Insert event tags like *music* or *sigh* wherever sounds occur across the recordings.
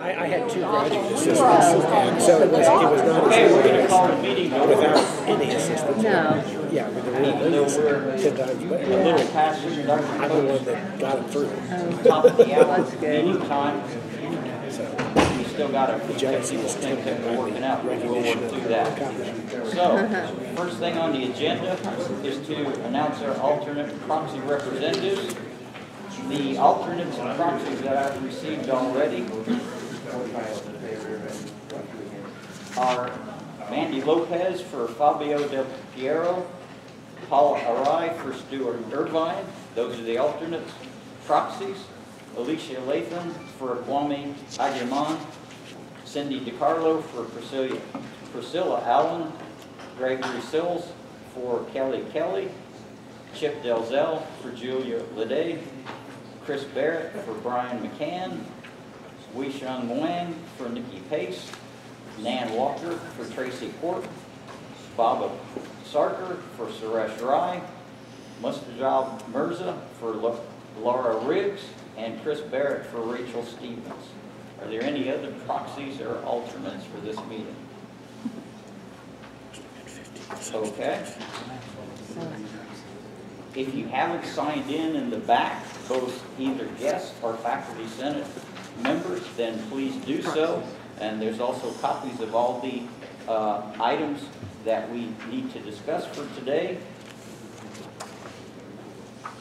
I, I had two graduate assistants, and so it was, it was not Okay, as organized meeting without any assistance. No. Yeah, with the real though leaders, ten times better. little past introductory I'm the one that got them through, oh, top of the hour, meeting *laughs* time, so. we still got a Jealousy was things that we're working out, we'll work through that. So, first thing on the agenda is to announce our alternate proxy representatives. The alternates and proxies that I've received already are Mandy Lopez for Fabio Del Piero, Paula Arai for Stuart Irvine, those are the alternates. Proxies, Alicia Latham for Kwame Agiman, Cindy DiCarlo for Priscilla, Priscilla Allen, Gregory Sills for Kelly Kelly, Chip Delzell for Julia Lede, Chris Barrett for Brian McCann, Weisheng Wang for Nikki Pace, Nan Walker for Tracy Court, Baba Sarker for Suresh Rai, Mustajab Mirza for La- Laura Riggs, and Chris Barrett for Rachel Stevens. Are there any other proxies or alternates for this meeting? Okay. If you haven't signed in in the back, both either guests or faculty senate members, then please do so. And there's also copies of all the uh, items that we need to discuss for today.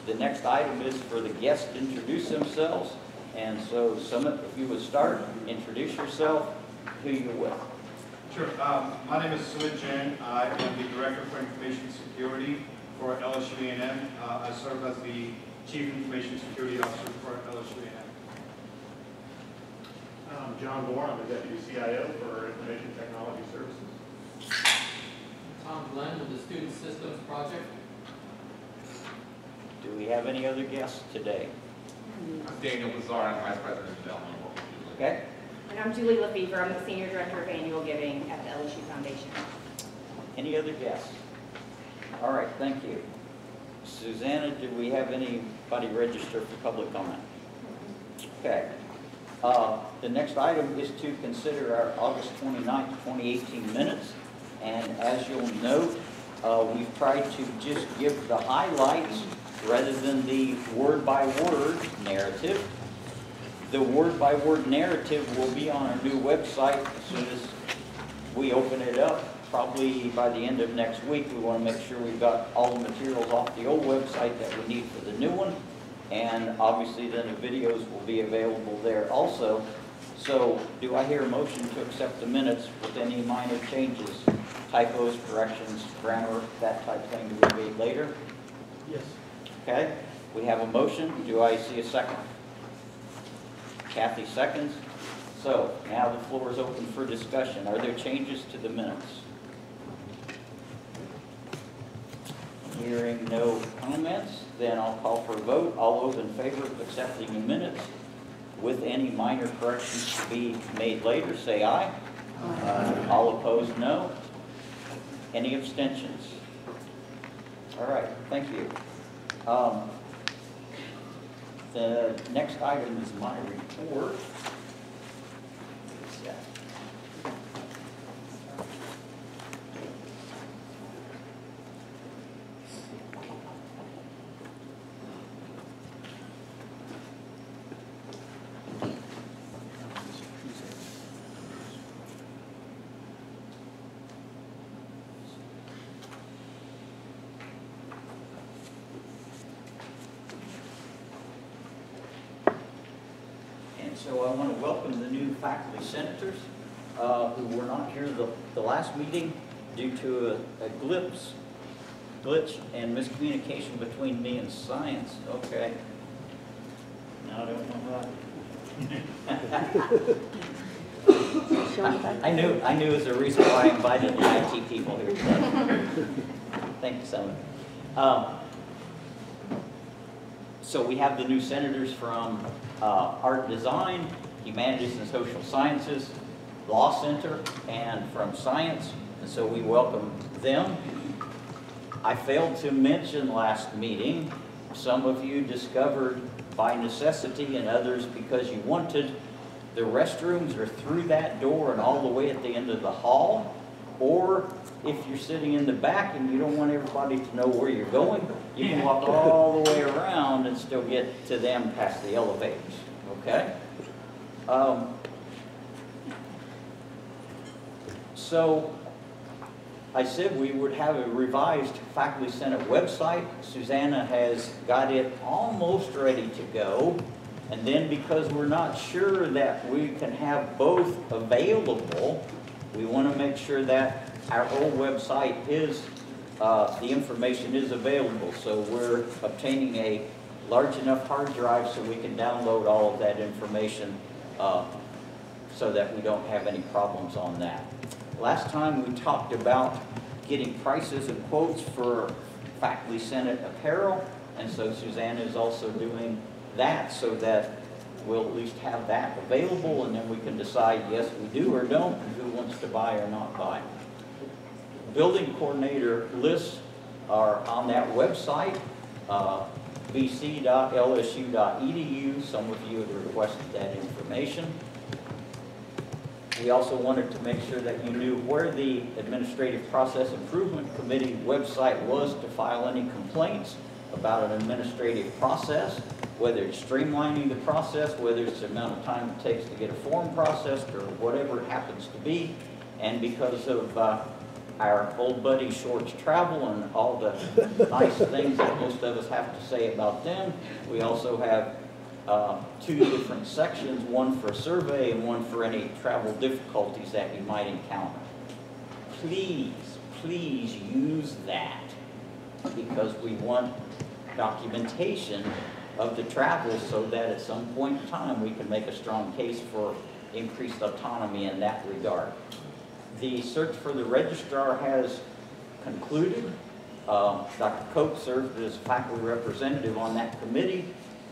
The next item is for the guests to introduce themselves. And so, Sumit, if you would start, introduce yourself, who you're with. Sure. Um, My name is Sumit Jain. I am the Director for Information Security for LSU A&M. Uh, I serve as the Chief Information Security Officer for LSU A&M. I'm John Moore, I'm the Deputy CIO for Information Technology Services. Tom Glenn with the Student Systems Project. Do we have any other guests today? I'm Daniel Lazar, I'm Vice President of Development. of Local News. Okay? And I'm Julie LeFebvre, I'm the Senior Director of Annual Giving at the LSU Foundation. Any other guests? All right, thank you. Susanna, do we have anybody register for public comment? Okay. Uh, The next item is to consider our August 29th, 2018 minutes. And as you'll note, uh, we've tried to just give the highlights rather than the word-by-word narrative. The word-by-word narrative will be on our new website as soon as we open it up, probably by the end of next week. We want to make sure we've got all the materials off the old website that we need for the new one. And obviously then the videos will be available there also. So do I hear a motion to accept the minutes with any minor changes, typos, corrections, grammar, that type of thing to be made later? Yes. Okay, we have a motion. Do I see a second? Kathy seconds. So now the floor is open for discussion. Are there changes to the minutes? Hearing no comments, then I'll call for a vote. All those in favor of accepting the minutes with any minor corrections to be made later, say aye. Uh, All opposed, no. Any abstentions? All right, thank you. Um, The next item is my report. Yeah. And so I want to welcome the new faculty senators uh, who were not here the, the last meeting due to a a glimpse, glitch and miscommunication between me and science. Okay. Now I don't know how. *laughs* I knew, I knew it was a reason why I invited the IT people here. Thank you, Senator. Um, So we have the new senators from uh, Art Design, Humanities and Social Sciences, Law Center, and from Science, and so we welcome them. I failed to mention last meeting, some of you discovered by necessity and others because you wanted, the restrooms are through that door and all the way at the end of the hall. Or if you're sitting in the back and you don't want everybody to know where you're going, you can walk all the way around and still get to them past the elevators, okay? Um, So, I said we would have a revised faculty senate website. Susanna has got it almost ready to go. And then because we're not sure that we can have both available, we want to make sure that our old website is, uh, the information is available. So we're obtaining a large enough hard drive so we can download all of that information uh, so that we don't have any problems on that. Last time, we talked about getting prices and quotes for faculty senate apparel, and so Susanna is also doing that so that we'll at least have that available, and then we can decide, yes, we do or don't, and who wants to buy or not buy. Building coordinator lists are on that website, uh, bc.lsu.edu. Some of you have requested that information. We also wanted to make sure that you knew where the Administrative Process Improvement Committee website was to file any complaints about an administrative process, whether it's streamlining the process, whether it's the amount of time it takes to get a form processed, or whatever it happens to be. And because of uh, our old buddy Shorts Travel and all the nice things that most of us have to say about them, we also have uh, two different sections, one for survey and one for any travel difficulties that you might encounter. Please, please use that because we want documentation of the travel so that at some point in time, we can make a strong case for increased autonomy in that regard. The search for the registrar has concluded. Uh, Dr. Cope served as faculty representative on that committee.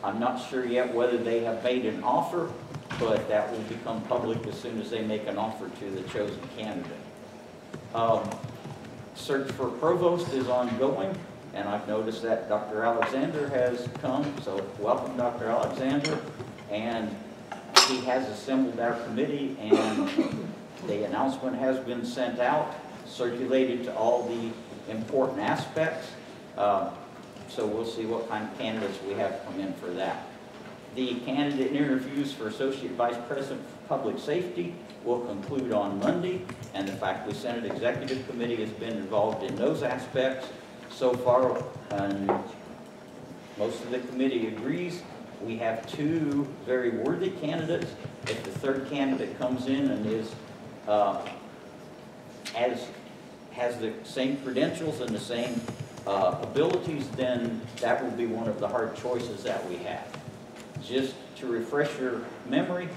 I'm not sure yet whether they have made an offer, but that will become public as soon as they make an offer to the chosen candidate. Um, Search for provost is ongoing, and I've noticed that Dr. Alexander has come, so welcome, Dr. Alexander. And he has assembled our committee, and the announcement has been sent out, circulated to all the important aspects. Uh, So we'll see what kind of candidates we have come in for that. The candidate interviews for Associate Vice President for Public Safety will conclude on Monday, and the Faculty Senate Executive Committee has been involved in those aspects so far. And most of the committee agrees. We have two very worthy candidates. If the third candidate comes in and is, uh, has, has the same credentials and the same uh, abilities, then that will be one of the hard choices that we have. Just to refresh your memory,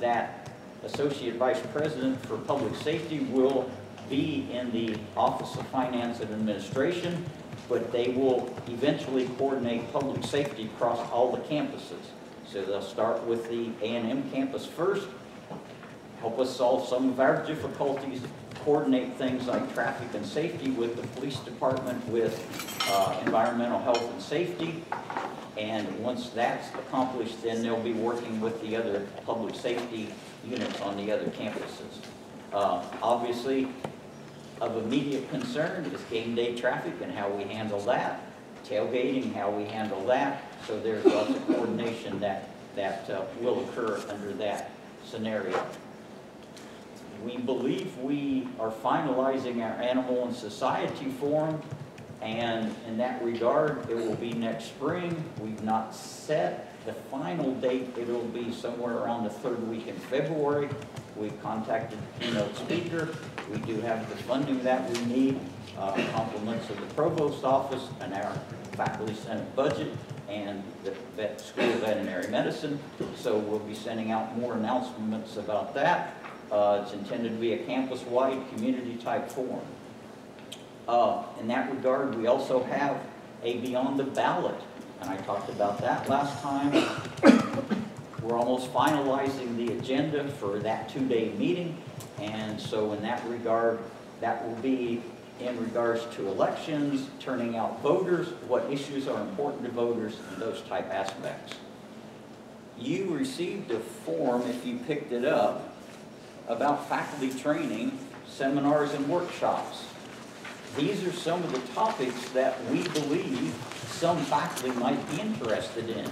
that Associate Vice President for Public Safety will be in the Office of Finance and Administration, but they will eventually coordinate public safety across all the campuses. So they'll start with the A and M campus first, help us solve some of our difficulties, coordinate things like traffic and safety with the police department, with uh, environmental health and safety. And once that's accomplished, then they'll be working with the other public safety units on the other campuses. Uh, Obviously, of immediate concern is game day traffic and how we handle that, tailgating, how we handle that. So there's lots of coordination that, that uh, will occur under that scenario. We believe we are finalizing our animal and society forum, and in that regard, it will be next spring. We've not set the final date. It'll be somewhere around the third week in February. We've contacted the keynote speaker. We do have the funding that we need, uh, compliments of the provost office and our faculty senate budget and the vet, School of Veterinary Medicine. So we'll be sending out more announcements about that. Uh, It's intended to be a campus-wide, community-type forum. Uh, In that regard, we also have a Beyond the Ballot, and I talked about that last time. We're almost finalizing the agenda for that two-day meeting, and so in that regard, that will be in regards to elections, turning out voters, what issues are important to voters, and those type aspects. you received a form, if you picked it up, about faculty training, seminars, and workshops. These are some of the topics that we believe some faculty might be interested in.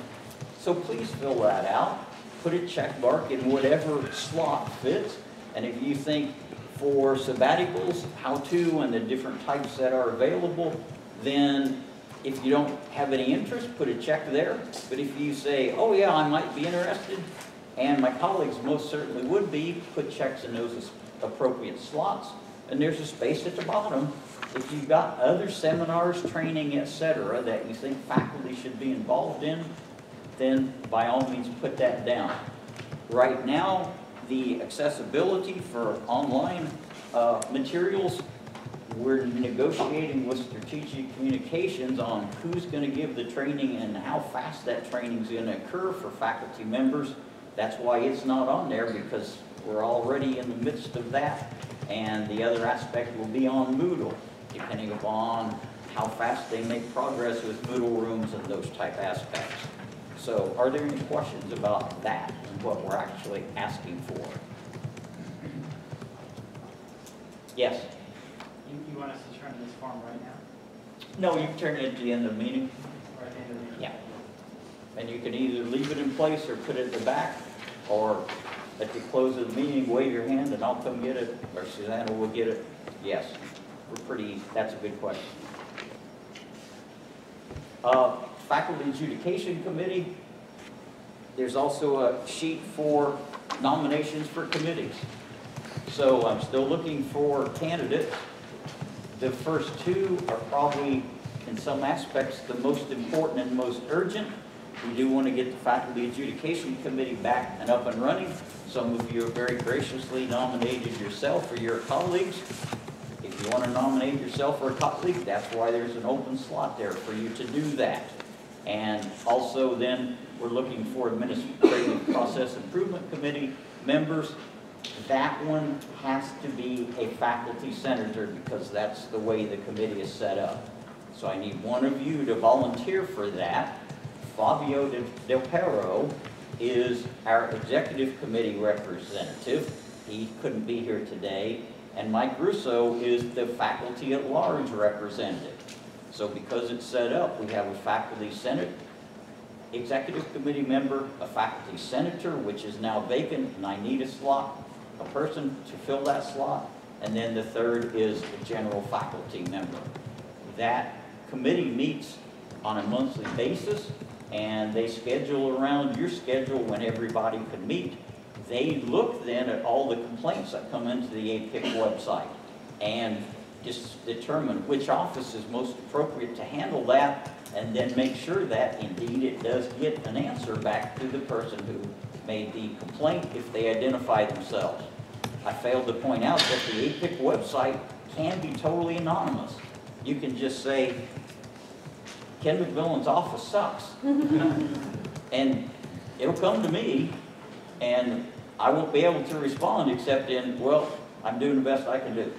So please fill that out, put a check mark in whatever slot fits, and if you think for sabbaticals, how-to, and the different types that are available, then if you don't have any interest, put a check there. But if you say, oh yeah, I might be interested, and my colleagues most certainly would be, put checks in those appropriate slots. And there's a space at the bottom. If you've got other seminars, training, et cetera, that you think faculty should be involved in, then by all means, put that down. Right now, the accessibility for online uh, materials, we're negotiating with strategic communications on who's going to give the training and how fast that training is going to occur for faculty members. That's why it's not on there because we're already in the midst of that. And the other aspect will be on Moodle, depending upon how fast they make progress with Moodle rooms and those type aspects. So are there any questions about that and what we're actually asking for? Yes? You, you want us to turn this form right now, No, you can turn it at the end of the meeting, the end of the meeting? Yeah. and you can either leave it in place or put it at the back, or at the close of the meeting, wave your hand and I'll come get it, or Susanna will get it. Yes, we're pretty, that's a good question. Uh, Faculty Adjudication Committee, there's also a sheet for nominations for committees. So I'm still looking for candidates. The first two are probably, in some aspects, the most important and most urgent. We do want to get the Faculty Adjudication Committee back and up and running. Some of you have very graciously nominated yourself or your colleagues. If you want to nominate yourself or a colleague, that's why there's an open slot there for you to do that. And also then, we're looking for Administrative Process Improvement Committee members. That one has to be a faculty senator because that's the way the committee is set up. So I need one of you to volunteer for that. Fabio De- Del Piero is our executive committee representative. He couldn't be here today. And Mike Russo is the faculty at large representative. So because it's set up, we have a faculty senate, executive committee member, a faculty senator, which is now vacant, and I need a slot, a person to fill that slot. And then the third is a general faculty member. That committee meets on a monthly basis, and they schedule around your schedule when everybody can meet. They look then at all the complaints that come into the APIC website and just determine which office is most appropriate to handle that, and then make sure that indeed it does get an answer back to the person who made the complaint if they identify themselves. I failed to point out that the APIC website can be totally anonymous. You can just say, Ken McMillan's office sucks. *laughs* And it'll come to me, and I won't be able to respond except in, well, I'm doing the best I can do.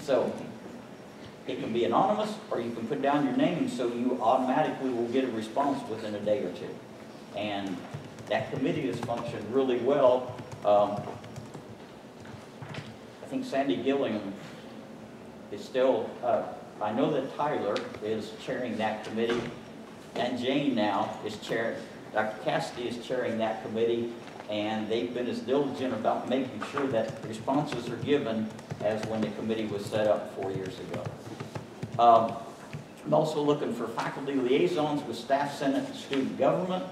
So, it can be anonymous, or you can put down your name, so you automatically will get a response within a day or two. And that committee has functioned really well. Um, I think Sandy Gillingham is still, uh, I know that Tyler is chairing that committee, and Jane now is chair, Dr. Cassidy is chairing that committee, and they've been as diligent about making sure that responses are given as when the committee was set up four years ago. Um, I'm also looking for faculty liaisons with staff senate and student government.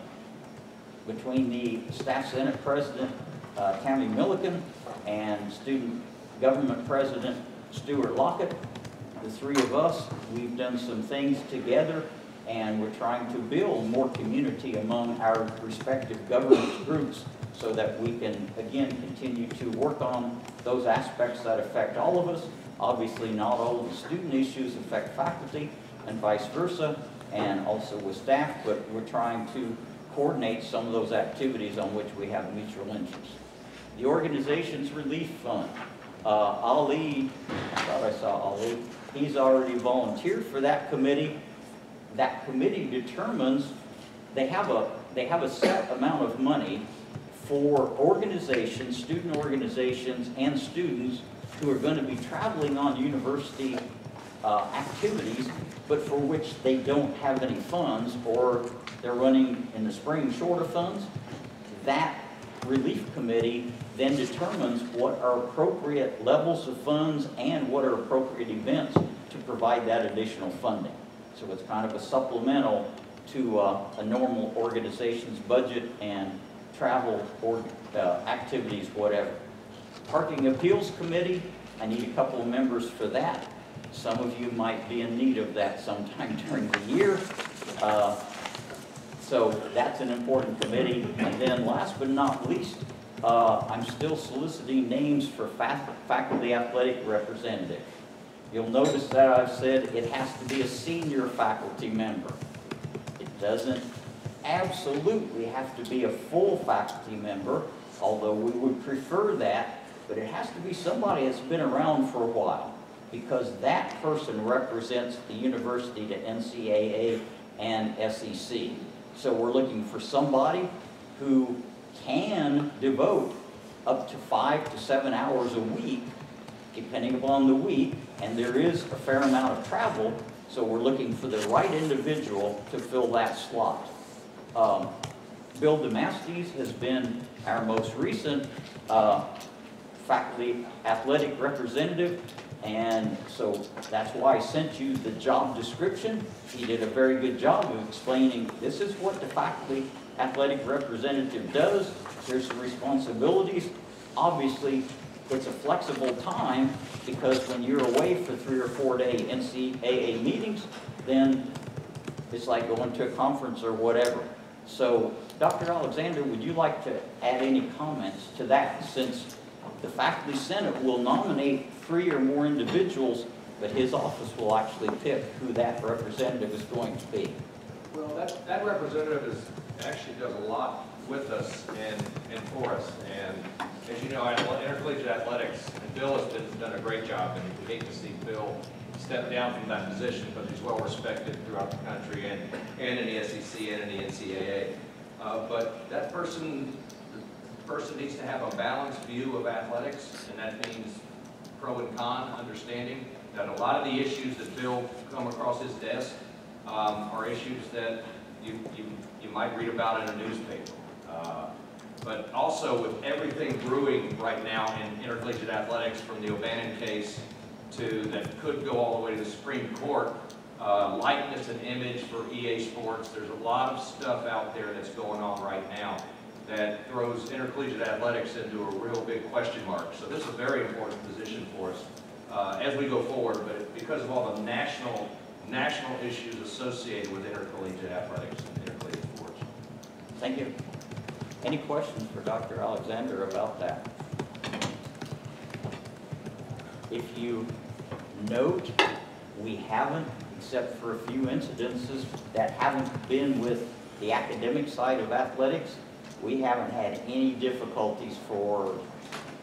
Between the staff senate president, uh, Tammy Milliken, and student government president, Stuart Lockett, the three of us, we've done some things together, and we're trying to build more community among our respective governance groups so that we can, again, continue to work on those aspects that affect all of us. Obviously, not all of the student issues affect faculty and vice versa, and also with staff, but we're trying to coordinate some of those activities on which we have mutual interest. The organization's relief fund, uh, Ali, I thought I saw Ali, he's already volunteered for that committee. That committee determines, they have a, they have a set amount of money for organizations, student organizations, and students who are going to be traveling on university uh, activities, but for which they don't have any funds, or they're running in the spring short of funds. That relief committee then determines what are appropriate levels of funds and what are appropriate events to provide that additional funding. So it's kind of a supplemental to uh, a normal organization's budget and travel or uh, activities, whatever. Parking Appeals Committee, I need a couple of members for that. Some of you might be in need of that sometime *laughs* during the year. Uh, So that's an important committee. And then last but not least, uh, I'm still soliciting names for fac- faculty athletic representative. You'll notice that I've said it has to be a senior faculty member. It doesn't absolutely have to be a full faculty member, although we would prefer that, but it has to be somebody that's been around for a while, because that person represents the university to NCAA and SEC. So we're looking for somebody who can devote up to five to seven hours a week, depending upon the week, and there is a fair amount of travel, so we're looking for the right individual to fill that slot. Um, Bill Demastes has been our most recent uh, faculty athletic representative, and so that's why I sent you the job description. He did a very good job of explaining, this is what the faculty athletic representative does, There's the responsibilities. Obviously, it's a flexible time, because when you're away for three or four day NCAA meetings, then it's like going to a conference or whatever. So, Dr. Alexander, would you like to add any comments to that, since the faculty senate will nominate three or more individuals, but his office will actually pick who that representative is going to be. Well, that, that representative is, actually does a lot with us and, and for us. And as you know, intercollegiate athletics, and Bill has been, done a great job, and we hate to see Bill step down from that position, but he's well respected throughout the country and, and in the SEC and in the NCAA. Uh, but that person, person needs to have a balanced view of athletics, and that means pro and con understanding that a lot of the issues that Bill come across his desk um, are issues that you, you, you might read about it in a newspaper. Uh, But also with everything brewing right now in intercollegiate athletics, from the O'Bannon case to, that could go all the way to the Supreme Court, uh, likeness and image for EA Sports, there's a lot of stuff out there that's going on right now that throws intercollegiate athletics into a real big question mark. So this is a very important position for us uh, as we go forward, but because of all the national, national issues associated with intercollegiate athletics. Thank you. Any questions for Dr. Alexander about that? If you note, we haven't, except for a few incidences that haven't been with the academic side of athletics, we haven't had any difficulties for,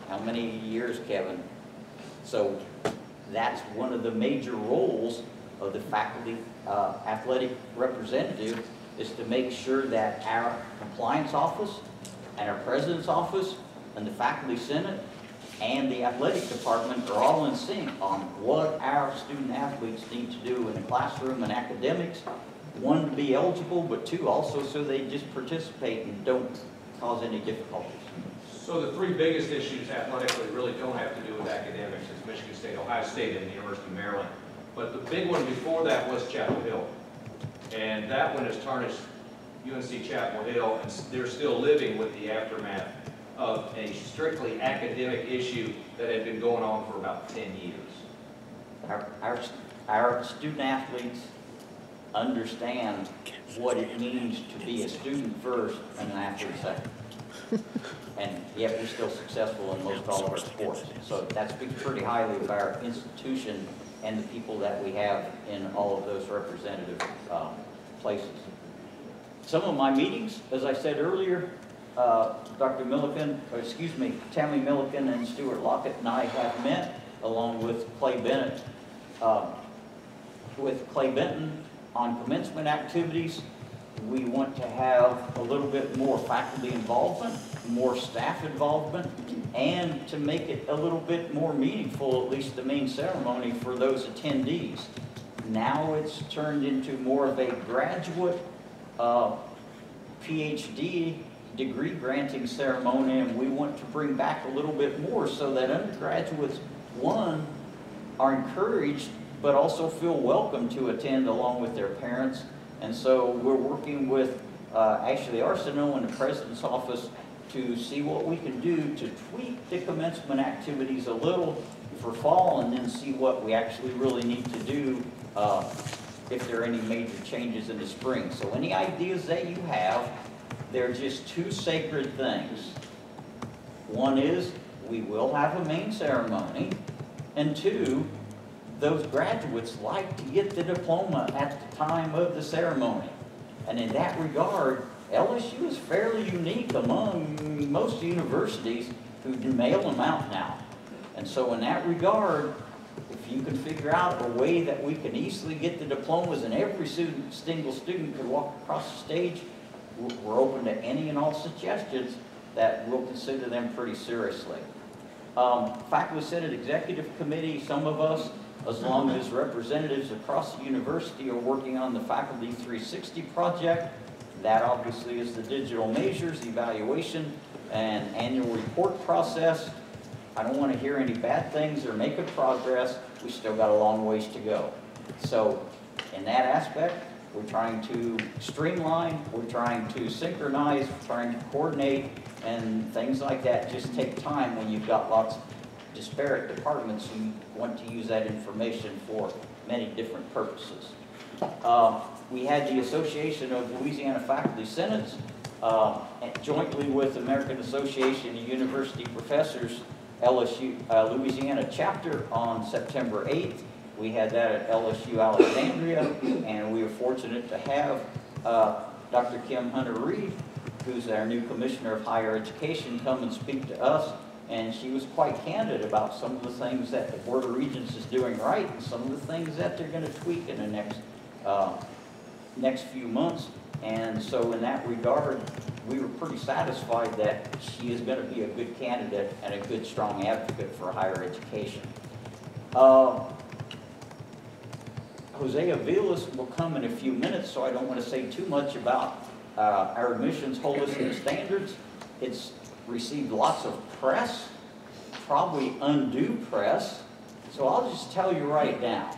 how many years, Kevin? So that's one of the major roles of the faculty uh, athletic representative is to make sure that our compliance office and our president's office and the faculty senate and the athletic department are all in sync on what our student athletes need to do in the classroom and academics. One, to be eligible, but two, also so they just participate and don't cause any difficulties. So the three biggest issues athletically really don't have to do with academics. It's Michigan State, Ohio State, and the University of Maryland. But the big one before that was Chapel Hill. And that one has tarnished UNC Chapel Hill, and they're still living with the aftermath of a strictly academic issue that had been going on for about 10 years. Our, our, our student athletes understand what it means to be a student first and an athlete second. *laughs* And yet we're still successful in most all of our sports. So that speaks pretty highly of our institution and the people that we have in all of those representative um, places. Some of my meetings, as I said earlier, uh, Dr. Milliken, excuse me, Tammy Milliken and Stuart Lockett and I have met, along with Clay Bennett, uh, with Clay Benton on commencement activities. we want to have a little bit more faculty involvement, more staff involvement, and to make it a little bit more meaningful, at least the main ceremony for those attendees. Now it's turned into more of a graduate, uh, PhD degree granting ceremony, and we want to bring back a little bit more so that undergraduates, one, are encouraged, but also feel welcome to attend along with their parents. And so we're working with uh, Ashley Arsenault in the president's office to see what we can do to tweak the commencement activities a little for fall, and then see what we actually really need to do uh, if there are any major changes in the spring. So any ideas that you have, they're just two sacred things. One is, we will have a main ceremony, and two, those graduates like to get the diploma at the time of the ceremony. And in that regard, LSU is fairly unique among most universities who do mail them out now. And so in that regard, if you can figure out a way that we can easily get the diplomas and every student, single student could walk across the stage, we're open to any and all suggestions that we'll consider them pretty seriously. Um, Faculty Senate Executive Committee, some of us, as long as representatives across the university are working on the Faculty 360 project. That obviously is the digital measures, evaluation, and annual report process. I don't want to hear any bad things. They're making progress. We still got a long ways to go. So in that aspect, we're trying to streamline, we're trying to synchronize, we're trying to coordinate, and things like that just take time when you've got lots of disparate departments who want to use that information for many different purposes. Uh, We had the Association of Louisiana Faculty Senates, uh, jointly with American Association of University Professors, LSU, uh, Louisiana chapter on September 8th. We had that at LSU Alexandria, and we were fortunate to have uh, Dr. Kim Hunter Reed, who's our new Commissioner of Higher Education, come and speak to us. And she was quite candid about some of the things that the Board of Regents is doing right and some of the things that they're going to tweak in the next, uh, next few months. And so in that regard, we were pretty satisfied that she is going to be a good candidate and a good, strong advocate for higher education. Uh, Jose Aviles will come in a few minutes, so I don't want to say too much about uh, our admissions holistic standards. It's received lots of press, probably undue press. So I'll just tell you right now,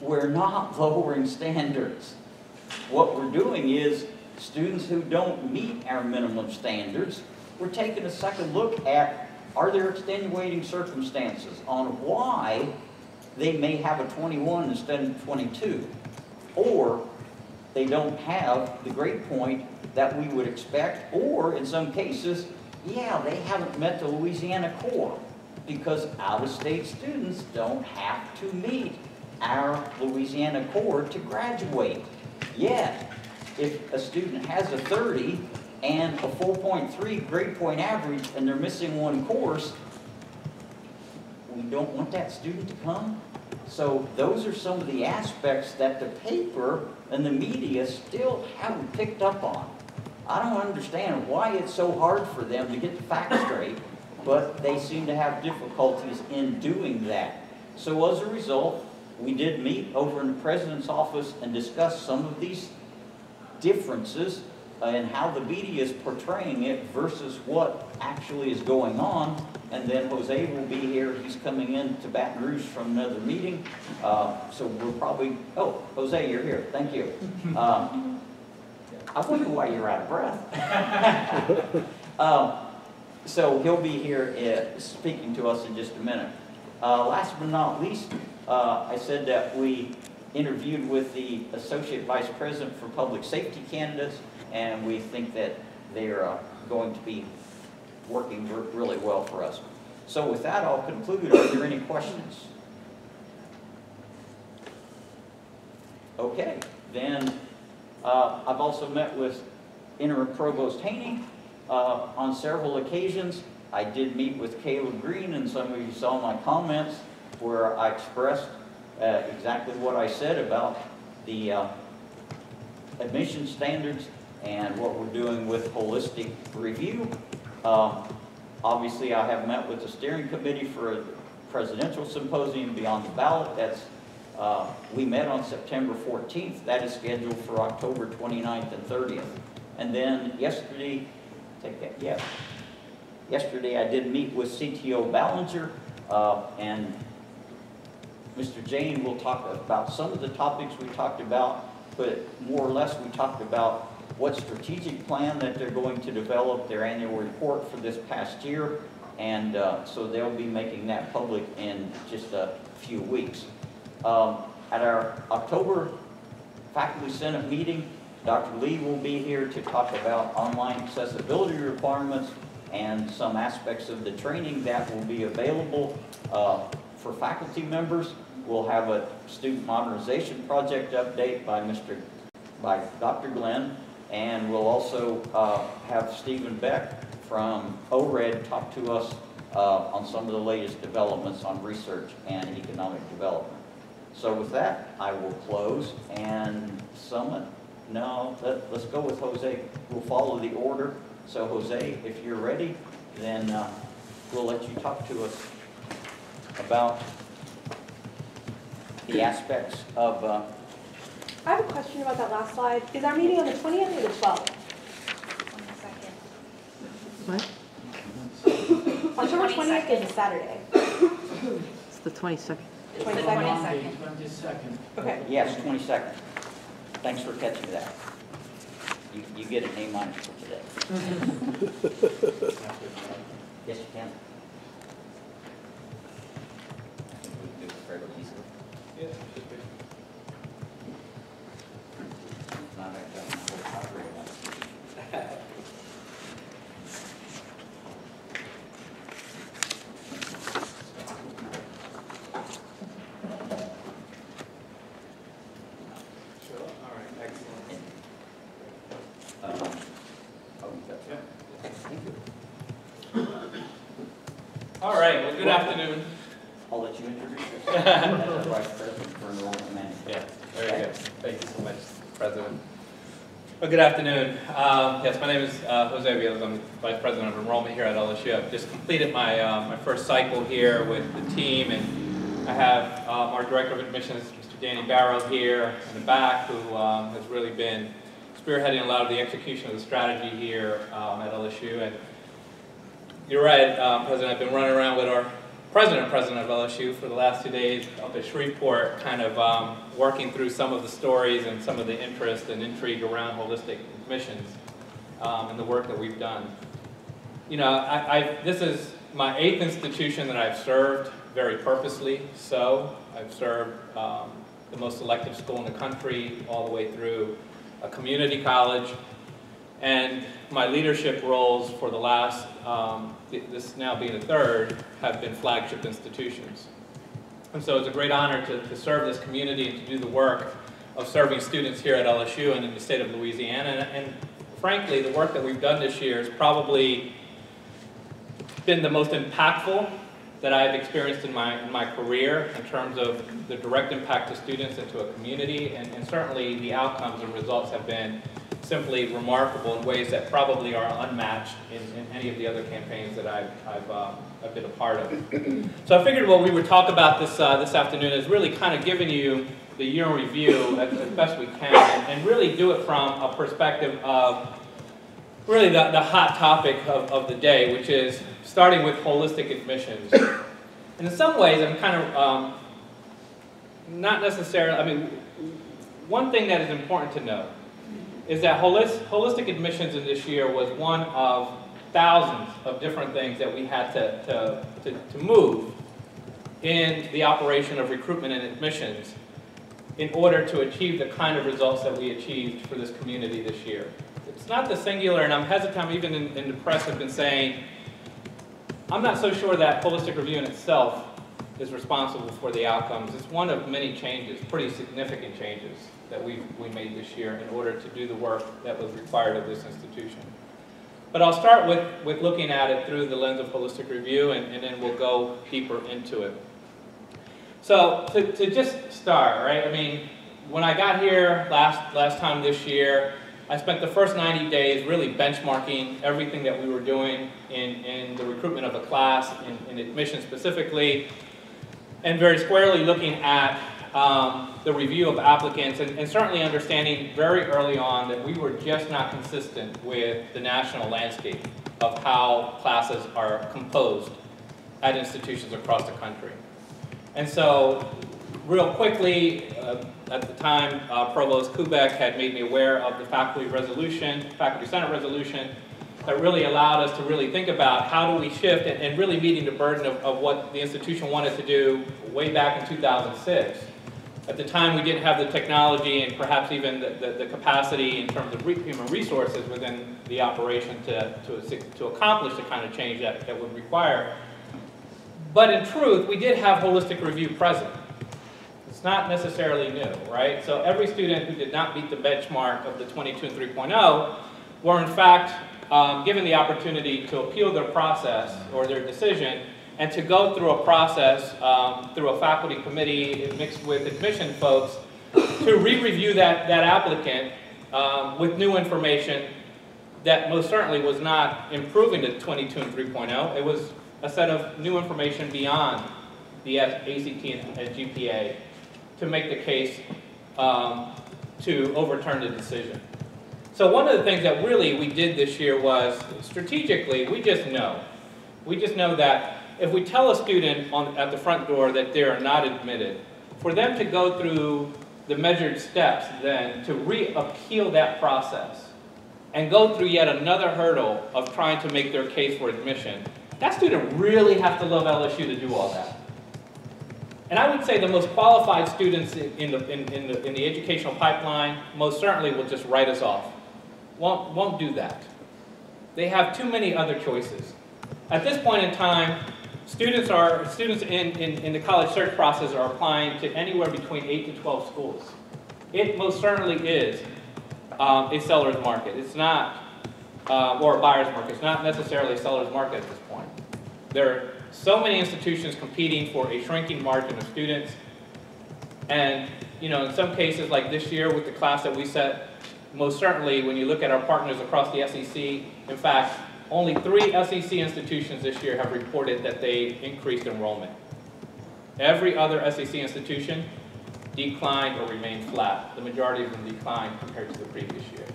we're not *laughs* lowering standards. What we're doing is students who don't meet our minimum standards, we're taking a second look at are there extenuating circumstances on why they may have a 21 instead of 22, or they don't have the grade point that we would expect, or in some cases, yeah, they haven't met the Louisiana core because out-of-state students don't have to meet our Louisiana core to graduate. Yet, if a student has a 30 and a 4.3 grade point average and they're missing one course, we don't want that student to come. So those are some of the aspects that the paper and the media still haven't picked up on. I don't understand why it's so hard for them to get the facts straight, but they seem to have difficulties in doing that. So as a result, we did meet over in the president's office and discuss some of these differences uh, in how the media is portraying it versus what actually is going on. And then Jose will be here. He's coming in to Baton Rouge from another meeting. Uh, so we're probably, oh, Jose, you're here. Thank you. *laughs* Um, I wonder why you're out of breath. *laughs* um, so he'll be here uh, speaking to us in just a minute. Uh, last but not least, uh, I said that we interviewed with the Associate Vice President for Public Safety candidates, and we think that they are uh, going to be working re- really well for us. So with that, I'll conclude. Are there any questions? Okay, then uh, I've also met with interim provost Haney uh, on several occasions. I did meet with Caleb Green, and some of you saw my comments where I expressed uh, exactly what I said about the uh, admission standards and what we're doing with holistic review. Um, Obviously, I have met with the steering committee for a presidential symposium beyond the ballot. That's, uh, we met on September 14th. That is scheduled for October 29th and 30th. And then yesterday, take that, yeah. Yesterday, I did meet with CTO Ballinger, uh, and Mr. Jain will talk about some of the topics we talked about, but more or less, we talked about what strategic plan that they're going to develop, their annual report for this past year, and uh, so they'll be making that public in just a few weeks. Um, At our October faculty senate meeting, Dr. Lee will be here to talk about online accessibility requirements and some aspects of the training that will be available uh, for faculty members. We'll have a student modernization project update by Mr., by Dr. Glenn, and we'll also uh, have Stephen Beck from ORED talk to us uh, on some of the latest developments on research and economic development. So with that, I will close and someone, no, let, let's go with Jose. We'll follow the order. So Jose, if you're ready, then uh, we'll let you talk to us about the aspects of, uh, I have a question about that last slide. Is our meeting on the 20th or the 12th? What? October 20th is a Saturday. It's the 22nd. It's the 22nd. 22nd. Twenty-second. Okay. yes, 22nd. Thanks for catching that. You, you get an A minus for today. *laughs* Yes, you can. Not I've got my whole copy of that. Sure, all right, excellent. Um, oh, you got that? Thank you. All right, well, good afternoon. I'll let you introduce yourself as the Vice President for Enrollment Management. Yeah, very good. Thank you so much, President. Good afternoon. Um, Yes, my name is uh, Jose Aviles. I'm Vice President of Enrollment here at LSU. I've just completed my, uh, my first cycle here with the team, and I have um, our Director of Admissions, Mr. Danny Barrow, here in the back, who um, has really been spearheading a lot of the execution of the strategy here um, at LSU. And you're right, um, President, I've been running around with our president, president of LSU for the last two days up at Shreveport, kind of um, working through some of the stories and some of the interest and intrigue around holistic admissions um, and the work that we've done. You know, I, I, this is my eighth institution that I've served very purposely so. I've served um, the most selective school in the country all the way through a community college, and my leadership roles for the last, um, this now being the third, have been flagship institutions. And so it's a great honor to, to serve this community and to do the work of serving students here at LSU and in the state of Louisiana. And, and frankly, the work that we've done this year has probably been the most impactful that I've experienced in my, in my career in terms of the direct impact to students and to a community. And, and certainly the outcomes and results have been simply remarkable in ways that probably are unmatched in, in any of the other campaigns that I've, I've, uh, I've been a part of. *laughs* So I figured what we would talk about this, uh, this afternoon is really kind of giving you the year in review as, as best we can and, and really do it from a perspective of really the, the hot topic of, of the day, which is starting with holistic admissions. And in some ways, I'm kind of um, not necessarily, I mean, one thing that is important to note is that holistic admissions in this year was one of thousands of different things that we had to, to, to, to move in the operation of recruitment and admissions in order to achieve the kind of results that we achieved for this community this year. It's not the singular, and I'm hesitant, even in, in the press have been saying, I'm not so sure that holistic review in itself is responsible for the outcomes. It's one of many changes, pretty significant changes that we, we made this year in order to do the work that was required of this institution. But I'll start with, with looking at it through the lens of holistic review, and, and then we'll go deeper into it. So to, to just start, right, I mean, when I got here last, last time this year, I spent the first 90 days really benchmarking everything that we were doing in, in the recruitment of a class, in, in admission specifically, and very squarely looking at um, the review of applicants and, and certainly understanding very early on that we were just not consistent with the national landscape of how classes are composed at institutions across the country. And so, real quickly, uh, at the time, uh, Provost Koubek had made me aware of the faculty resolution, faculty senate resolution, that really allowed us to really think about how do we shift and, and really meeting the burden of, of what the institution wanted to do way back in 2006. At the time, we didn't have the technology and perhaps even the, the, the capacity in terms of re human resources within the operation to, to, to accomplish the kind of change that, that would require. But in truth, we did have holistic review present. It's not necessarily new, right? So every student who did not meet the benchmark of the 22 and 3.0 were in fact um, given the opportunity to appeal their process or their decision and to go through a process um, through a faculty committee mixed with admission folks to re-review that, that applicant um, with new information that most certainly was not improving the 22 and 3.0. It was a set of new information beyond the ACT and GPA to make the case um, to overturn the decision. So one of the things that really we did this year was strategically, we just know. We just know that if we tell a student on, at the front door that they are not admitted, for them to go through the measured steps then to re-appeal that process and go through yet another hurdle of trying to make their case for admission, that student really has to love LSU to do all that. And I would say the most qualified students in the, in, in, the, in the educational pipeline most certainly will just write us off. Won't, won't do that. They have too many other choices. At this point in time, students are students in, in, in the college search process are applying to anywhere between 8 to 12 schools. It most certainly is um, a seller's market. It's not, uh, or a buyer's market. It's not necessarily a seller's market at this point. There are so many institutions competing for a shrinking margin of students. And, you know, in some cases like this year with the class that we set, most certainly when you look at our partners across the SEC, in fact, only three SEC institutions this year have reported that they increased enrollment. Every other SEC institution declined or remained flat. The majority of them declined compared to the previous year.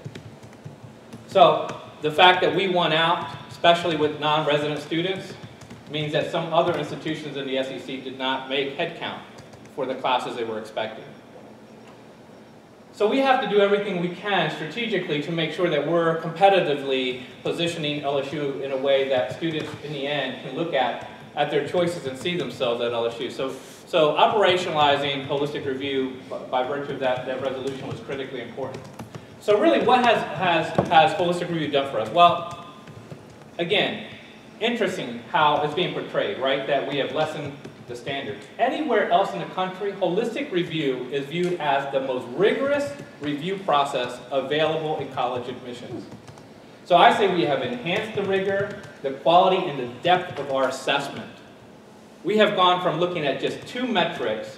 So the fact that we won out, especially with non-resident students, means that some other institutions in the SEC did not make headcount for the classes they were expecting. So we have to do everything we can strategically to make sure that we're competitively positioning LSU in a way that students in the end can look at at their choices and see themselves at LSU. So, so operationalizing holistic review by virtue of that, that resolution was critically important. So really what has, has, has holistic review done for us? Well, again, interesting how it's being portrayed, right? That we have lessened the standard. Anywhere else in the country, holistic review is viewed as the most rigorous review process available in college admissions. So I say we have enhanced the rigor, the quality, and the depth of our assessment. We have gone from looking at just two metrics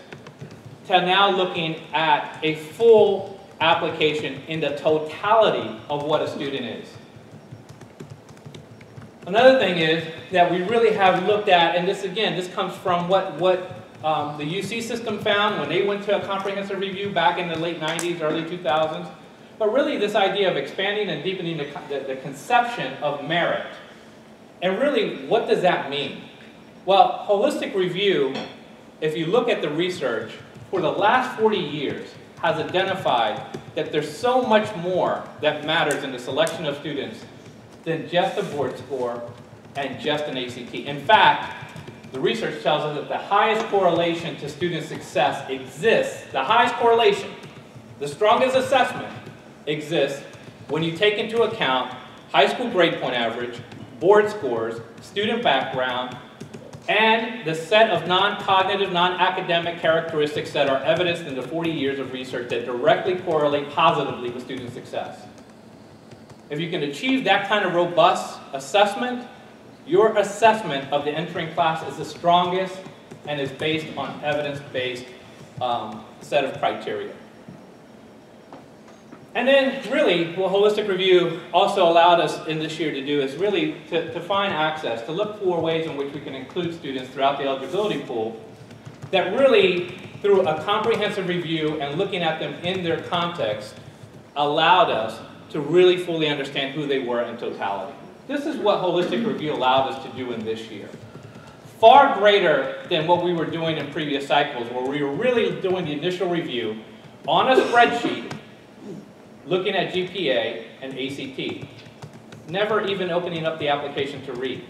to now looking at a full application in the totality of what a student is. Another thing is that we really have looked at, and this again, this comes from what, what um, the UC system found when they went to a comprehensive review back in the late 90s, early 2000s. But really this idea of expanding and deepening the, the, the conception of merit. And really, what does that mean? Well, holistic review, if you look at the research, for the last 40 years has identified that there's so much more that matters in the selection of students than just a board score and just an ACT. In fact, the research tells us that the highest correlation to student success exists, the highest correlation, the strongest assessment exists when you take into account high school grade point average, board scores, student background, and the set of non-cognitive, non-academic characteristics that are evidenced in the 40 years of research that directly correlate positively with student success. If you can achieve that kind of robust assessment, your assessment of the entering class is the strongest and is based on evidence-based um, set of criteria. And then really, what Holistic Review also allowed us in this year to do is really to, to find access, to look for ways in which we can include students throughout the eligibility pool that really, through a comprehensive review and looking at them in their context, allowed us to really fully understand who they were in totality. This is what Holistic Review allowed us to do in this year. Far greater than what we were doing in previous cycles, where we were really doing the initial review on a spreadsheet, looking at GPA and ACT, never even opening up the application to read,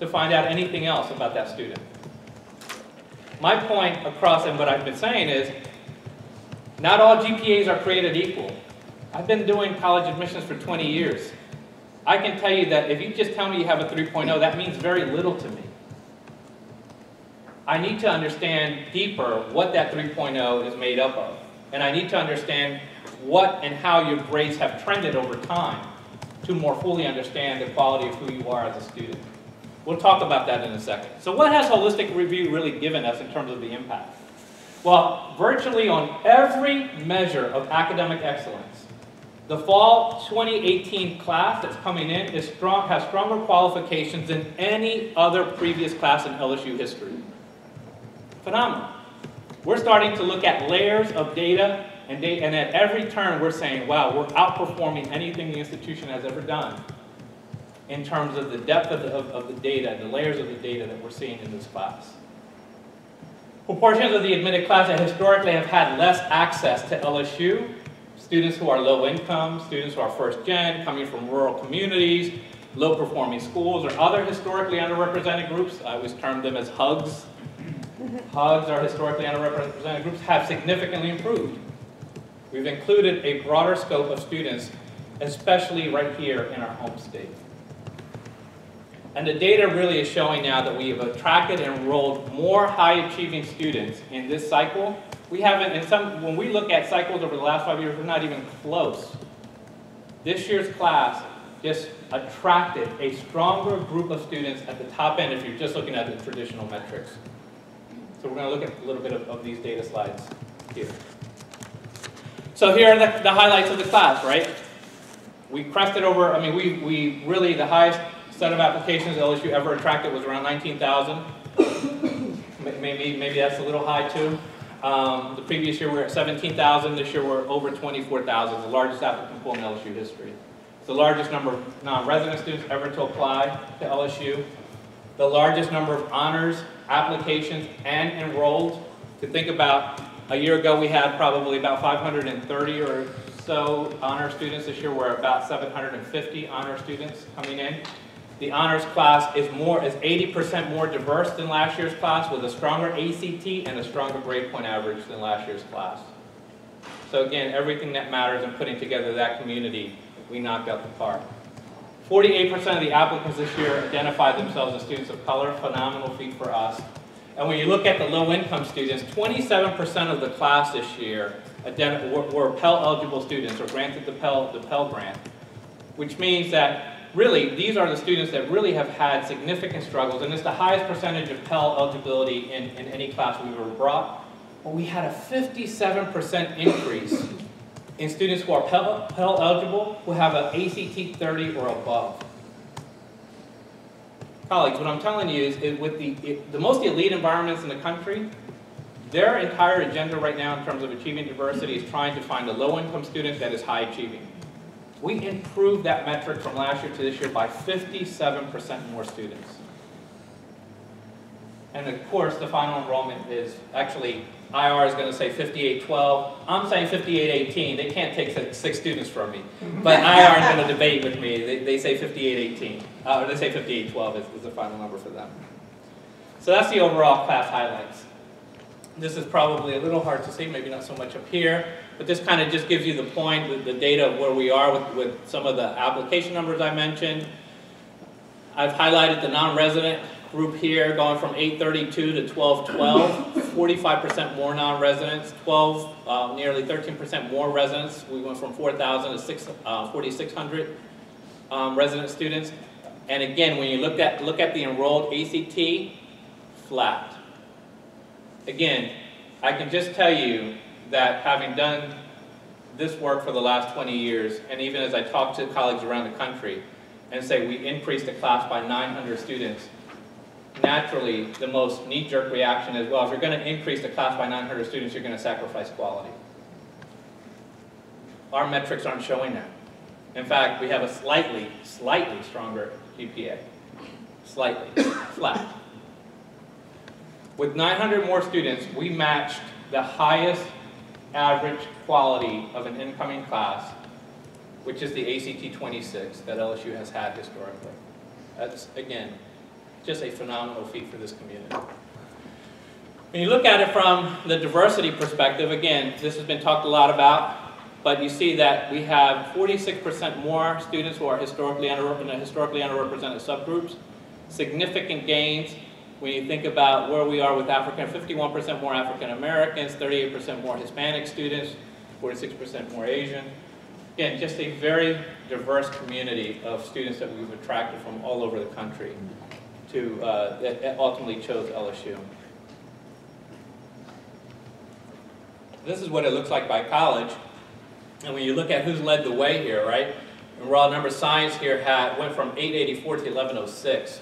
to find out anything else about that student. My point across and what I've been saying is, not all GPAs are created equal. I've been doing college admissions for 20 years. I can tell you that if you just tell me you have a 3.0, that means very little to me. I need to understand deeper what that 3.0 is made up of. And I need to understand what and how your grades have trended over time to more fully understand the quality of who you are as a student. We'll talk about that in a second. So what has Holistic Review really given us in terms of the impact? Well, virtually on every measure of academic excellence, the fall 2018 class that's coming in is strong, has stronger qualifications than any other previous class in LSU history. Phenomenal. We're starting to look at layers of data, and, data, and at every turn we're saying, wow, we're outperforming anything the institution has ever done in terms of the depth of the, of, of the data, the layers of the data that we're seeing in this class. Proportions of the admitted class that historically have had less access to LSU, students who are low income, students who are first gen, coming from rural communities, low performing schools, or other historically underrepresented groups, I always term them as HUGs. HUGs are historically underrepresented groups, have significantly improved. We've included a broader scope of students, especially right here in our home state. And the data really is showing now that we have attracted and enrolled more high-achieving students in this cycle. We haven't, some, when we look at cycles over the last five years, we're not even close. This year's class just attracted a stronger group of students at the top end if you're just looking at the traditional metrics. So we're going to look at a little bit of, of these data slides here. So here are the, the highlights of the class, right? We crested over, I mean, we, we really, the highest set of applications LSU ever attracted was around 19,000. *coughs* maybe, maybe that's a little high too. Um, the previous year we were at 17,000. This year we're over 24,000, the largest applicant pool in LSU history. It's the largest number of non-resident students ever to apply to LSU. The largest number of honors, applications, and enrolled. To think about, a year ago we had probably about 530 or so honor students. This year we're about 750 honor students coming in. The honors class is more is 80% more diverse than last year's class with a stronger ACT and a stronger grade point average than last year's class. So again, everything that matters in putting together that community, we knocked out the park. 48% of the applicants this year identified themselves as students of color, phenomenal feat for us. And when you look at the low-income students, 27% of the class this year were, were Pell eligible students or granted the Pell, the Pell Grant, which means that really, these are the students that really have had significant struggles, and it's the highest percentage of Pell eligibility in, in any class we were brought. But we had a 57% increase in students who are Pell, Pell eligible who have an ACT 30 or above. Colleagues, what I'm telling you is, is with the, it, the most elite environments in the country, their entire agenda right now in terms of achieving diversity is trying to find a low-income student that is high achieving. We improved that metric from last year to this year by 57% more students. And of course, the final enrollment is actually, IR is going to say 5812. I'm saying 5818. They can't take six, students from me. But *laughs* IR is going to debate with me. They, they say 5818. Uh, or they say 5812 is, is the final number for them. So that's the overall class highlights. This is probably a little hard to see, maybe not so much up here, but this kind of just gives you the point, the, the data of where we are with, with some of the application numbers I mentioned. I've highlighted the non-resident group here going from 832 to 1212, 45% more non-residents, 12, uh, nearly 13% more residents. We went from 4,000 to 6, uh, 4,600 um, resident students. And again, when you look at, look at the enrolled ACT, flat. Again, I can just tell you that having done this work for the last 20 years, and even as I talk to colleagues around the country and say we increased the class by 900 students, naturally, the most knee-jerk reaction is, well, if you're going to increase the class by 900 students, you're going to sacrifice quality. Our metrics aren't showing that. In fact, we have a slightly, slightly stronger GPA. Slightly, flat. With 900 more students, we matched the highest average quality of an incoming class, which is the ACT 26 that LSU has had historically. That's, again, just a phenomenal feat for this community. When you look at it from the diversity perspective, again, this has been talked a lot about, but you see that we have 46% more students who are historically under, in historically underrepresented subgroups, significant gains when you think about where we are with African, 51% more African Americans, 38% more Hispanic students, 46% more Asian. Again, just a very diverse community of students that we've attracted from all over the country to, uh, that ultimately chose LSU. This is what it looks like by college. And when you look at who's led the way here, right? And raw number science here had, went from 884 to 1106.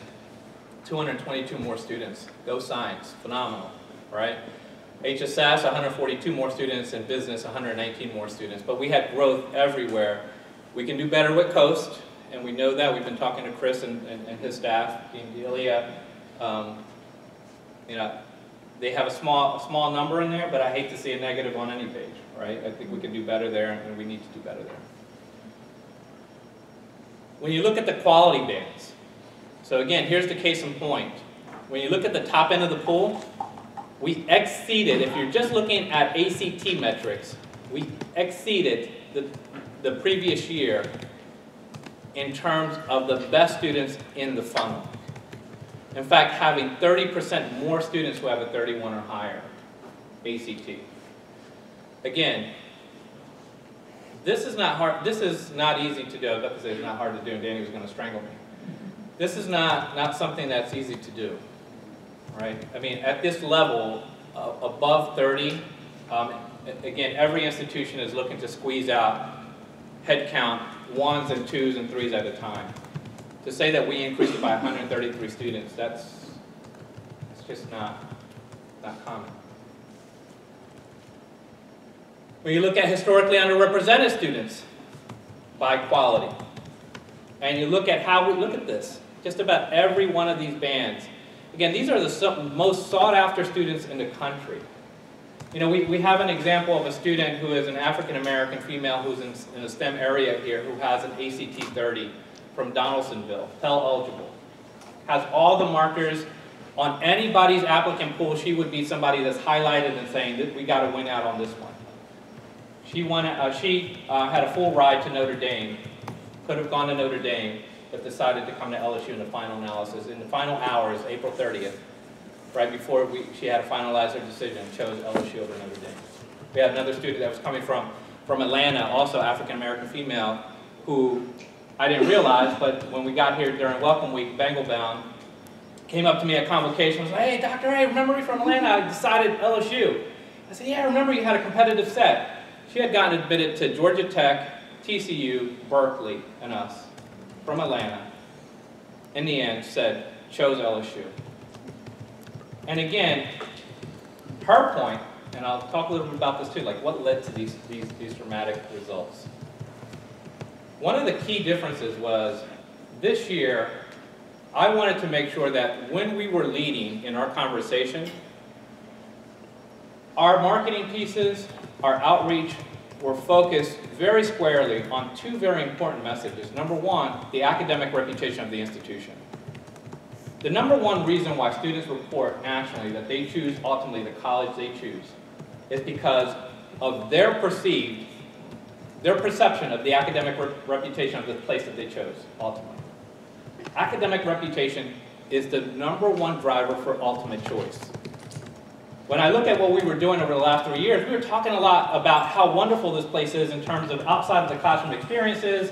222 more students. Go science, phenomenal, right? HSS, 142 more students, and business, 119 more students. But we had growth everywhere. We can do better with Coast, and we know that. We've been talking to Chris and, and, and his staff, Dean D'Elia. Um, you know, they have a small, a small number in there, but I hate to see a negative on any page, right? I think we can do better there, and we need to do better there. When you look at the quality bands, so again, here's the case in point. When you look at the top end of the pool, we exceeded, if you're just looking at ACT metrics, we exceeded the, the previous year in terms of the best students in the funnel. In fact, having 30% more students who have a 31 or higher ACT. Again, this is not hard, this is not easy to do. I was about to say it's not hard to do, and Danny was going to strangle me. This is not, not something that's easy to do, right? I mean, at this level, uh, above 30, um, again, every institution is looking to squeeze out headcount ones and twos and threes at a time. To say that we increased it by 133 students, that's, that's just not, not common. When you look at historically underrepresented students by quality, and you look at how we look at this, just about every one of these bands. Again, these are the most sought after students in the country. You know, we, we have an example of a student who is an African American female who's in, in a STEM area here who has an ACT 30 from Donaldsonville, Pell eligible. Has all the markers on anybody's applicant pool, she would be somebody that's highlighted and saying that we got to win out on this one. She, won, uh, she uh, had a full ride to Notre Dame, could have gone to Notre Dame, but decided to come to LSU in the final analysis. In the final hours, April 30th, right before we, she had to finalize her decision, chose LSU over Notre Dame. We had another student that was coming from, from Atlanta, also African-American female, who I didn't realize, but when we got here during Welcome Week, Bengal Bound, came up to me at convocation, was like, hey, Dr. A, remember me from Atlanta? I decided LSU. I said, yeah, I remember you had a competitive set. She had gotten admitted to Georgia Tech, TCU, Berkeley, and us from Atlanta, in the end, said, chose LSU. And again, her point, and I'll talk a little bit about this too, like what led to these, these, these dramatic results. One of the key differences was this year, I wanted to make sure that when we were leading in our conversation, our marketing pieces, our outreach, were focused very squarely on two very important messages. Number one, the academic reputation of the institution. The number one reason why students report nationally that they choose ultimately the college they choose is because of their perceived, their perception of the academic re reputation of the place that they chose ultimately. Academic reputation is the number one driver for ultimate choice. When I look at what we were doing over the last three years, we were talking a lot about how wonderful this place is in terms of outside of the classroom experiences,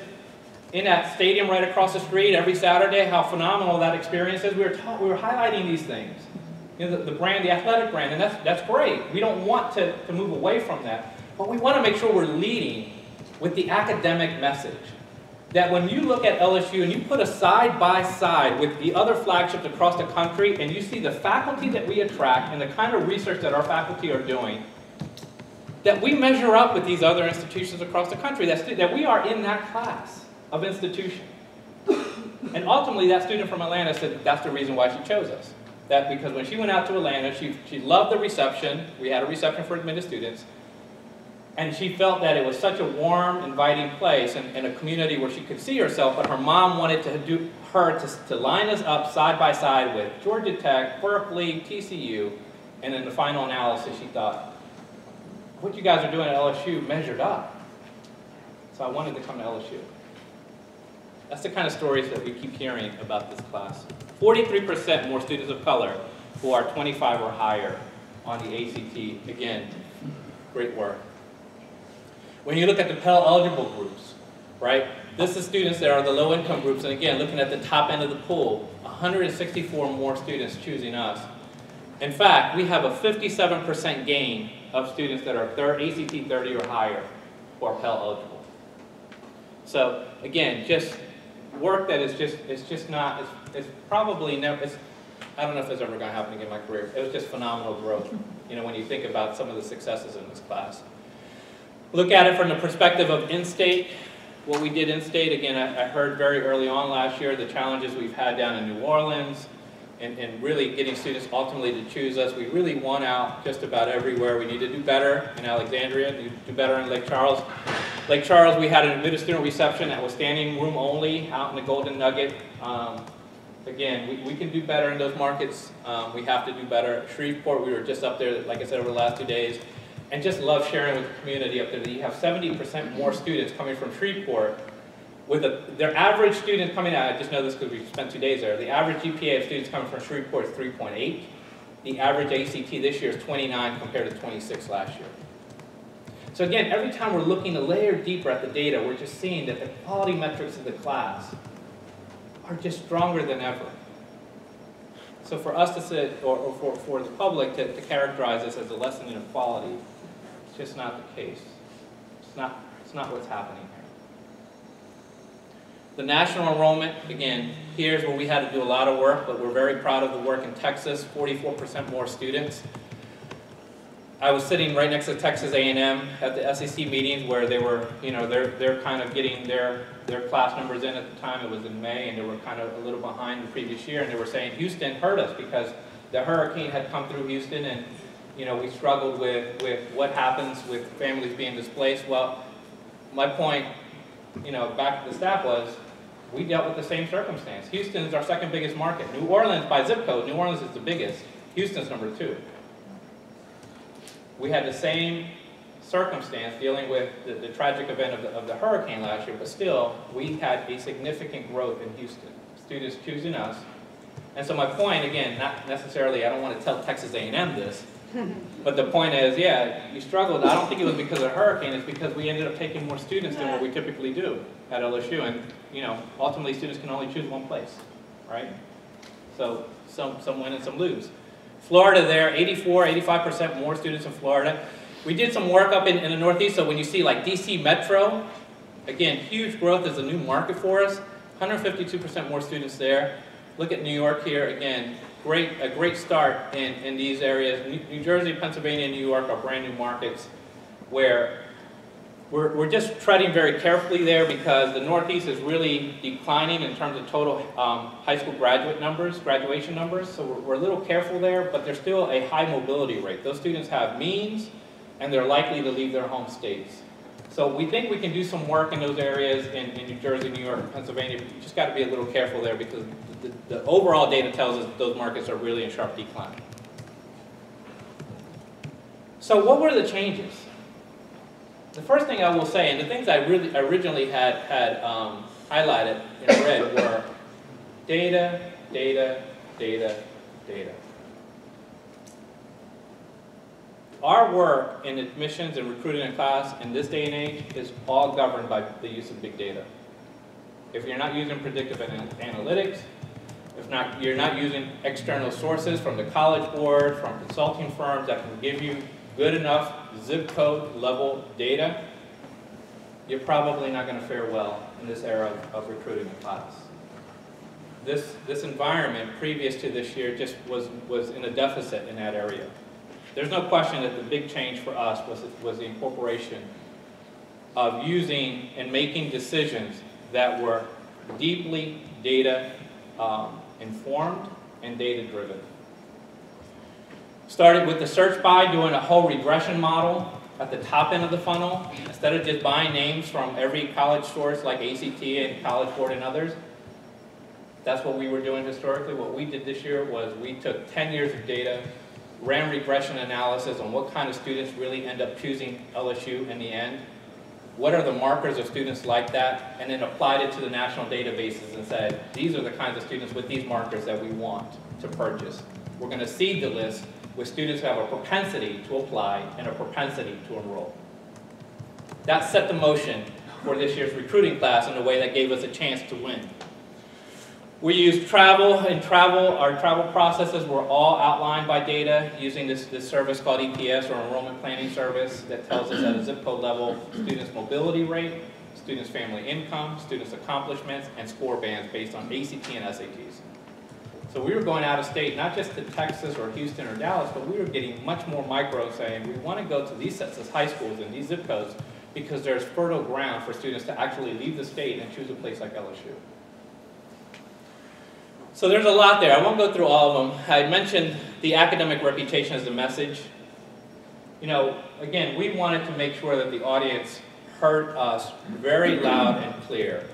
in that stadium right across the street every Saturday, how phenomenal that experience is. We were, we were highlighting these things. You know, the, the, brand, the athletic brand, and that's, that's great. We don't want to, to move away from that. But we want to make sure we're leading with the academic message. That when you look at LSU and you put a side by side with the other flagships across the country and you see the faculty that we attract and the kind of research that our faculty are doing, that we measure up with these other institutions across the country, that, that we are in that class of institution. And ultimately, that student from Atlanta said that's the reason why she chose us. That because when she went out to Atlanta, she, she loved the reception. We had a reception for admitted students. And she felt that it was such a warm, inviting place and, and a community where she could see herself, but her mom wanted to do her to, to line us up side by side with Georgia Tech, Berkeley, TCU, and in the final analysis, she thought, what you guys are doing at LSU measured up. So I wanted to come to LSU. That's the kind of stories that we keep hearing about this class. 43% more students of color who are 25 or higher on the ACT. Again, great work. When you look at the Pell eligible groups, right? This is students that are the low income groups, and again, looking at the top end of the pool, 164 more students choosing us. In fact, we have a 57% gain of students that are third, ACT 30 or higher who are Pell eligible. So again, just work that is just, it's just not, it's, it's probably never, it's, I don't know if it's ever gonna happen again in my career. It was just phenomenal growth, you know, when you think about some of the successes in this class. Look at it from the perspective of in-state, what we did in-state, again, I, I heard very early on last year the challenges we've had down in New Orleans, and, and really getting students ultimately to choose us. We really won out just about everywhere. We need to do better in Alexandria, to do better in Lake Charles. Lake Charles, we had an admitted student reception that was standing room only out in the Golden Nugget. Um, again, we, we can do better in those markets. Um, we have to do better. Shreveport, we were just up there, like I said, over the last two days. And just love sharing with the community up there that you have 70% more students coming from Shreveport with a, their average student coming out, I just know this because we spent two days there, the average GPA of students coming from Shreveport is 3.8. The average ACT this year is 29 compared to 26 last year. So again, every time we're looking a layer deeper at the data, we're just seeing that the quality metrics of the class are just stronger than ever. So for us to sit, or, or for, for the public to, to characterize this as a lessening of quality, it's just not the case. It's not, it's not what's happening here. The national enrollment, again, here's where we had to do a lot of work, but we're very proud of the work in Texas, 44% more students. I was sitting right next to Texas A&M at the SEC meetings where they were, you know, they're, they're kind of getting their, their class numbers in at the time. It was in May, and they were kind of a little behind the previous year, and they were saying Houston hurt us because the hurricane had come through Houston, and, you know, we struggled with, with what happens with families being displaced. Well, my point, you know, back to the staff was, we dealt with the same circumstance. Houston is our second biggest market. New Orleans, by zip code, New Orleans is the biggest. Houston's number two. We had the same circumstance dealing with the, the tragic event of the, of the hurricane last year, but still, we had a significant growth in Houston. Students choosing us. And so my point, again, not necessarily, I don't want to tell Texas A&M this, but the point is, yeah, you struggled. I don't think it was because of the hurricane. It's because we ended up taking more students than what we typically do at LSU. And, you know, ultimately students can only choose one place, right? So some, some win and some lose. Florida there, 84, 85% more students in Florida. We did some work up in, in the Northeast, so when you see like DC Metro, again, huge growth is a new market for us, 152% more students there. Look at New York here, again, great, a great start in, in these areas. New, Jersey, Pennsylvania, and New York are brand new markets where we're, we're just treading very carefully there because the Northeast is really declining in terms of total um, high school graduate numbers, graduation numbers. So we're, we're a little careful there, but there's still a high mobility rate. Those students have means, and they're likely to leave their home states. So we think we can do some work in those areas in, in New Jersey, New York, Pennsylvania. You just got to be a little careful there because the, the, the overall data tells us those markets are really in sharp decline. So what were the changes? The first thing I will say, and the things I really originally had, had um, highlighted in red were data, data, data, data. Our work in admissions and recruiting a class in this day and age is all governed by the use of big data. If you're not using predictive an analytics, if not, you're not using external sources from the college board, from consulting firms that can give you good enough zip code level data, you're probably not going to fare well in this era of, of recruiting a class. This, this environment previous to this year just was, was in a deficit in that area. There's no question that the big change for us was, was the incorporation of using and making decisions that were deeply data um, informed and data driven. Started with the search by doing a whole regression model at the top end of the funnel. Instead of just buying names from every college source like ACT and College Board and others, that's what we were doing historically. What we did this year was we took 10 years of data, ran regression analysis on what kind of students really end up choosing LSU in the end, what are the markers of students like that, and then applied it to the national databases and said, these are the kinds of students with these markers that we want to purchase. We're going to seed the list with students who have a propensity to apply and a propensity to enroll. That set the motion for this year's recruiting class in a way that gave us a chance to win. We use travel, and travel, our travel processes were all outlined by data using this, this service called EPS or Enrollment Planning Service that tells us at a zip code level students' mobility rate, students' family income, students' accomplishments, and score bands based on ACT and SATs. So we were going out of state, not just to Texas or Houston or Dallas, but we were getting much more micro saying we want to go to these sets of high schools and these zip codes because there's fertile ground for students to actually leave the state and choose a place like LSU. So there's a lot there. I won't go through all of them. I mentioned the academic reputation as a message. You know, again, we wanted to make sure that the audience heard us very loud and clear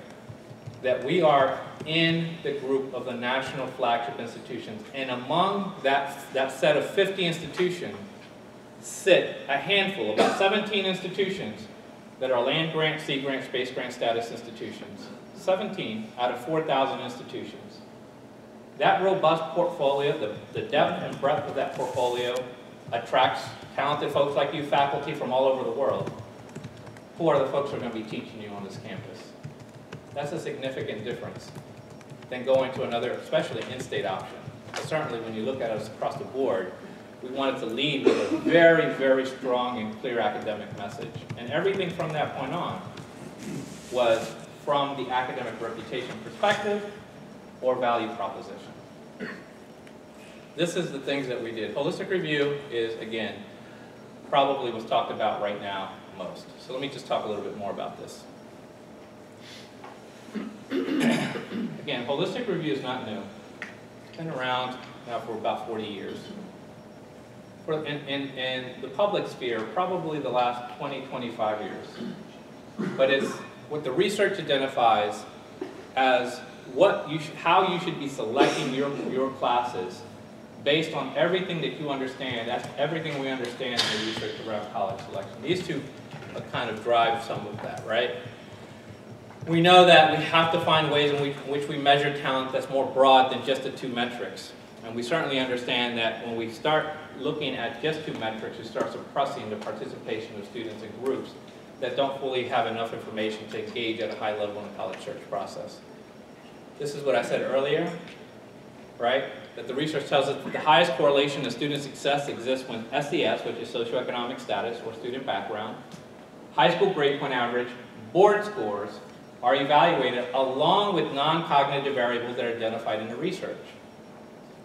that we are in the group of the national flagship institutions. And among that, that set of 50 institutions sit a handful, about 17 institutions that are land grant, sea grant, space grant status institutions. 17 out of 4,000 institutions. That robust portfolio, the, the depth and breadth of that portfolio attracts talented folks like you, faculty from all over the world. Who are the folks who are going to be teaching you on this campus? That's a significant difference than going to another, especially in-state option. Certainly when you look at us across the board, we wanted to lead with a very, very strong and clear academic message. And everything from that point on was from the academic reputation perspective or value proposition. This is the things that we did. Holistic review is, again, probably was talked about right now most. So let me just talk a little bit more about this. *coughs* Again, holistic review is not new. It's been around now for about 40 years. For, in, in, in the public sphere, probably the last 20, 25 years. But it's what the research identifies as what you how you should be selecting your, your classes based on everything that you understand, that's everything we understand in the research around college selection. These two kind of drive some of that, right? We know that we have to find ways in which we measure talent that's more broad than just the two metrics. And we certainly understand that when we start looking at just two metrics, we start suppressing the participation of students in groups that don't fully have enough information to engage at a high level in the college search process. This is what I said earlier, right? That the research tells us that the highest correlation to student success exists when SES, which is socioeconomic status or student background, high school grade point average, board scores, are evaluated along with non-cognitive variables that are identified in the research.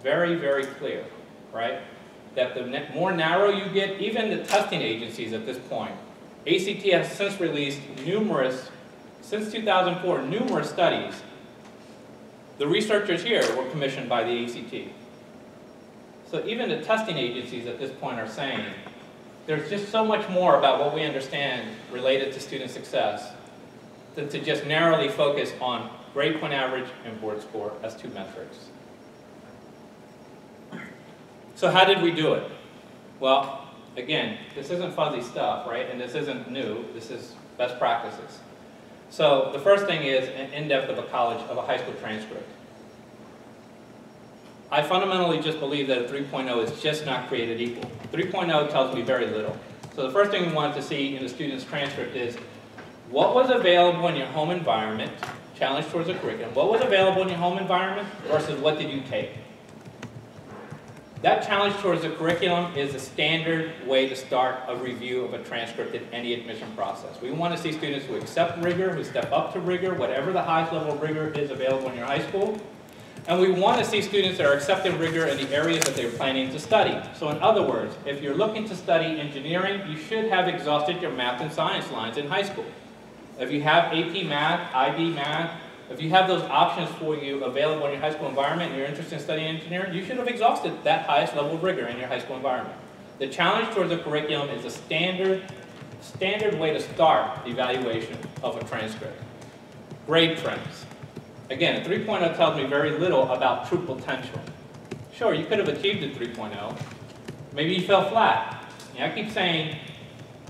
Very, very clear, right? That the more narrow you get, even the testing agencies at this point, ACT has since released numerous, since 2004, numerous studies. The researchers here were commissioned by the ACT. So even the testing agencies at this point are saying, there's just so much more about what we understand related to student success than to just narrowly focus on grade point average and board score as two metrics. So how did we do it? Well, again, this isn't fuzzy stuff, right? And this isn't new. This is best practices. So the first thing is an in-depth of a college, of a high school transcript. I fundamentally just believe that a 3.0 is just not created equal. 3.0 tells me very little. So the first thing we wanted to see in the student's transcript is what was available in your home environment, challenge towards the curriculum, what was available in your home environment versus what did you take? That challenge towards the curriculum is a standard way to start a review of a transcript in any admission process. We want to see students who accept rigor, who step up to rigor, whatever the highest level of rigor is available in your high school. And we want to see students that are accepting rigor in the areas that they're planning to study. So in other words, if you're looking to study engineering, you should have exhausted your math and science lines in high school. If you have AP Math, IB Math, if you have those options for you available in your high school environment and you're interested in studying engineering, you should have exhausted that highest level of rigor in your high school environment. The challenge towards the curriculum is a standard, standard way to start the evaluation of a transcript. Grade trends. Again, a 3.0 tells me very little about true potential. Sure, you could have achieved a 3.0. Maybe you fell flat. Yeah, I keep saying,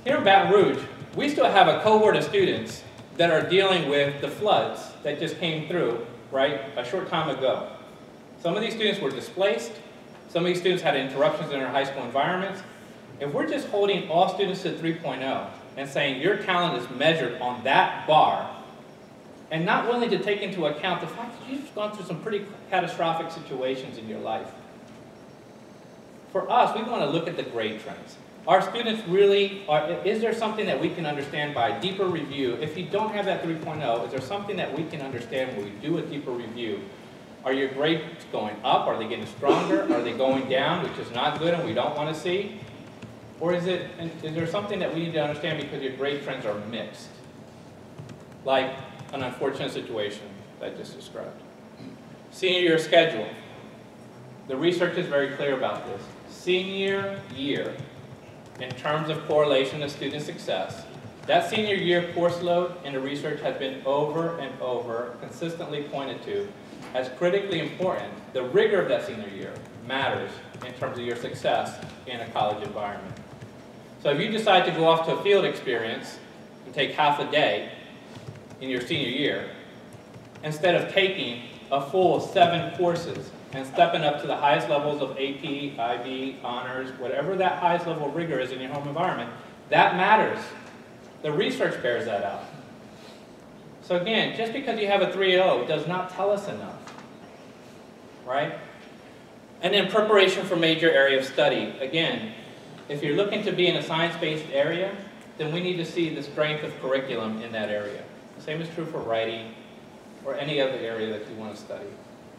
here in Baton Rouge, we still have a cohort of students that are dealing with the floods that just came through, right, a short time ago. Some of these students were displaced. Some of these students had interruptions in their high school environments. If we're just holding all students to 3.0 and saying your talent is measured on that bar, and not willing to take into account the fact that you've gone through some pretty catastrophic situations in your life. For us, we want to look at the grade trends. Our students really, are, is there something that we can understand by deeper review? If you don't have that 3.0, is there something that we can understand when we do a deeper review? Are your grades going up? Are they getting stronger? Are they going down, which is not good and we don't want to see? Or is, it, is there something that we need to understand because your grade trends are mixed? Like an unfortunate situation that I just described. Senior year schedule. The research is very clear about this. Senior year in terms of correlation of student success. That senior year course load in the research has been over and over consistently pointed to as critically important. The rigor of that senior year matters in terms of your success in a college environment. So if you decide to go off to a field experience and take half a day in your senior year, instead of taking a full seven courses and stepping up to the highest levels of AP, IB, honors, whatever that highest level of rigor is in your home environment, that matters. The research bears that out. So again, just because you have a 3.0 does not tell us enough, right? And then preparation for major area of study. Again, if you're looking to be in a science-based area, then we need to see the strength of curriculum in that area. Same is true for writing or any other area that you want to study.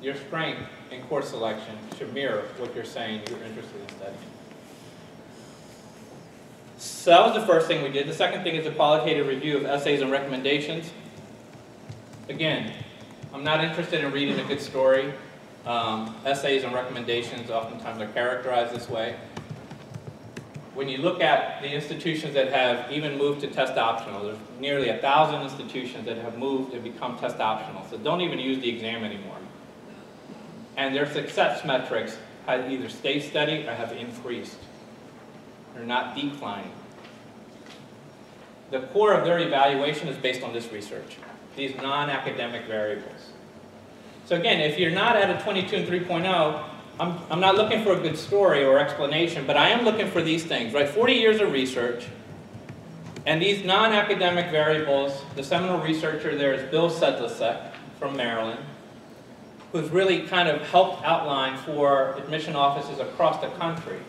Your strength in course selection should mirror what you're saying you're interested in studying. So that was the first thing we did. The second thing is a qualitative review of essays and recommendations. Again, I'm not interested in reading a good story. Um, essays and recommendations oftentimes are characterized this way. When you look at the institutions that have even moved to test optional, there's nearly a thousand institutions that have moved and become test optional, so don't even use the exam anymore. And their success metrics have either stayed steady or have increased. They're not declining. The core of their evaluation is based on this research, these non-academic variables. So again, if you're not at a 22 and 3.0, I'm, I'm not looking for a good story or explanation, but I am looking for these things, right? 40 years of research, and these non-academic variables, the seminal researcher there is Bill Sedlacek from Maryland, who's really kind of helped outline for admission offices across the country.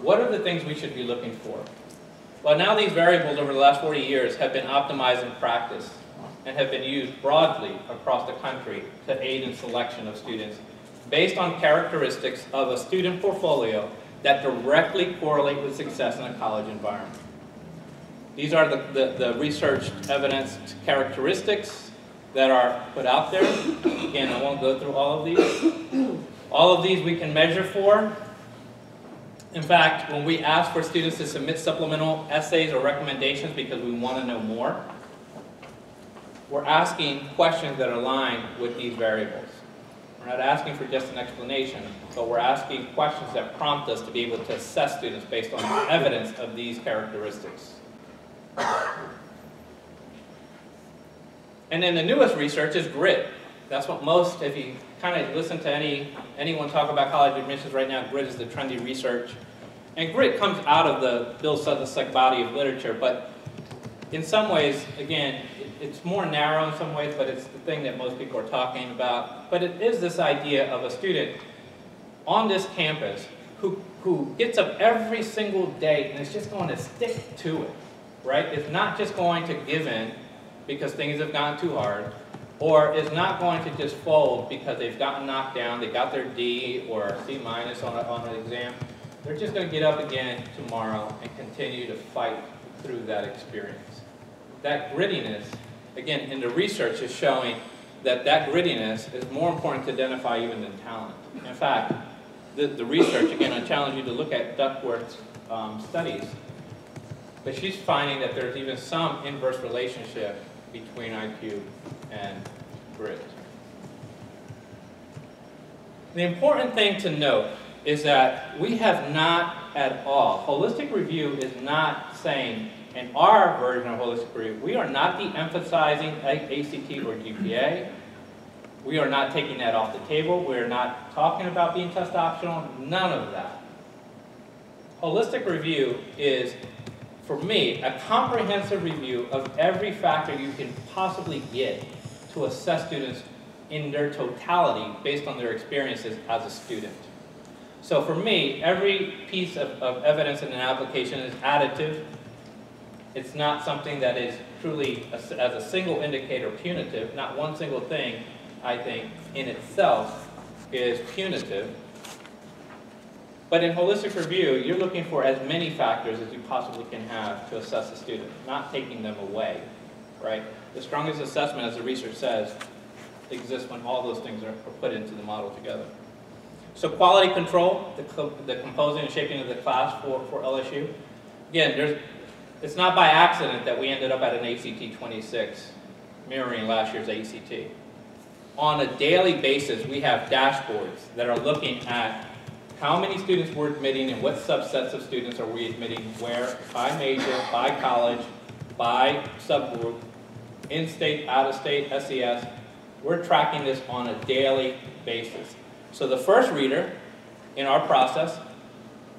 What are the things we should be looking for? Well, now these variables over the last 40 years have been optimized in practice and have been used broadly across the country to aid in selection of students based on characteristics of a student portfolio that directly correlate with success in a college environment. These are the, the, the research evidence characteristics that are put out there. Again, I won't go through all of these. All of these we can measure for. In fact, when we ask for students to submit supplemental essays or recommendations because we want to know more, we're asking questions that align with these variables. We're not asking for just an explanation, but we're asking questions that prompt us to be able to assess students based on evidence of these characteristics. And then the newest research is grit. That's what most, if you kind of listen to any anyone talk about college admissions right now, grit is the trendy research. And grit comes out of the Bill Sedlacek body of literature, but in some ways, again, it's more narrow in some ways, but it's the thing that most people are talking about. But it is this idea of a student on this campus who, who gets up every single day and is just going to stick to it, right? It's not just going to give in because things have gotten too hard, or is not going to just fold because they've gotten knocked down, they got their D or C minus on, on an exam. They're just going to get up again tomorrow and continue to fight through that experience. That grittiness, again, in the research is showing that that grittiness is more important to identify even than talent. In fact, the, the research, again, I challenge you to look at Duckworth's um, studies, but she's finding that there's even some inverse relationship between IQ and grit. The important thing to note is that we have not at all, holistic review is not saying, in our version of holistic review, we are not de-emphasizing ACT or GPA. We are not taking that off the table. We are not talking about being test optional, none of that. Holistic review is, for me, a comprehensive review of every factor you can possibly get to assess students in their totality based on their experiences as a student. So for me, every piece of, of evidence in an application is additive. It's not something that is truly, as a single indicator, punitive. Not one single thing, I think, in itself is punitive. But in holistic review, you're looking for as many factors as you possibly can have to assess a student, not taking them away, right? The strongest assessment, as the research says, exists when all those things are, put into the model together. So quality control, the, the composing and shaping of the class for, for LSU. Again, there's, it's not by accident that we ended up at an ACT 26, mirroring last year's ACT. On a daily basis, we have dashboards that are looking at how many students we're admitting and what subsets of students are we admitting where, by major, by college, by subgroup, in-state, out-of-state, SES. We're tracking this on a daily basis. So the first reader in our process,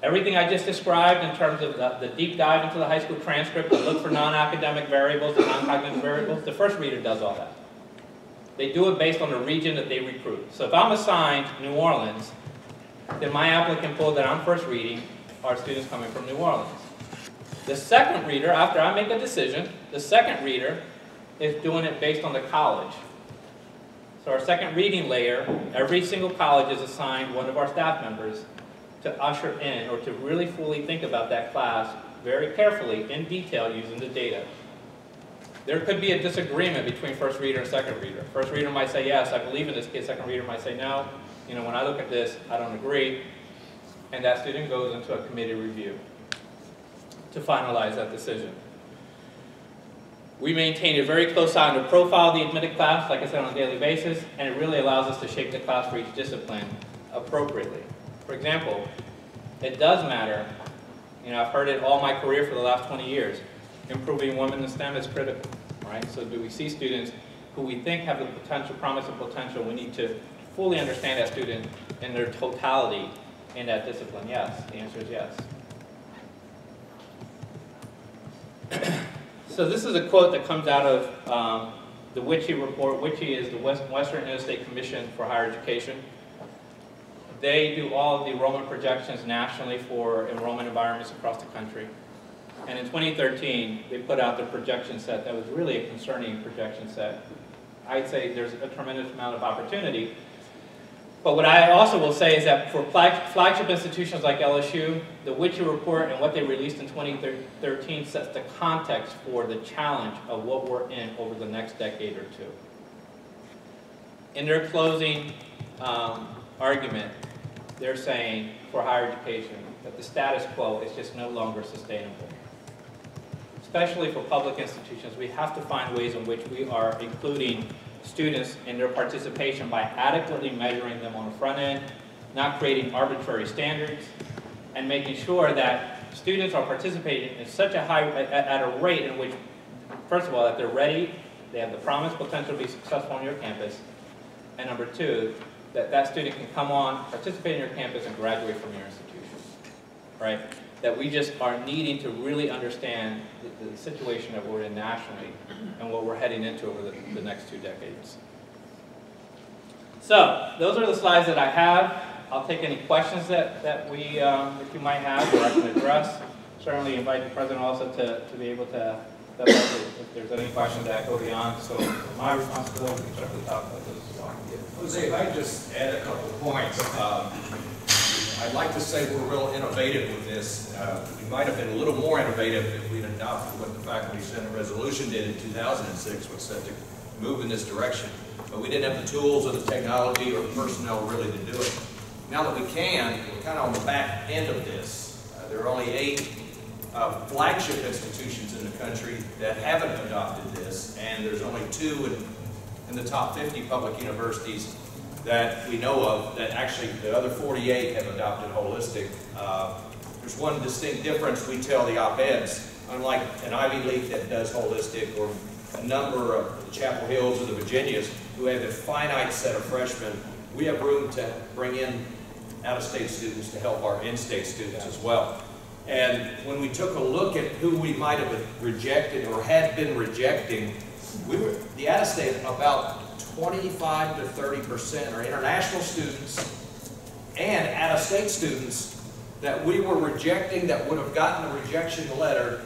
everything I just described in terms of the, the deep dive into the high school transcript, to look for non-academic variables and non-cognitive variables, the first reader does all that. They do it based on the region that they recruit. So if I'm assigned New Orleans, then my applicant pool that I'm first reading are students coming from New Orleans. The second reader, after I make a decision, the second reader is doing it based on the college. So our second reading layer, every single college is assigned one of our staff members to usher in or to really fully think about that class very carefully in detail using the data. There could be a disagreement between first reader and second reader. First reader might say, yes, I believe in this kid. Second reader might say, no, you know, when I look at this, I don't agree. And that student goes into a committee review to finalize that decision. We maintain a very close eye on the profile of the admitted class, like I said, on a daily basis, and it really allows us to shape the class for each discipline appropriately. For example, it does matter, you know, I've heard it all my career for the last 20 years, improving women in STEM is critical, right? So do we see students who we think have the potential, promise and potential, we need to fully understand that student in their totality in that discipline? Yes, the answer is yes. *coughs* So this is a quote that comes out of um, the WICHE report. WICHE is the West, Western Interstate Commission for Higher Education. They do all the enrollment projections nationally for enrollment environments across the country. And in 2013, they put out the projection set that was really a concerning projection set. I'd say there's a tremendous amount of opportunity, but what I also will say is that for flagship institutions like LSU, the WICHE report and what they released in 2013 sets the context for the challenge of what we're in over the next decade or two. In their closing um, argument, they're saying for higher education that the status quo is just no longer sustainable. Especially for public institutions, we have to find ways in which we are including students in their participation by adequately measuring them on the front end, not creating arbitrary standards, and making sure that students are participating in such a high, at, a rate in which, first of all, that they're ready, they have the promise potential to be successful on your campus, and number two, that that student can come on, participate in your campus, and graduate from your institution, right? that we just are needing to really understand the, the, situation that we're in nationally and what we're heading into over the, the next two decades. So, those are the slides that I have. I'll take any questions that, that we, um, that you might have or I can address. Certainly invite the president also to, to be able to, if there's any questions that go beyond, so my responsibility to talk about those. Jose, if I just add a couple points. Um, I'd like to say we're real innovative with this. Uh, We might have been a little more innovative if we'd adopted what the Faculty Senate resolution did in 2006, which said to move in this direction. But we didn't have the tools or the technology or the personnel really to do it. Now that we can, we're kind of on the back end of this. Uh, There are only eight uh, flagship institutions in the country that haven't adopted this, and there's only two in in the top 50 public universities that we know of, that actually the other 48 have adopted holistic. Uh, There's one distinct difference, we tell the op-eds, unlike an Ivy League that does holistic, or a number of the Chapel Hills or the Virginias, who have a finite set of freshmen, we have room to bring in out-of-state students to help our in-state students as well. And when we took a look at who we might have rejected or had been rejecting, we were, the out-of-state, about 25 to 30 percent are international students and out-of-state students that we were rejecting that would have gotten a rejection letter,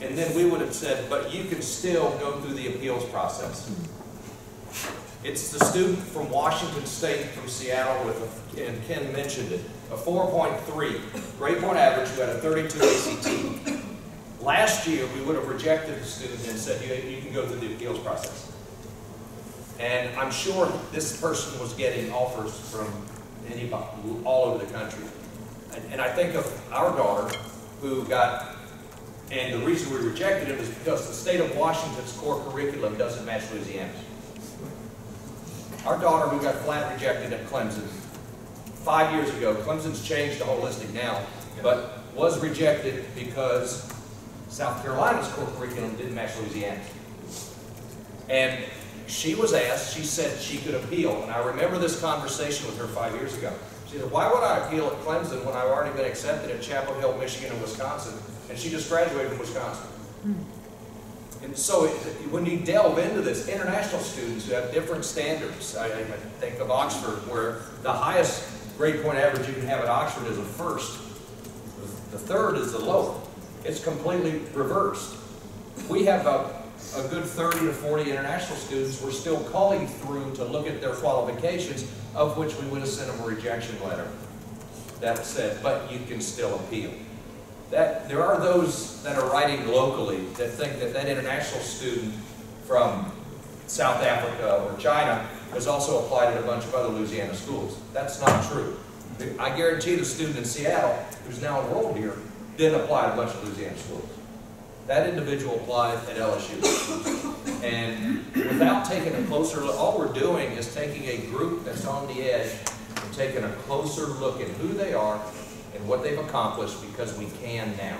and then we would have said, but you can still go through the appeals process. It's the student from Washington State, from Seattle, with, a, and Ken mentioned it, a 4.3 grade point average who had a 32 ACT. Last year, we would have rejected the student and said, you, you can go through the appeals process. And I'm sure this person was getting offers from anybody, all over the country. And, and I think of our daughter who got, and the reason we rejected him is because the state of Washington's core curriculum doesn't match Louisiana's. Our daughter who got flat rejected at Clemson five years ago, Clemson's changed to holistic now, but was rejected because South Carolina's core curriculum didn't match Louisiana's. And she was asked, she said she could appeal. And I remember this conversation with her five years ago. She said, why would I appeal at Clemson when I've already been accepted at Chapel Hill, Michigan, and Wisconsin? And she just graduated from Wisconsin. Hmm. And so it, when you delve into this, international students who have different standards, I, I think of Oxford, where the highest grade point average you can have at Oxford is a first. The third is the lower. It's completely reversed. We have a, a good 30 to 40 international students we're still calling through to look at their qualifications, of which we would have sent them a rejection letter that said, but you can still appeal. That, there are those that are writing locally that think that that international student from South Africa or China has also applied at a bunch of other Louisiana schools. That's not true. I guarantee the student in Seattle who's now enrolled here didn't apply at a bunch of Louisiana schools. That individual applied at LSU. And without taking a closer look, all we're doing is taking a group that's on the edge and taking a closer look at who they are and what they've accomplished because we can now.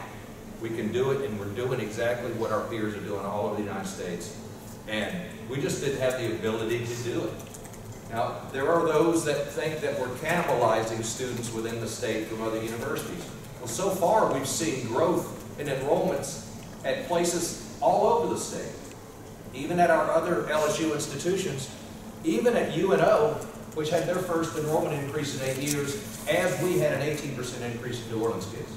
We can do it and we're doing exactly what our peers are doing all over the United States. And we just didn't have the ability to do it. Now, there are those that think that we're cannibalizing students within the state from other universities. Well, so far we've seen growth in enrollments at places all over the state. Even at our other LSU institutions, even at UNO, which had their first enrollment increase in eight years, as we had an 18% increase in New Orleans kids.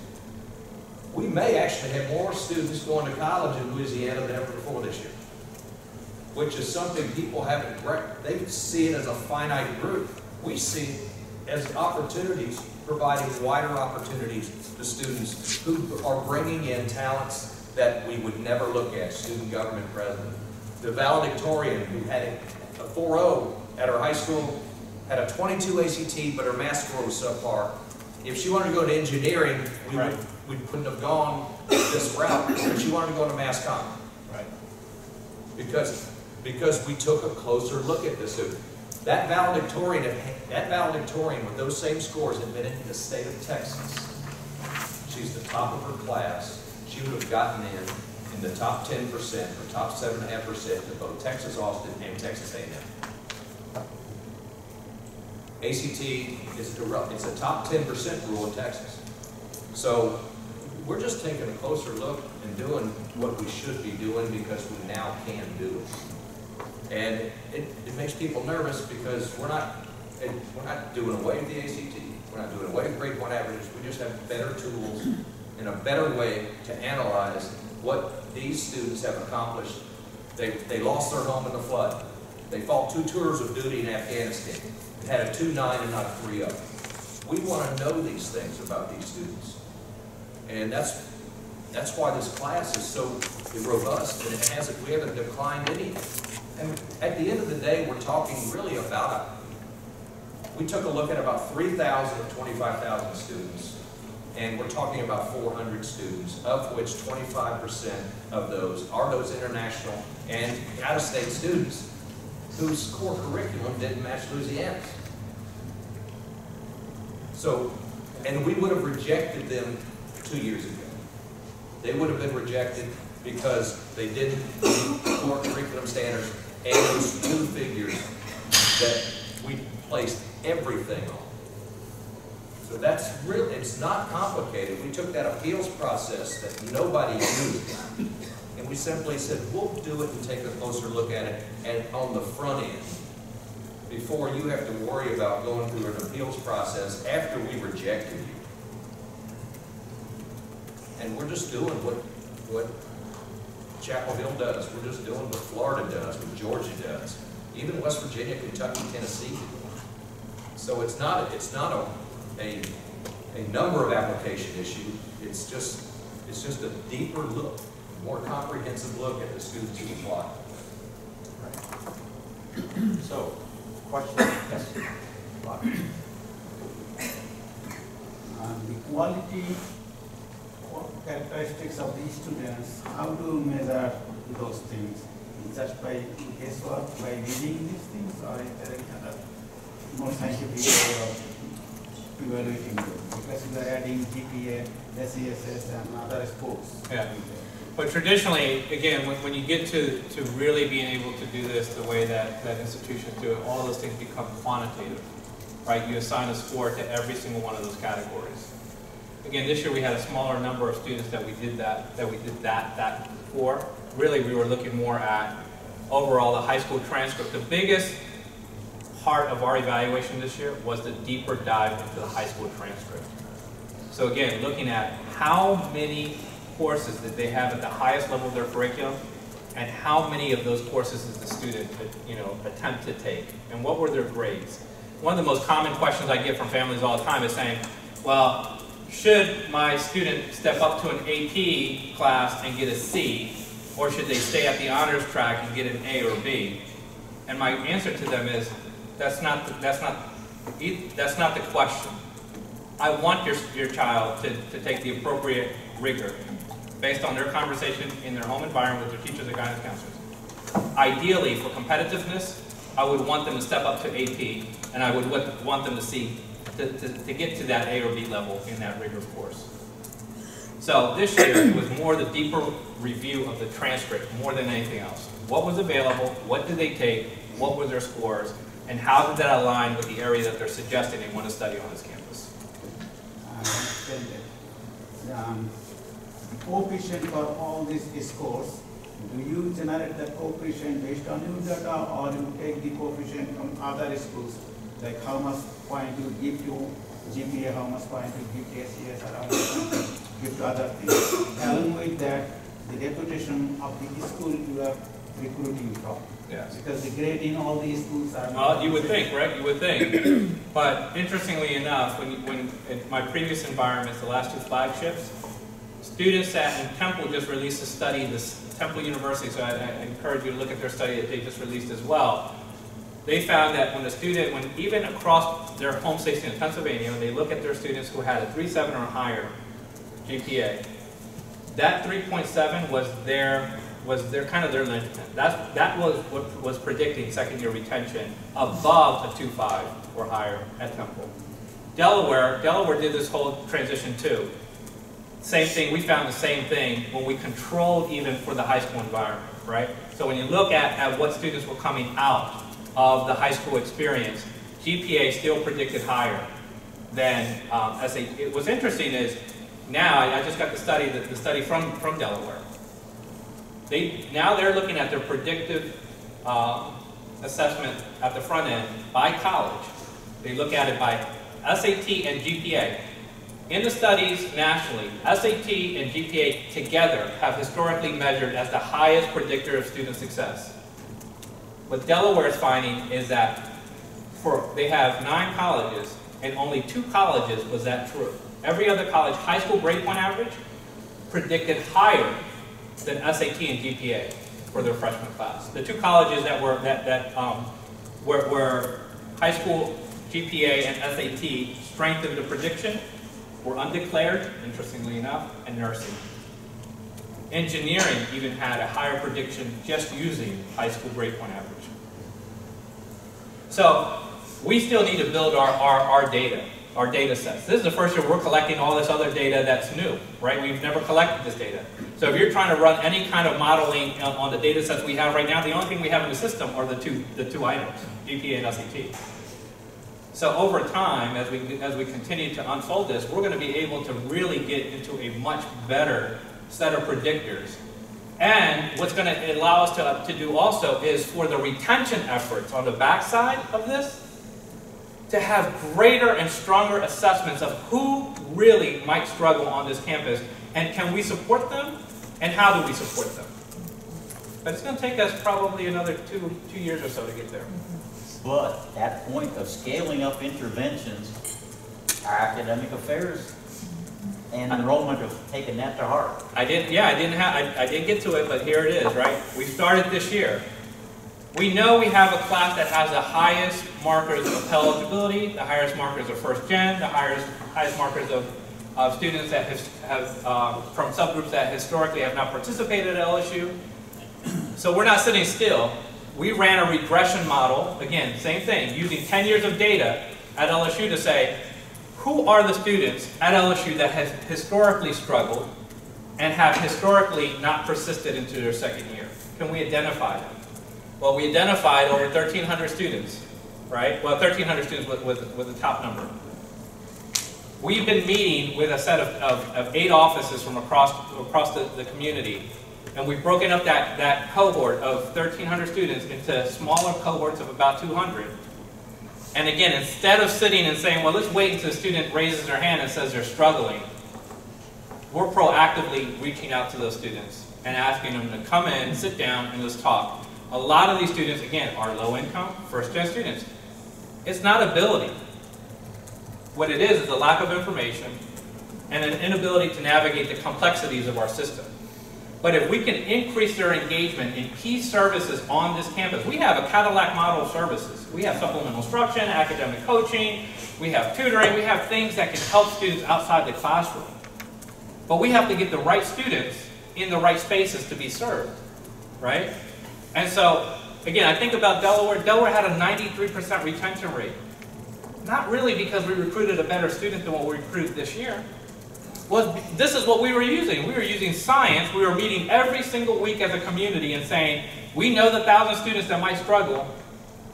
We may actually have more students going to college in Louisiana than ever before this year, which is something people haven't, they see it as a finite group. We see it as opportunities, providing wider opportunities to students who are bringing in talents that we would never look at, student government president. The valedictorian who had a 4.0 at her high school, had a 22 ACT, but her math score was subpar. If she wanted to go to engineering, we, Right. would, we couldn't have gone this route, but she wanted to go to mass comm. Right. Because, because we took a closer look at this. That valedictorian, that valedictorian with those same scores had been in the state of Texas. She's the top of her class. She would have gotten in in the top 10% or top 7.5% to both Texas Austin and Texas A&M. ACT is a, it's a top 10% rule in Texas. So we're just taking a closer look and doing what we should be doing because we now can do it. And it, it makes people nervous because we're not, it, we're not doing away with the ACT. We're not doing away with grade point averages, we just have better tools and a better way to analyze what these students have accomplished. They, they lost their home in the flood. They fought two tours of duty in Afghanistan and had a 2-9 and not a 3-0. We want to know these things about these students. And that's, that's why this class is so robust and it hasn't, we haven't declined any. And at the end of the day, we're talking really about, we took a look at about 3,000 of 25,000 students. And we're talking about 400 students, of which 25% of those are those international and out-of-state students whose core curriculum didn't match Louisiana's. So, and we would have rejected them two years ago. They would have been rejected because they didn't meet core curriculum standards and those two figures that we placed everything on. So that's really, it's not complicated. We took that appeals process that nobody used, and we simply said, we'll do it and take a closer look at it and on the front end, before you have to worry about going through an appeals process after we rejected you. And we're just doing what, what Chapel Hill does. We're just doing what Florida does, what Georgia does, even West Virginia, Kentucky, Tennessee. So it's not, it's not a, a, a number of application issue. It's just, it's just a deeper look, more comprehensive look at the students who apply. So, question, yes? The quality characteristics of these students, how do you measure those things? Just by guesswork, by reading these things, or is there any other more scientific way of evaluating them? Because you are adding GPA, SESS, and other scores. Yeah. But traditionally, again, when, when you get to, to really being able to do this the way that, that institutions do it, all those things become quantitative, right? You assign a score to every single one of those categories. Again, this year we had a smaller number of students that we did that, that we did that, that for. Really, we were looking more at overall the high school transcript. The biggest part of our evaluation this year was the deeper dive into the high school transcript. So again, looking at how many courses that they have at the highest level of their curriculum, and how many of those courses does the student, you know, attempt to take, and what were their grades? One of the most common questions I get from families all the time is saying, well, should my student step up to an AP class and get a C, or should they stay at the honors track and get an A or B? And my answer to them is, that's not, the, that's not, that's not the question. I want your, your child to, to take the appropriate rigor based on their conversation in their home environment with their teachers and guidance counselors. Ideally, for competitiveness, I would want them to step up to AP, and I would want them to see, to, to, to get to that A or B level in that rigor course. So this year, it was more the deeper review of the transcript more than anything else. What was available, what did they take, what were their scores, and how did that align with the area that they're suggesting they want to study on this campus? Uh, um, coefficient for all these scores, do you generate the coefficient based on your data or do you take the coefficient from other schools? Like how much point you give to GPA, how much point you give to SES, or how much give to other things? Along with that, the reputation of the school you are recruiting from. Yes. Because the grade in all these schools are. Well, you would think, right? You would think. *coughs* but interestingly enough, when, when in my previous environments, the last two flagships, students at in Temple just released a study, this Temple University, so I, I encourage you to look at their study that they just released as well. They found that when a student, when even across their home state in Pennsylvania, when they look at their students who had a 3.7 or higher GPA, that 3.7 was their was their kind of their linchpin. That was what was predicting second year retention above a 2.5 or higher at Temple. Delaware, Delaware did this whole transition too. Same thing, we found the same thing when we controlled even for the high school environment, right? So when you look at, at what students were coming out of the high school experience, GPA still predicted higher than um, SAT. What's interesting is now, I, just got the study, the, the study from, from Delaware. They, now they're looking at their predictive uh, assessment at the front end by college. They look at it by SAT and GPA. In the studies nationally, SAT and GPA together have historically measured as the highest predictor of student success. What Delaware is finding is that for, they have nine colleges, and only two colleges was that true. Every other college, high school grade point average, predicted higher than SAT and GPA for their freshman class. The two colleges that were, that, that, um, were, were high school GPA and SAT strengthened the prediction were undeclared, interestingly enough, and nursing. Engineering even had a higher prediction just using high school grade point average. So we still need to build our, our, our data, our data sets. This is the first year we're collecting all this other data that's new, right? We've never collected this data. So if you're trying to run any kind of modeling on, the data sets we have right now, the only thing we have in the system are the two, the two items, GPA and SAT. So over time, as we, as we continue to unfold this, we're going to be able to really get into a much better set of predictors. And what's going to allow us to, to do also is for the retention efforts on the backside of this, to have greater and stronger assessments of who really might struggle on this campus, and can we support them, and how do we support them. But it's going to take us probably another two, two years or so to get there. But that point of scaling up interventions, our academic affairs and enrollment have taken that to heart. I didn't, yeah, I didn't have, I, I didn't get to it, but here it is, right? We started this year. We know we have a class that has the highest markers of eligibility, the highest markers of first gen, the highest, highest markers of, of students that have, have um, from subgroups that historically have not participated at LSU. So we're not sitting still. We ran a regression model, again, same thing, using 10 years of data at LSU to say, who are the students at LSU that has historically struggled and have historically not persisted into their second year? Can we identify them? Well, we identified over 1,300 students, right? Well, 1,300 students with, with, with the top number. We've been meeting with a set of, of, of eight offices from across, across the, the community and we've broken up that, that cohort of 1,300 students into smaller cohorts of about 200. And again, instead of sitting and saying, well, let's wait until the student raises their hand and says they're struggling, we're proactively reaching out to those students and asking them to come in, sit down, and let's talk. A lot of these students, again, are low income, first gen students. It's not ability. What it is is a lack of information and an inability to navigate the complexities of our system. But if we can increase their engagement in key services on this campus, we have a Cadillac model of services. We have supplemental instruction, academic coaching, we have tutoring, we have things that can help students outside the classroom. But we have to get the right students in the right spaces to be served, right? And so, again, I think about Delaware. Delaware had a 93% retention rate. Not really because we recruited a better student than what we recruited this year was this is what we were using. We were using science. We were meeting every single week as a community and saying, we know the thousand students that might struggle,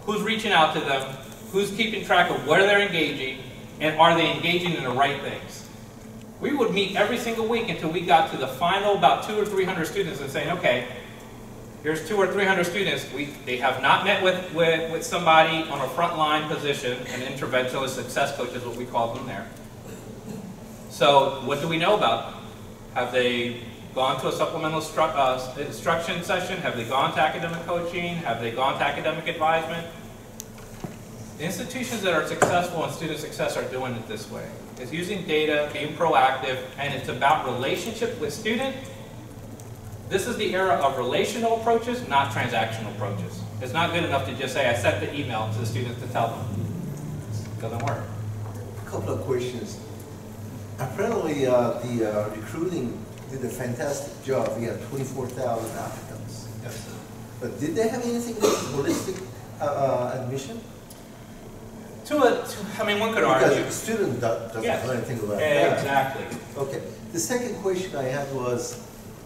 who's reaching out to them, who's keeping track of where they're engaging, and are they engaging in the right things. We would meet every single week until we got to the final about two or three hundred students and saying, okay, here's two or three hundred students. We, they have not met with, with, with somebody on a frontline position, an interventionist success coach is what we call them there. So what do we know about them? Have they gone to a supplemental uh, instruction session? Have they gone to academic coaching? Have they gone to academic advisement? The institutions that are successful in student success are doing it this way. It's using data, being proactive, and it's about relationship with student. This is the era of relational approaches, not transactional approaches. It's not good enough to just say, I sent the email to the students to tell them. It doesn't work. A couple of questions. Apparently, uh, the uh, recruiting did a fantastic job. We had 24,000 applicants. Yes. But did they have anything with holistic uh, uh, admission? To a, to, I mean, one could argue. Because student do- doesn't Yes. know anything about that. Exactly. Okay. The second question I had was,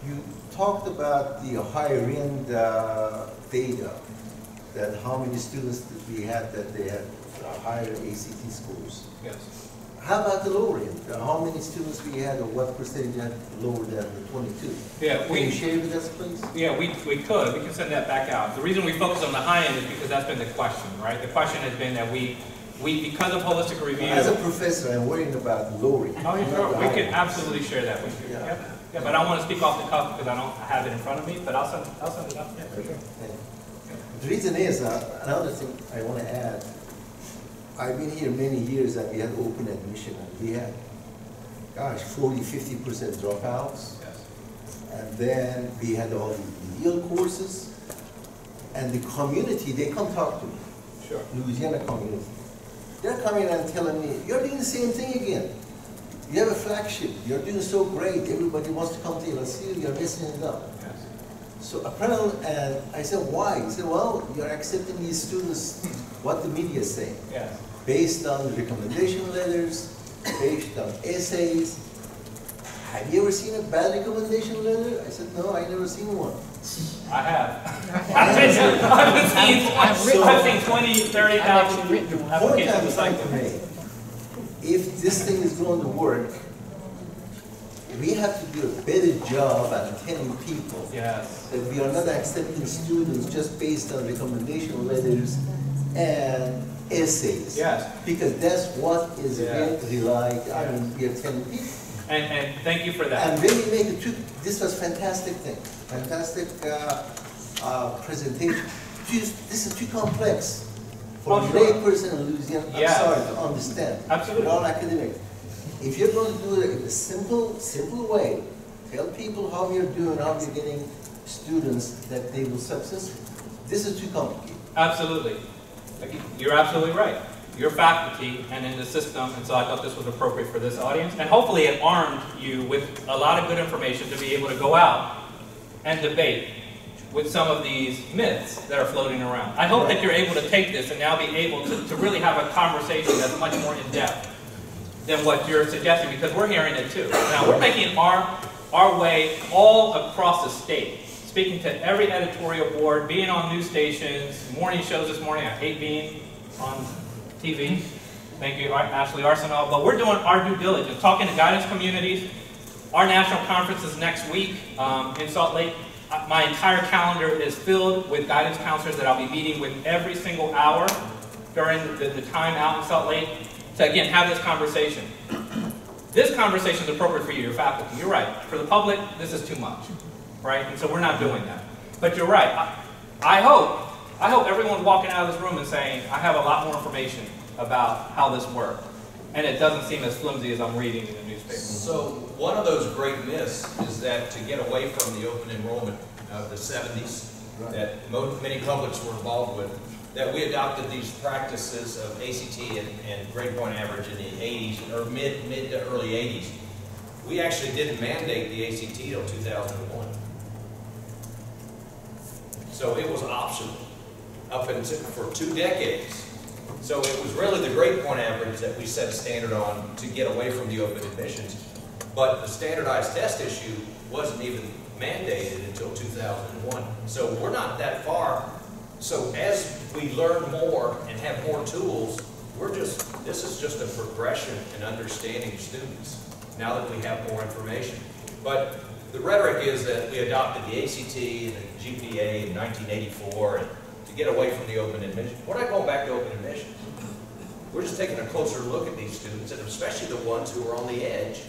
you talked about the higher end uh, data, that how many students that we had that they had uh, higher ACT scores. Yes. How about the lower end? Uh, How many students we had, or what percentage had lower than the 22? Yeah, Can we- you share with us, please? Yeah, we, we could, we can send that back out. The reason we focus on the high end is because that's been the question, right? The question has been that we, We, because of holistic review. As a professor, I'm worrying about lowering. Oh, yeah, sure. We can absolutely share that with you. Yeah. Yep. Yeah, but I don't want to speak off the cuff because I don't have it in front of me, but I'll send, I'll send it up. Yeah, for sure. The reason is, uh, another thing I want to add, I've been here many years and we had open admission and we had, gosh, 40, 50% dropouts. Yes. And then we had all the remedial courses. And the community, they come talk to me. Sure. Louisiana community. They're coming and telling me, you're doing the same thing again. You have a flagship, you're doing so great, everybody wants to come to LSU, you're messing it up. Yes. So apparently, and I said, why? He said, well, you're accepting these students, what the media is saying, Yes. based on recommendation letters, based on essays. Have you ever seen a bad recommendation letter? I said, no, I never seen one. I have. *laughs* I've seen, I've seen, I've seen 20, 30,000 Point I'm applications like to that. make, if this thing is going to work, we have to do a better job at telling people Yes. that we are not accepting students just based on recommendation letters and essays. Yes. Because that's what is Yeah. relied, I mean, we are telling people. And, and thank you for that. And we make it, too- this was fantastic thing, fantastic uh, uh, presentation. Just, this is too complex for Oh, a sure. layperson in Louisiana, I'm Yes. sorry, to understand. Absolutely. We're all academic. If you're going to do it in a simple, simple way, tell people how you're doing, how you're getting students that they will successful. This is too complicated. Absolutely. You're absolutely right. You're faculty and in the system, and so I thought this was appropriate for this audience. And hopefully it armed you with a lot of good information to be able to go out and debate with some of these myths that are floating around. I hope that you're able to take this and now be able to, to really have a conversation that's much more in-depth than what you're suggesting, because we're hearing it too. Now, we're making our, our way all across the state, speaking to every editorial board, being on news stations, morning shows this morning, I hate being on TV. Thank you, Ashley Arsenal, but we're doing our due diligence, talking to guidance communities. Our national conference is next week um, in Salt Lake. Uh, My entire calendar is filled with guidance counselors that I'll be meeting with every single hour during the, the time out in Salt Lake to again have this conversation. This conversation is appropriate for you, your faculty. You're right. For the public, this is too much, right? And so we're not doing that. But you're right. I, I hope, I hope everyone's walking out of this room and saying, I have a lot more information about how this worked. And it doesn't seem as flimsy as I'm reading in the newspaper. So one of those great myths is that to get away from the open enrollment of the seventies, that mo- many publics were involved with, that we adopted these practices of ACT and, and grade point average in the eighties, or mid, mid to early eighties. We actually didn't mandate the ACT until two thousand and one. So it was optional up until, for two decades. So it was really the grade point average that we set a standard on to get away from the open admissions. But the standardized test issue wasn't even mandated until 2001. So we're not that far. So as we learn more and have more tools, we're just, this is just a progression in understanding students now that we have more information. But the rhetoric is that we adopted the ACT and the GPA in 1984 and to get away from the open admission. We're not going back to open admissions. We're just taking a closer look at these students, and especially the ones who are on the edge,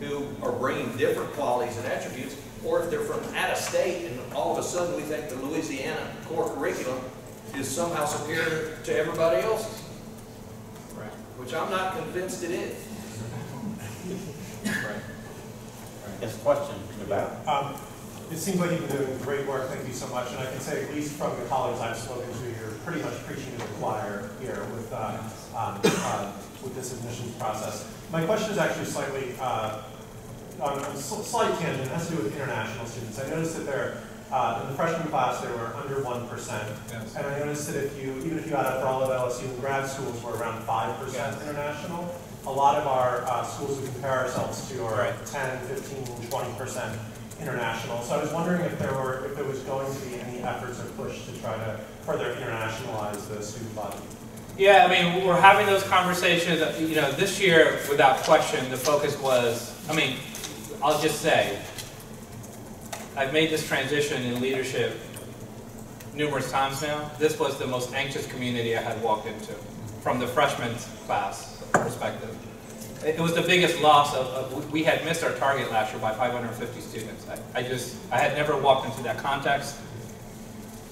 who are bringing different qualities and attributes, or if they're from out of state, and all of a sudden we think the Louisiana core curriculum is somehow superior to everybody else's, Right. which I'm not convinced it is. Right. Yes, question about, Um, It seems like you've been doing great work, thank you so much, and I can say, at least from the colleagues I've spoken to, you're pretty much preaching to the choir here with, uh, um, uh, with this admissions process. My question is actually slightly, uh, on a slight tangent, it has to do with international students. I noticed that they're, uh, in the freshman class, they were under one percent. Yes. And I noticed that if you, even if you add up for all of LSU and grad schools, we're around five percent Yes. international. A lot of our uh, schools we compare ourselves to are Right. 10, 15, 20 percent international. So I was wondering if there were, if there was going to be any efforts or push to try to further internationalize the student body. Yeah, I mean, we're having those conversations, you know, this year, without question, the focus was, I mean, I'll just say, I've made this transition in leadership numerous times now. This was the most anxious community I had walked into. from the freshman class perspective. It it was the biggest loss of, of, we had missed our target last year by 550 students. I, I just, I had never walked into that context.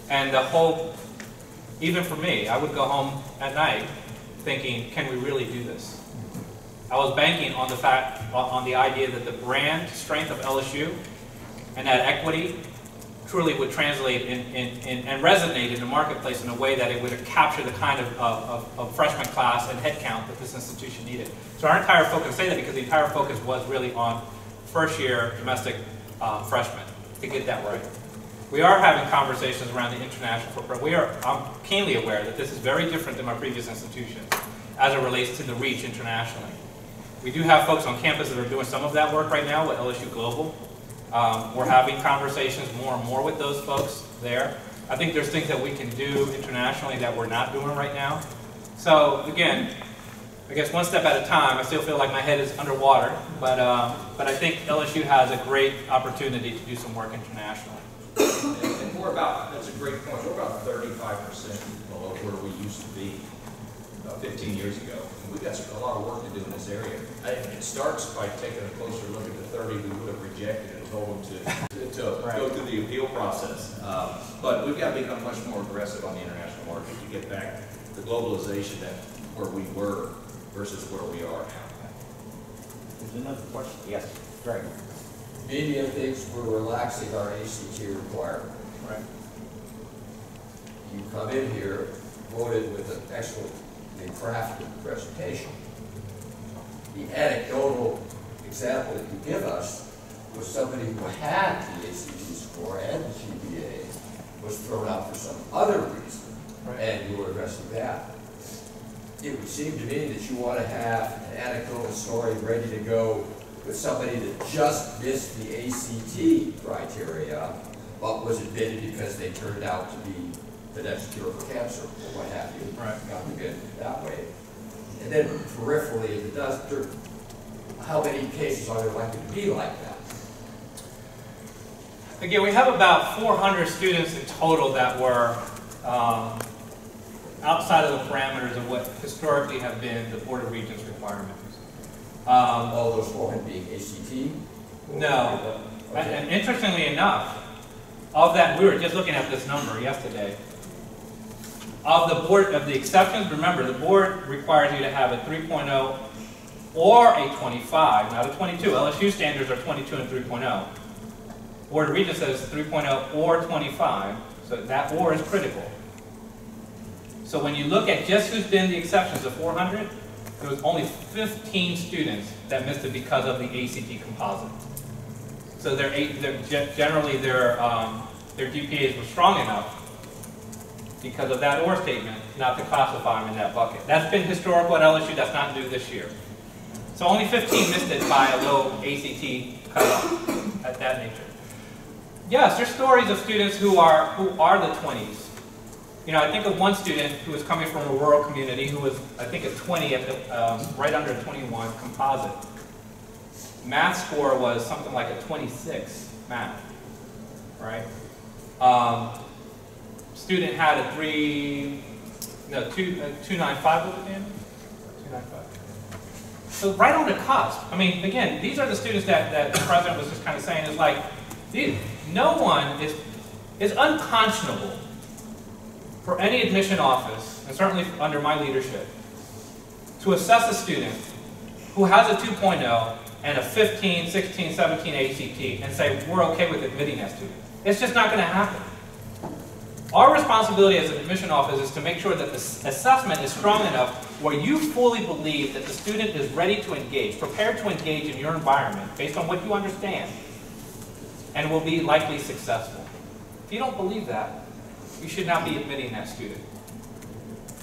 And the whole, even for me, I would go home at night thinking, can we really do this? I was banking on the fact, on on the idea that the brand strength of LSU and that equity truly would translate in, in, in, and resonate in the marketplace in a way that it would capture the kind of, of, of freshman class and headcount that this institution needed. So our entire focus, say that because the entire focus was really on first year domestic uh, freshmen to get that right. We are having conversations around the international footprint. We are, I'm keenly aware that this is very different than my previous institution as it relates to the reach internationally. We do have folks on campus that are doing some of that work right now with LSU Global. Um, we're having conversations more and more with those folks there. I think there's things that we can do internationally that we're not doing right now. So again, I guess one step at a time. I still feel like my head is underwater, but um, but I think LSU has a great opportunity to do some work internationally. And and we're about, that's a great point, we're about thirty-five percent below where we used to be about fifteen years ago. And we've got a lot of work to do in this area. I- It starts by taking a closer look at the thirty we would have rejected told them to, to- to go through the appeal process. Um, But we've got to become much more aggressive on the international market to get back the globalization that, where we were versus where we are now. There's another question. Yes, Greg. Media thinks we're relaxing our ACT requirement. Right. You come in here, voted with an excellently crafted presentation. The anecdotal example that you give us was somebody who had the ACT score and the GPA was thrown out for some other reason, and you were addressing that. It would seem to me that you want to have an anecdotal story ready to go with somebody that just missed the ACT criteria, but was admitted because they turned out to be the next cure for cancer, or what have you. Right. Got admitted that way. And then peripherally, if it does, how many cases are there likely to be like that? Again, we have about 400 students in total that were um, outside of the parameters of what historically have been the Board of Regents requirements. Um, All those four hundred being ACT? No. And- Okay. And interestingly enough, of that, we were just looking at this number yesterday. Of the board, of the exceptions, remember, the board requires you to have a 3.0 or a 25, not a 22. LSU standards are 22 and 3.0. Board of Regents says 3.0 or 25, so that or is critical. So when you look at just who's been the exceptions, of 400, there was only 15 students that missed it because of the ACT composite. So their, their generally their, um, their GPAs were strong enough because of that or statement not to classify them in that bucket. That's been historical at LSU, that's not new this year. So only 15 missed it by a low ACT cutoff at that nature. Yes, there's stories of students who are, who are the 20s. You know, I think of one student who was coming from a rural community who was, I think, a 20 at the, um, right under 21 composite. Math score was something like a 26 math, right? Um, student had a three, no, two, uh, 295 was it, Dan? 295. So right on the cusp. I mean, again, these are the students that, that the president was just kind of saying is like, these, no one is, is unconscionable for any admission office, and certainly under my leadership, to assess a student who has a 2.0 and a 15, 16, 17 ACT and say, we're okay with admitting that student. It's just not going to happen. Our responsibility as an admission office is to make sure that the assessment is strong enough where you fully believe that the student is ready to engage, prepared to engage in your environment based on what you understand, and will be likely successful. If you don't believe that, you should not be admitting that student.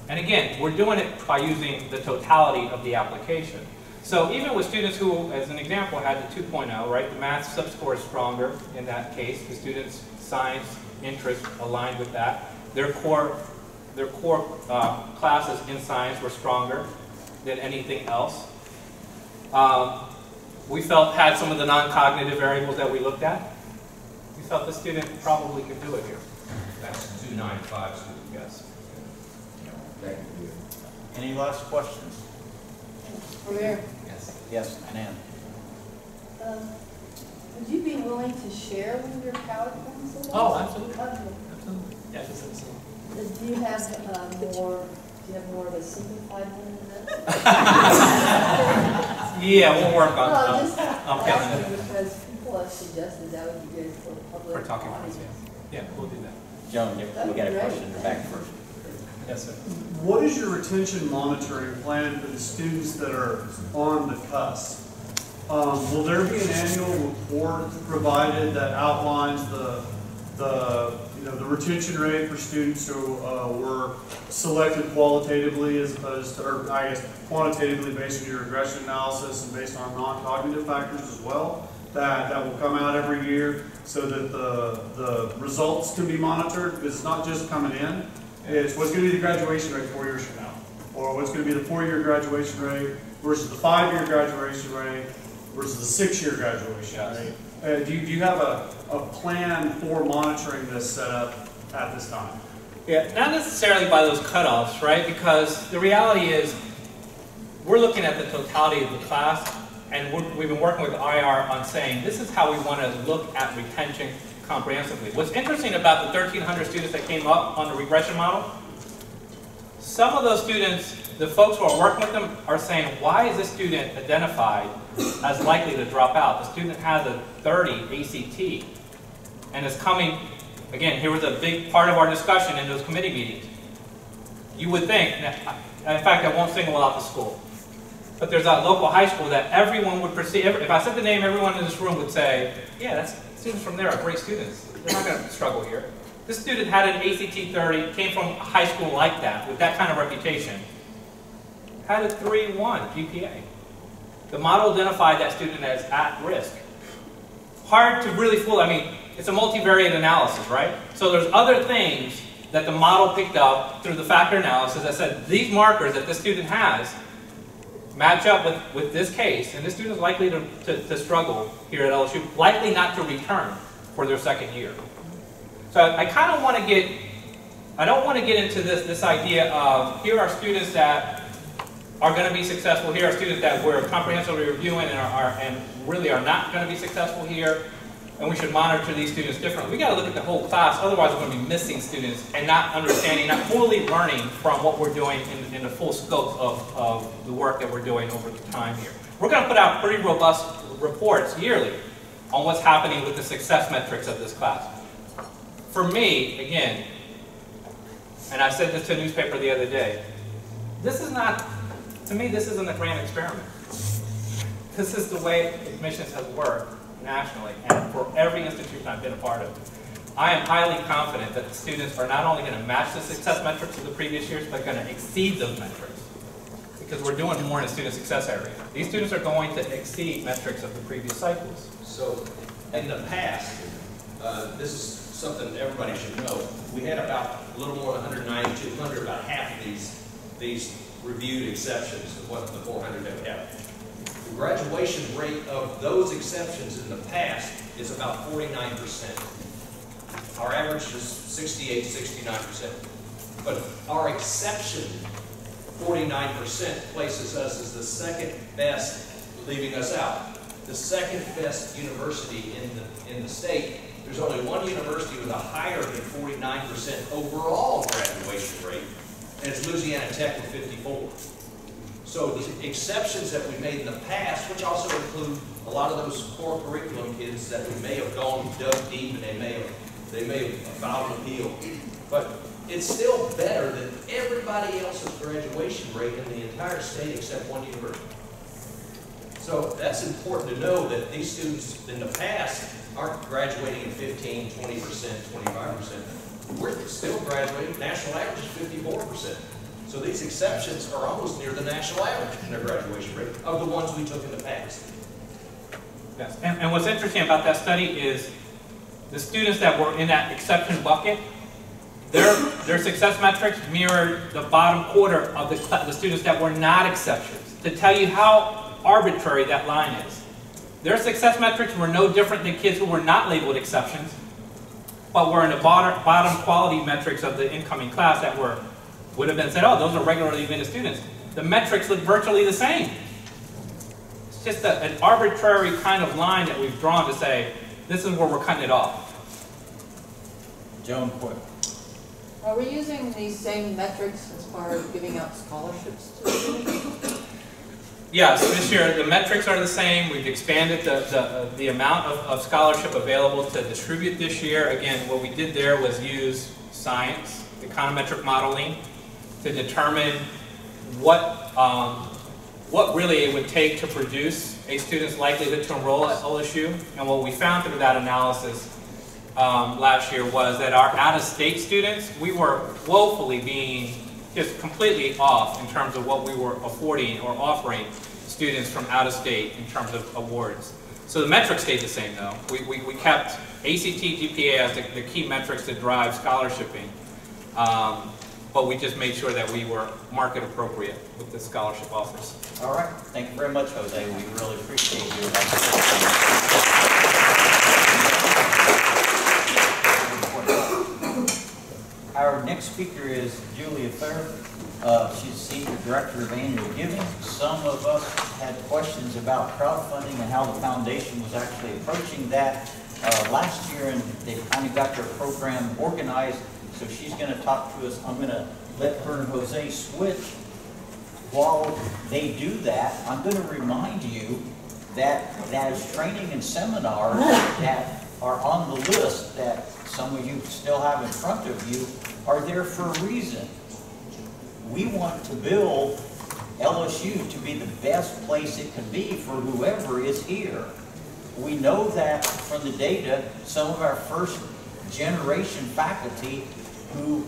And again, we're doing it by using the totality of the application. So even with students who, as an example, had the 2.0, right, the math subscore is stronger in that case. The students' science interest aligned with that. Their core, their core uh, classes in science were stronger than anything else. Um, we felt had some of the non-cognitive variables that we looked at. We felt the student probably could do it here. That's two nine five, student, Yes. Thank you. Any last questions? Mayor, Yes. Yes, Nan. um, would you be willing to share with your PowerPoints? Oh, absolutely. Okay. Absolutely. Yeah, just, it's, Uh, Do you have uh, more, do you have more of a simplified one than that? *laughs* yeah, we'll work on, No, I'm just I'm counting asking it because people have suggested that would be good for public. for talking points, yeah. Yeah, we'll do that. Joan, you- we got a question in the back first. Yes, sir. What is your retention monitoring plan for the students that are on the cusp? Um, will there be an annual report provided that outlines the, the, you know, the retention rate for students who, uh, were selected qualitatively as opposed to, or I guess quantitatively based on your regression analysis and based on non-cognitive factors as well? That, that will come out every year so that the, the results can be monitored, it's not just coming in, it's what's gonna be the graduation rate four years from now, or what's gonna be the four-year graduation rate versus the five-year graduation rate versus the six-year graduation rate. Uh, do you, do you have a, a plan for monitoring this set up at this time? Yeah, not necessarily by those cutoffs, right? Because the reality is, we're looking at the totality of the class, and we've been working with IR on saying, this is how we want to look at retention comprehensively. What's interesting about the 1,300 students that came up on the regression model, some of those students, the folks who are working with them are saying, why is this student identified as likely to drop out? The student has a 30 ACT and is coming, again, here was a big part of our discussion in those committee meetings. You would think, in fact, I won't single out the school, but there's a local high school that everyone would perceive, if I said the name, everyone in this room would say, yeah, that's, students from there are great students. They're not going to struggle here. This student had an ACT 30, came from a high school like that, with that kind of reputation, had a 3-1 GPA. The model identified that student as at risk. Hard to really fool, I mean, it's a multivariate analysis, right? So there's other things that the model picked up through the factor analysis that said these markers that this student has match up with, with this case, and this student is likely to, to, to struggle here at LSU, likely not to return for their second year. So I, kind of want to get, I don't want to get into this, this idea of here are students that are going to be successful, here are students that we're comprehensively reviewing and, are, are, and really are not going to be successful here, and we should monitor these students differently. We got to look at the whole class, otherwise we're going to be missing students and not understanding, not fully learning from what we're doing in, in the full scope of, of the work that we're doing over the time here. We're going to put out pretty robust reports yearly on what's happening with the success metrics of this class. For me, again, and I said this to a newspaper the other day, this is not, to me, this isn't a grand experiment. This is the way admissions has worked nationally and for every institution I've been a part of. I am highly confident that the students are not only going to match the success metrics of the previous years, but going to exceed those metrics. Because we're doing more in the student success area. These students are going to exceed metrics of the previous cycles. So, in the past, uh, this is something everybody should know. We had about a little more than 190, 200, about half of these, these reviewed exceptions of what the 400 that we have. The graduation rate of those exceptions in the past is about 49%. Our average is 68, 69%. But our exception, 49%, places us as the second best, leaving us out. The second best university in the, in the state. There's only one university with a higher than 49% overall graduation rate, and it's Louisiana Tech with 54. So the exceptions that we made in the past, which also include a lot of those core curriculum kids that we may have gone dug deep and they may have they may have filed an appeal. But it's still better than everybody else's graduation rate in the entire state except one university. So that's important to know that these students in the past aren't graduating at 15, 20%, 25%. We're still graduating, national average is 54%. So these exceptions are almost near the national average in their graduation rate of the ones we took in the past. Yes. And, and what's interesting about that study is the students that were in that exception bucket, their, their success metrics mirrored the bottom quarter of the, the students that were not exceptions, to tell you how arbitrary that line is. Their success metrics were no different than kids who were not labeled exceptions, but were in the bottom, bottom quality metrics of the incoming class that were would have been said, oh, those are regularly admitted students. The metrics look virtually the same. It's just a, an arbitrary kind of line that we've drawn to say, this is where we're cutting it off. Joan Quick. Are we using these same metrics as far as giving out scholarships to students? Yes, this year, the metrics are the same. We've expanded the, the, the amount of, of scholarship available to distribute this year. Again, what we did there was use science, econometric modeling, to determine what, um, what really it would take to produce a student's likelihood to enroll at LSU. And what we found through that analysis um, last year was that our out-of-state students, we were woefully being just completely off in terms of what we were affording or offering students from out of state in terms of awards. So the metrics stayed the same though. We, we, we kept ACT, GPA as the, the key metrics that drive scholarshiping. Um, but we just made sure that we were market appropriate with the scholarship offers. All right, thank you very much, Jose. We really appreciate you. Our next speaker is Julie LeFebvre. Uh, she's Senior Director of Annual Giving. Some of us had questions about crowdfunding and how the foundation was actually approaching that uh, last year, and they kind of got their program organized. So she's going to talk to us. I'm going to let her and Jose switch. While they do that, I'm going to remind you that there's training and seminars that are on the list that some of you still have in front of you are there for a reason. We want to build LSU to be the best place it can be for whoever is here. We know that from the data, some of our first generation faculty who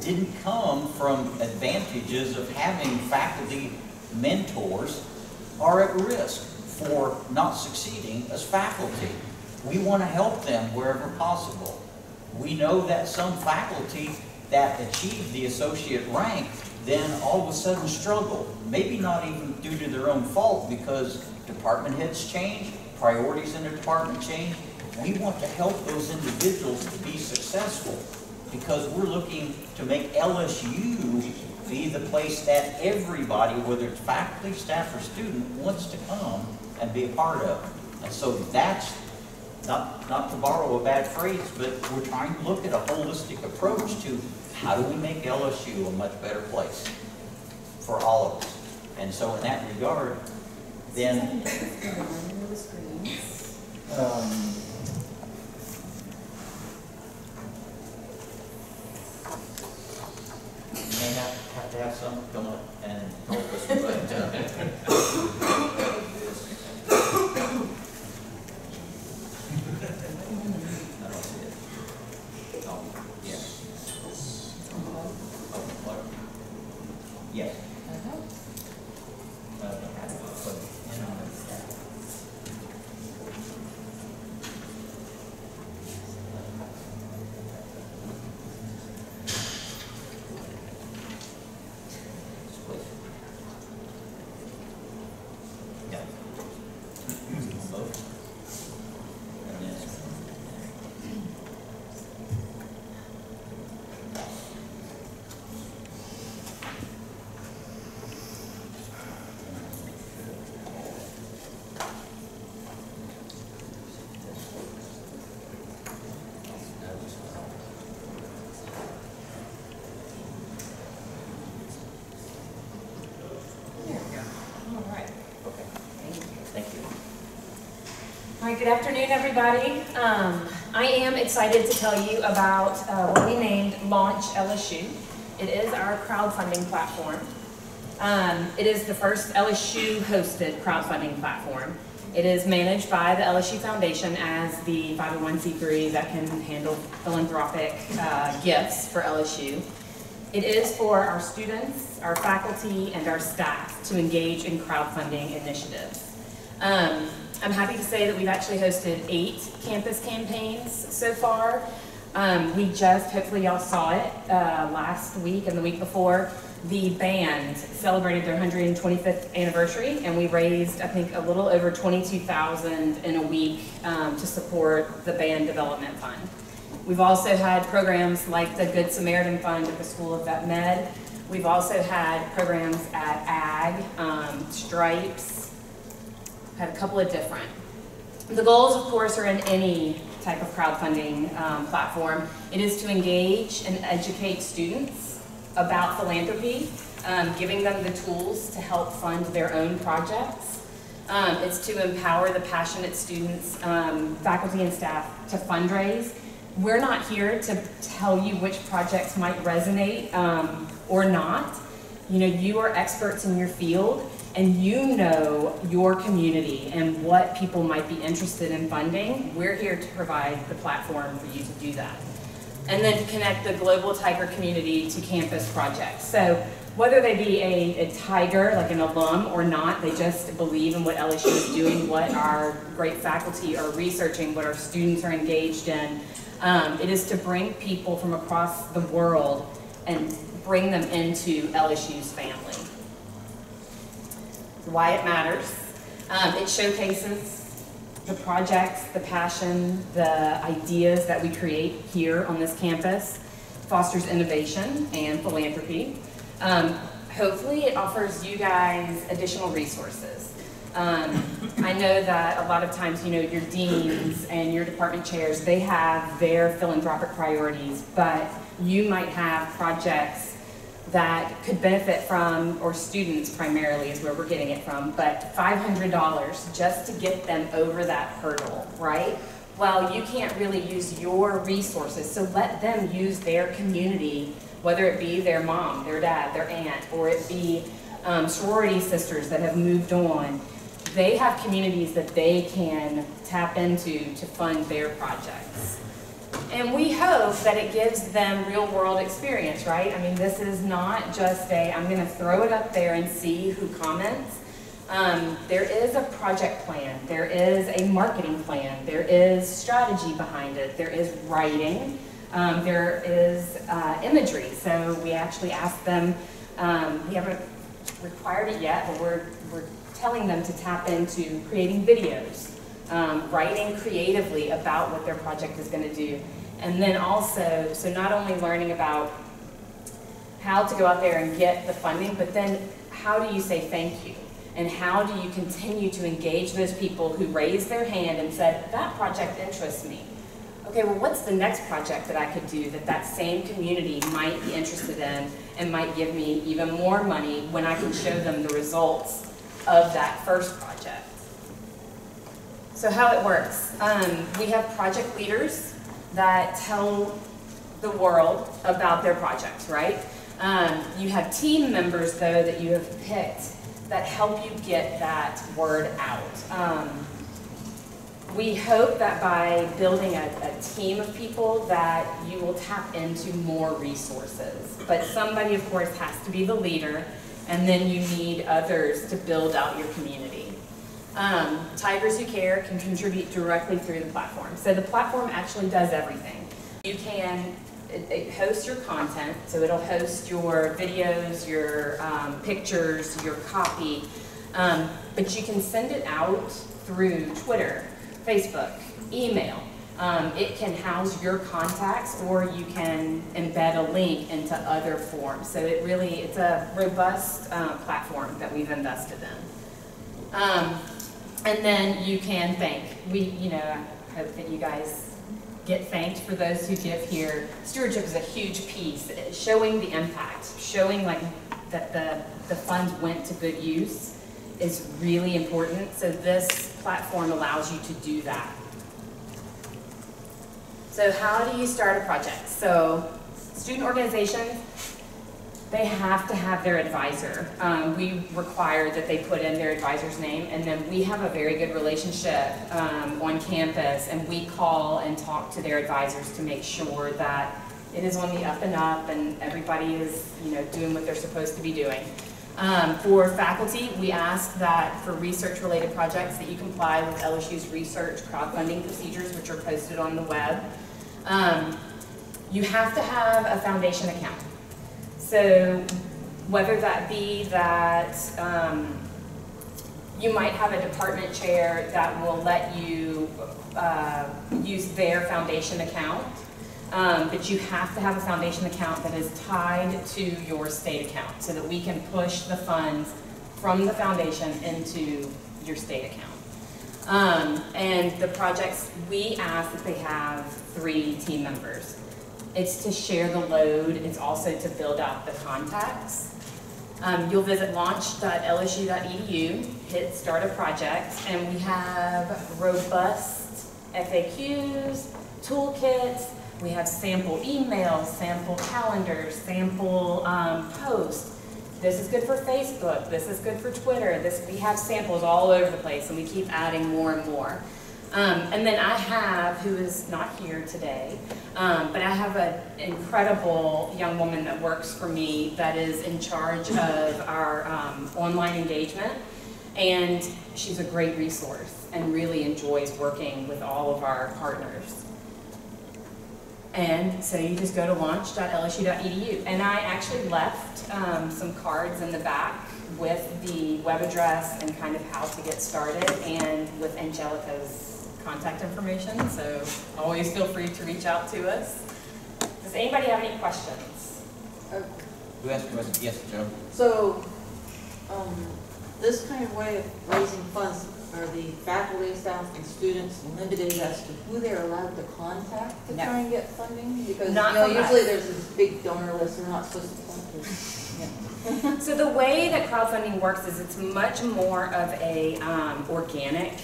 didn't come from advantages of having faculty mentors are at risk for not succeeding as faculty. We want to help them wherever possible. We know that some faculty that achieve the associate rank then all of a sudden struggle. Maybe not even due to their own fault because department heads change, priorities in the department change. We want to help those individuals to be successful because we're looking to make LSU be the place that everybody, whether it's faculty, staff, or student, wants to come and be a part of. And so that's not, not to borrow a bad phrase, but we're trying to look at a holistic approach to how do we make LSU a much better place for all of us. And so in that regard, then, um, you may have, to come up and help us, I don't see it. Oh, yes. Oh, what? Yes. Uh, but, you know, Yeah. Both. And yes. There we go. All right. Okay. Thank you. Thank you. All right, good afternoon, everybody. Um, I am excited to tell you about uh, what we named Launch LSU. It is our crowdfunding platform. Um, it is the first LSU-hosted crowdfunding platform. It is managed by the LSU Foundation as the 501c3 that can handle philanthropic uh, gifts for LSU. It is for our students, our faculty, and our staff to engage in crowdfunding initiatives. Um, I'm happy to say that we've actually hosted eight campus campaigns so far. Um, we just, hopefully y'all saw it uh, last week and the week before, the band celebrated their 125th anniversary and we raised, I think, a little over 22,000 in a week um, to support the band development fund. We've also had programs like the Good Samaritan Fund at the School of Vet Med We've also had programs at Ag, um, Stripes, had a couple of different. The goals, of course, are in any type of crowdfunding um, platform. It is to engage and educate students about philanthropy, um, giving them the tools to help fund their own projects. Um, it's to empower the passionate students, um, faculty and staff to fundraise. We're not here to tell you which projects might resonate um, or not. You know, you are experts in your field and you know your community and what people might be interested in funding. We're here to provide the platform for you to do that. And then to connect the global Tiger community to campus projects. So whether they be a, a Tiger, like an alum or not, they just believe in what LSU is doing, what our great faculty are researching, what our students are engaged in. Um, it is to bring people from across the world and bring them into LSU's family. Why it matters. Um, it showcases the projects, the passion, the ideas that we create here on this campus, fosters innovation and philanthropy. Um, hopefully it offers you guys additional resources. Um, I know that a lot of times, you know, your deans and your department chairs, they have their philanthropic priorities, but you might have projects that could benefit from, or students primarily is where we're getting it from, but $500 just to get them over that hurdle, right? Well, you can't really use your resources, so let them use their community, whether it be their mom, their dad, their aunt, or it be um, sorority sisters that have moved on. They have communities that they can tap into to fund their projects. And we hope that it gives them real world experience, right? I mean, this is not just a, I'm gonna throw it up there and see who comments. Um, there is a project plan, there is a marketing plan, there is strategy behind it, there is writing, um, there is uh, imagery. So we actually asked them, um, we haven't required it yet, but we're, we're telling them to tap into creating videos, um, writing creatively about what their project is going to do. And then also, so not only learning about how to go out there and get the funding, but then how do you say thank you? And how do you continue to engage those people who raised their hand and said, that project interests me? Okay, well, what's the next project that I could do that that same community might be interested in and might give me even more money when I can show them the results of that first project? So how it works, um, we have project leaders that tell the world about their projects, right? Um, you have team members, though, that you have picked that help you get that word out. Um, we hope that by building a, a, team of people that you will tap into more resources. But somebody, of course, has to be the leader, and then you need others to build out your community. Um, Tigers Who Care can contribute directly through the platform. So the platform actually does everything. You can hosts your content, so it'll host your videos, your um, pictures, your copy, um, but you can send it out through Twitter, Facebook, email. Um, it can house your contacts or you can embed a link into other forms. So it really, it's a robust uh, platform that we've invested in. And then you can thank. We, you know, hope that you guys get thanked for those who give here. Stewardship is a huge piece, showing the impact, showing like that the, the funds went to good use is really important. So this platform allows you to do that. So how do you start a project? So student organizations, they have to have their advisor. Um, we require that they put in their advisor's name, and then we have a very good relationship um, on campus, and we call and talk to their advisors to make sure that it is on the up and up, and everybody is, you know, doing what they're supposed to be doing. Um, for faculty, we ask that for research-related projects that you comply with LSU's research crowdfunding procedures, which are posted on the web. Um, you have to have a foundation account. So whether that be that um, you might have a department chair that will let you uh, use their foundation account. Um, but you have to have a foundation account that is tied to your state account so that we can push the funds from the foundation into your state account. Um, and the projects, we ask that they have three team members. It's to share the load, it's also to build out the contacts. Um, you'll visit launch.lsu.edu, hit start a project, and we have robust FAQs, toolkits, we have sample emails, sample calendars, sample um, posts. This is good for Facebook, this is good for Twitter, this, we have samples all over the place and we keep adding more and more. Um, and then I have, who is not here today, um, but I have an incredible young woman that works for me that is in charge of our um, online engagement. And she's a great resource and really enjoys working with all of our partners. And so you just go to launch.lsu.edu. And I actually left um, some cards in the back with the web address and kind of how to get started and with Angelica's contact information. So always feel free to reach out to us. Does anybody have any questions? Who asked the question? Yes, Joe? So, um, this kind of way of raising funds, are the faculty, staff, and students limited as to who they're allowed to contact to No. try and get funding? Because, you know, usually us. there's this big donor list, they're not supposed to talk to. *laughs* So the way that crowdfunding works is it's much more of a um, organic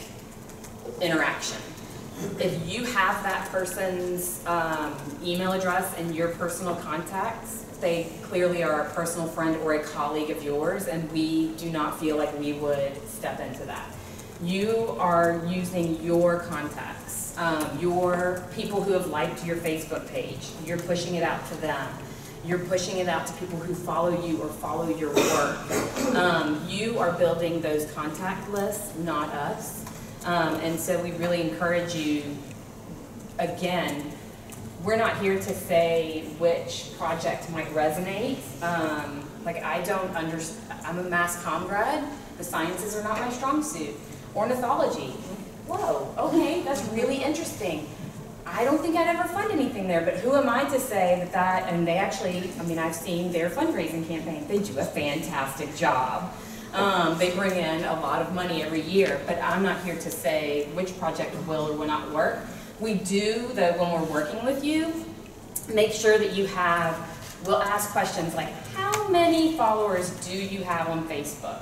interaction. If you have that person's um, email address and your personal contacts, they clearly are a personal friend or a colleague of yours, and we do not feel like we would step into that. You are using your contacts, um, your people who have liked your Facebook page. You're pushing it out to them. You're pushing it out to people who follow you or follow your work. Um, you are building those contact lists, not us. Um, and so we really encourage you, again, we're not here to say which project might resonate. Um, like I don't understand, I'm a mass comm grad. The sciences are not my strong suit. Ornithology. Whoa, okay, that's really interesting. I don't think I'd ever fund anything there, but who am I to say that that, and they actually, I mean, I've seen their fundraising campaign, they do a fantastic job. Um, they bring in a lot of money every year, but I'm not here to say which project will or will not work. We do, though, when we're working with you, make sure that you have, we'll ask questions like, how many followers do you have on Facebook?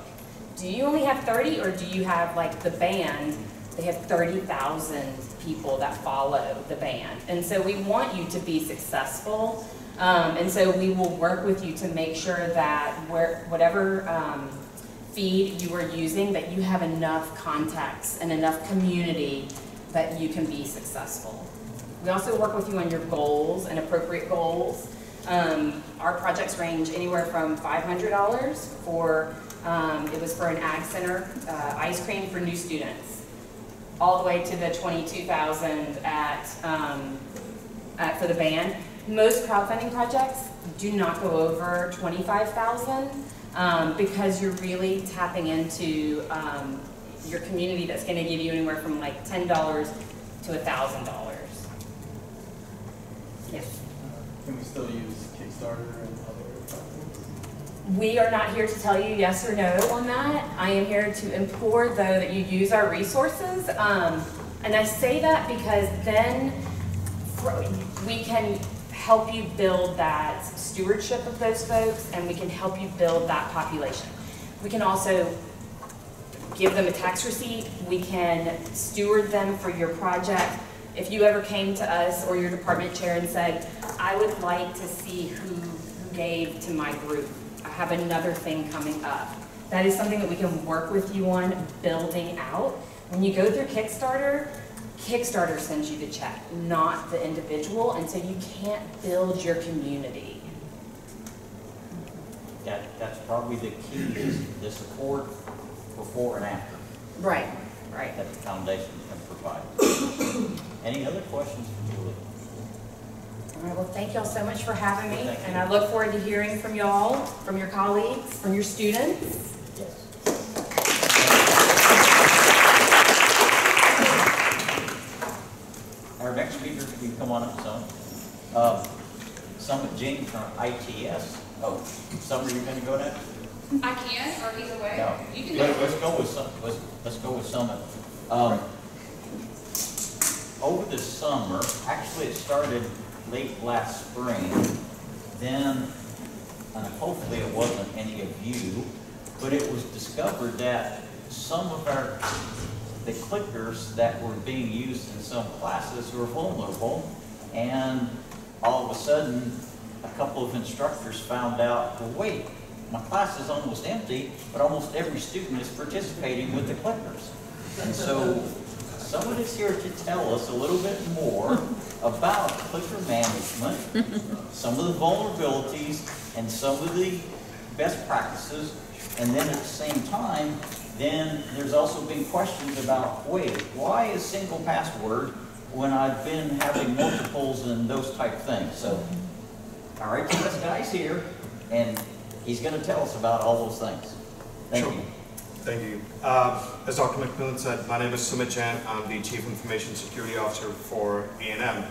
Do you only have 30 or do you have like the band, they have 30,000 people that follow the band. And so we want you to be successful. Um, and so we will work with you to make sure that where, whatever um, feed you are using, that you have enough contacts and enough community that you can be successful. We also work with you on your goals and appropriate goals. Um, our projects range anywhere from $500 for, um, it was for an ag center, uh, ice cream for new students, all the way to the 22,000 at, um, at, for the band. Most crowdfunding projects do not go over 25,000 um, because you're really tapping into um, your community that's going to give you anywhere from like $10 to $1,000. Yes. Can we still use Kickstarter and other platforms? We are not here to tell you yes or no on that. I am here to implore, though, that you use our resources. Um, and I say that because then we can help you build that stewardship of those folks and we can help you build that population. We can also give them a tax receipt. We can steward them for your project. If you ever came to us or your department chair and said, I would like to see who gave to my group, I have another thing coming up. That is something that we can work with you on building out. When you go through Kickstarter, Kickstarter sends you the check, not the individual, and so you can't build your community. That, that's probably the key, is the support before and after Right, right. that the foundation can provide. *coughs* Any other questions for Julie? All right, well, thank y'all so much for having me, and I look forward to hearing from y'all, from your colleagues, from your students. Next speaker, can you come on up, son? Uh, Jain from ITS. Oh, Summer, you're gonna go next? I can, or either way. No. You can Let-. Let's go with some, let's, let's go with Sumit. Um, over the summer, actually it started late last spring, then, and hopefully it wasn't any of you, but it was discovered that some of our, the clickers that were being used in some classes were vulnerable, and all of a sudden, a couple of instructors found out, well, wait, my class is almost empty, but almost every student is participating with the clickers. And so, someone is here to tell us a little bit more about clicker management, some of the vulnerabilities, and some of the best practices. And then at the same time, then there's also been questions about, wait, why is single password when I've been having multiples and those type things? So, all right, so this guy's here, and he's gonna tell us about all those things. Thank Sure. you. Thank you. Uh, As Dr. McMillin said, my name is Sumit Jain. I'm the Chief Information Security Officer for A&M.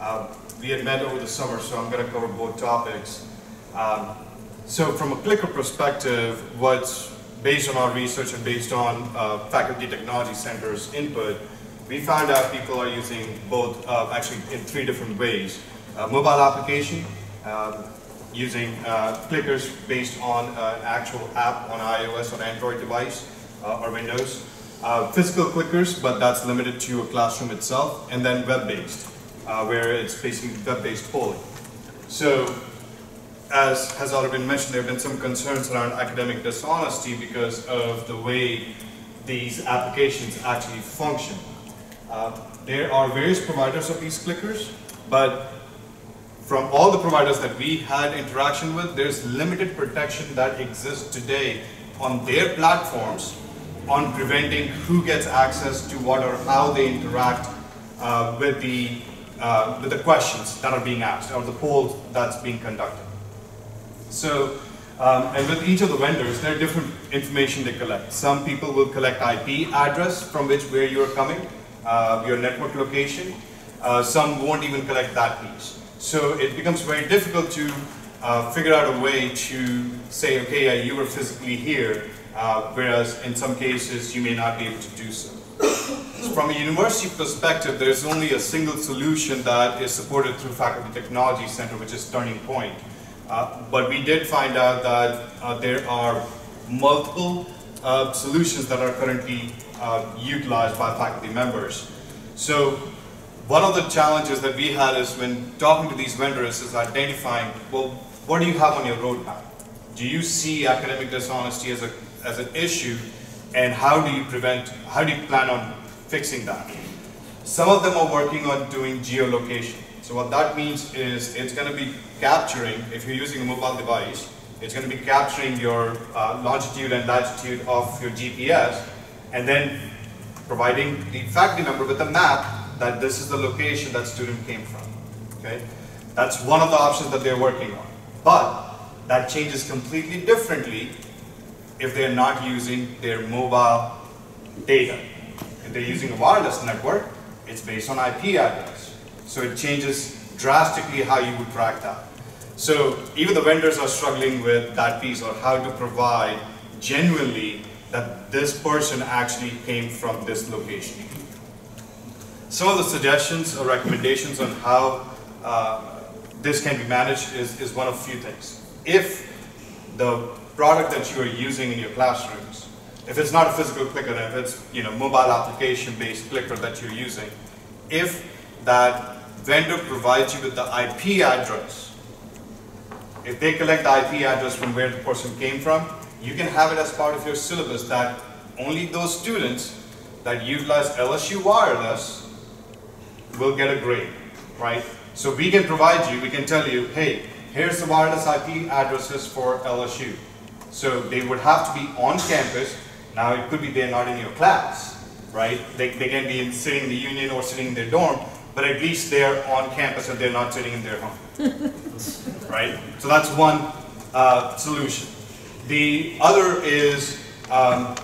Uh, We had met over the summer, so I'm going to cover both topics. Um, So from a clicker perspective, what's based on our research and based on uh, Faculty Technology Center's input, we found out people are using both, uh, actually in three different ways. Uh, Mobile application, um, using uh, clickers based on uh, an actual app on iOS or Android device uh, or Windows. Uh, Physical clickers, but that's limited to a classroom itself, and then web-based, uh, where it's basically web-based polling. So as has already been mentioned, there have been some concerns around academic dishonesty because of the way these applications actually function. Uh, there are various providers of these clickers, but from all the providers that we had interaction with, there's limited protection that exists today on their platforms on preventing who gets access to what or how they interact uh, with the uh, with the questions that are being asked or the polls that's being conducted. So, um, and with each of the vendors, there are different information they collect. Some people will collect IP address from which where you're coming, uh, your network location. Uh, some won't even collect that piece. So it becomes very difficult to uh, figure out a way to say, okay, you were physically here, uh, whereas in some cases you may not be able to do so. So from a university perspective, there's only a single solution that is supported through Faculty Technology Center, which is Turning Point. Uh, but we did find out that uh, there are multiple uh, solutions that are currently utilized by faculty members. So one of the challenges that we had is when talking to these vendors is identifying, well, what do you have on your roadmap? Do you see academic dishonesty as, a, as an issue and how do you prevent, how do you plan on fixing that? Some of them are working on doing geolocation. So what that means is it's going to be capturing, if you're using a mobile device, it's going to be capturing your uh, longitude and latitude of your GPS and then providing the faculty member with a map that this is the location that student came from. Okay, That's one of the options that they're working on. But that changes completely differently if they're not using their mobile data. If they're using a wireless network, it's based on IP address. So it changes drastically how you would track that. So even the vendors are struggling with that piece or how to provide genuinely that this person actually came from this location. Some of the suggestions or recommendations on how uh, this can be managed is, is one of few things. If the product that you are using in your classrooms, if it's not a physical clicker, if it's you know mobile application based clicker that you're using, if that vendor provides you with the IP address, if they collect the IP address from where the person came from, you can have it as part of your syllabus that only those students that utilize LSU Wireless will get a grade, right? So we can provide you, we can tell you, hey, here's the wireless IP addresses for LSU. So they would have to be on campus. Now it could be they're not in your class, right? They, they can be in, sitting in the union or sitting in their dorm, but at least they're on campus and they're not sitting in their home, *laughs* right? So that's one uh, solution. The other is, um,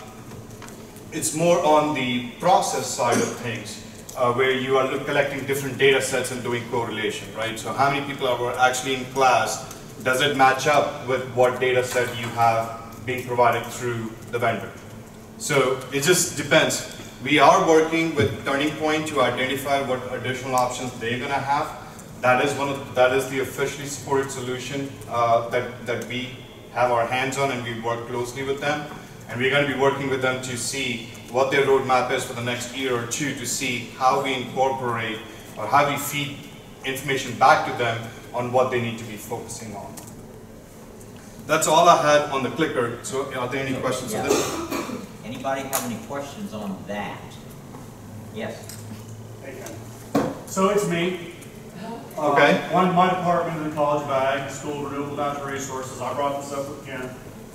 it's more on the process side of things. uh, where you are collecting different data sets and doing correlation, right? So how many people are actually in class? Does it match up with what data set you have being provided through the vendor? So it just depends. We are working with Turning Point to identify what additional options they're gonna have. That is one of, that is the officially supported solution uh, that, that we have our hands on and we work closely with them. And we're gonna be working with them to see what their roadmap is for the next year or two to see how we incorporate or how we feed information back to them on what they need to be focusing on. That's all I had on the clicker. So are there any questions on this? Anybody have any questions on that? Yes? So it's me. Uh, Okay. One of my department in the College of Ag, School of Renewable Natural Resources, I brought this up with Ken.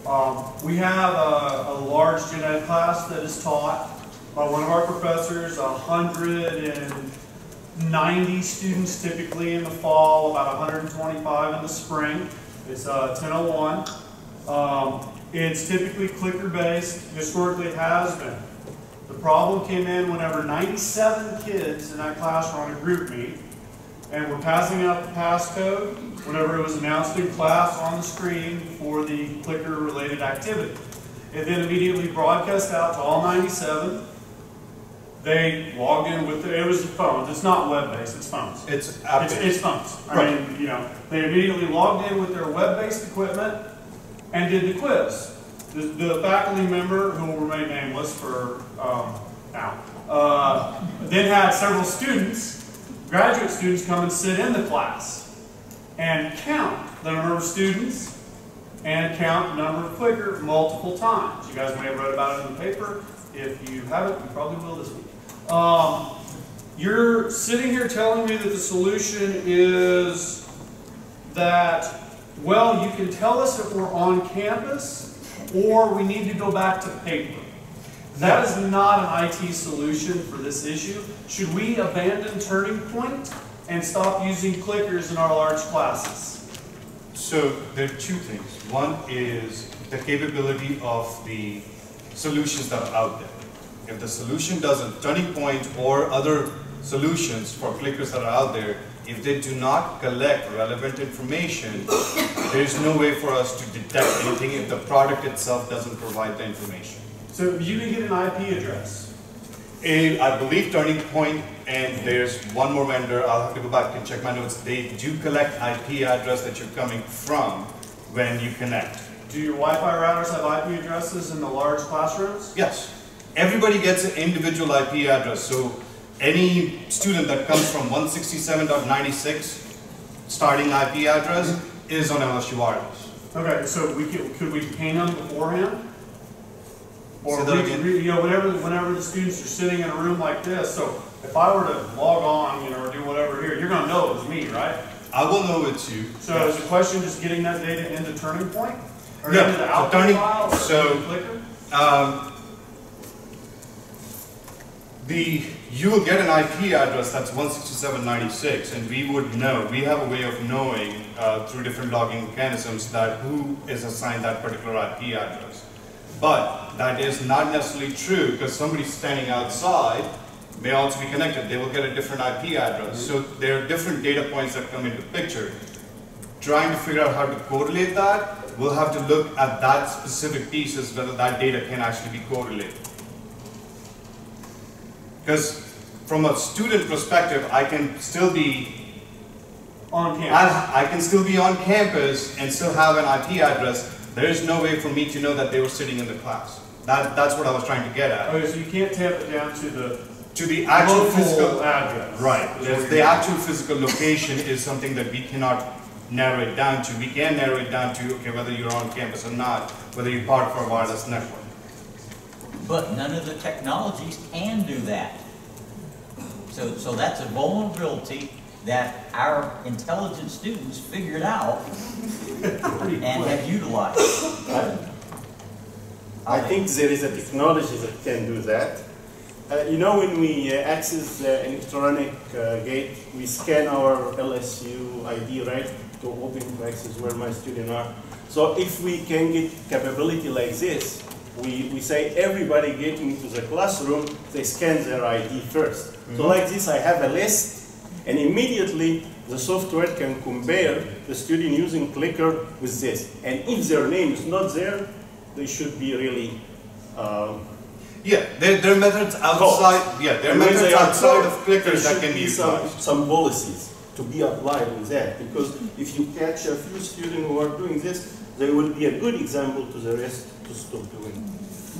Um, we have a, a large gen ed class that is taught by one of our professors, a hundred and ninety students typically in the fall, about hundred and twenty-five in the spring. It's, uh, ten oh one. Um, it's typically clicker based, historically it has been. The problem came in whenever 97 kids in that class were on a GroupMe and were passing out the passcode whenever it was announced in class on the screen for the clicker related activity. It then immediately broadcast out to all 97. They logged in with, the, it was the phones, it's not web-based, it's phones. It's It's, it's phones. I Right. mean, you know, they immediately logged in with their web-based equipment and did the quiz. The, the faculty member, who will remain nameless for, um, now, uh, then had several students, graduate students come and sit in the class and count the number of students and count number of clicker multiple times. You guys may have read about it in the paper. If you haven't, you probably will this week. Um, you're sitting here telling me that the solution is that, well, you can tell us if we're on campus or we need to go back to paper. That is not an IT solution for this issue. Should we abandon Turning Point and stop using clickers in our large classes? So there are two things. One is the capability of the solutions that are out there. If the solution doesn't, Turning Point or other solutions for clickers that are out there, if they do not collect relevant information, there is no way for us to detect anything if the product itself doesn't provide the information. So you can get an IP address. I believe Turning Point, and there's one more vendor, I'll have to go back and check my notes, they do collect IP address that you're coming from when you connect. Do your Wi-Fi routers have IP addresses in the large classrooms? Yes. Everybody gets an individual IP address, so any student that comes from 167.96 starting IP address is on LSU Wireless. Okay, so we could, could we ping them beforehand? Or that we, we- you know, whenever, whenever the students are sitting in a room like this, so if I were to log on, you know, or do whatever here, you're gonna know it was me, right? I will know it's you. So is the question just getting that data into Turning Point? Or No, into the so output Turning- file? or so- clicker? Um, the, you will get an IP address that's 167.96, and we would know, we have a way of knowing uh, through different logging mechanisms that who is assigned that particular IP address. But that is not necessarily true because somebody standing outside may also be connected. They will get a different IP address. So there are different data points that come into picture. Trying to figure out how to correlate that, we'll have to look at that specific pieces, whether that data can actually be correlated. Because from a student perspective, I can still be on campus. I, I can still be on campus and still have an IP address. There is no way for me to know that they were sitting in the class. That, that's what I was trying to get at. Okay, so you can't tap it down to the To the actual physical address. Right. The, actual physical location is something that we cannot narrow it down to. We can narrow it down to okay whether you're on campus or not, whether you're part of our wireless network. But none of the technologies can do that. So, so that's a vulnerability that our intelligent students figured out and have utilized. I think there is a technology that can do that. Uh, you know, when we uh, access the electronic uh, gate, we scan our LSU ID, right, to open to access where my students are. So if we can get capability like this, we, we say everybody getting into the classroom, they scan their ID 1st So Mhm. like this, I have a list, and immediately the software can compare the student using Clicker with this. And if their name is not there, they should be really. Um, Yeah, there, there are methods outside, yeah, there are And methods outside caught, of Clicker that can be be some, some policies to be applied with that, because if you catch a few students who are doing this, they will be a good example to the rest to stop doing.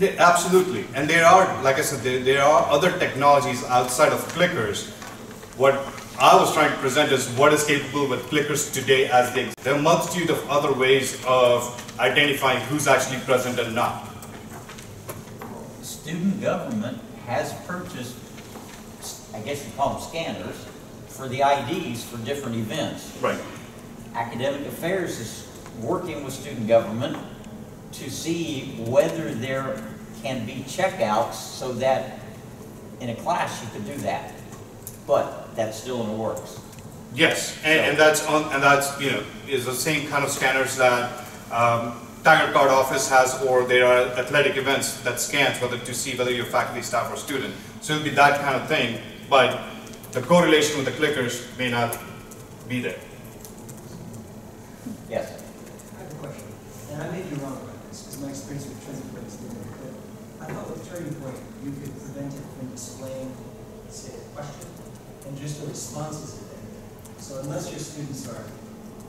Absolutely, and there are, like I said, there, there are other technologies outside of clickers. What I was trying to present is what is capable with clickers today as they, there are a multitude of other ways of identifying who's actually present and not. Student government has purchased, I guess you call them scanners, for the IDs for different events. Right. Academic Affairs is working with student government to see whether there can be checkouts so that in a class you could do that. But that's still in the works. Yes, and, and that's on, and that's, you know, is the same kind of scanners that um, Tiger Card office has, or there are athletic events that scans whether to see whether you're faculty, staff, or student. So it'll be that kind of thing, but the correlation with the clickers may not be there. Yes. I have a question, and I may be wrong about this, because my experience with Turning Point is different, but I thought with Turning Point, you could prevent it from displaying, say, a question, and just the responses are there. So unless your students are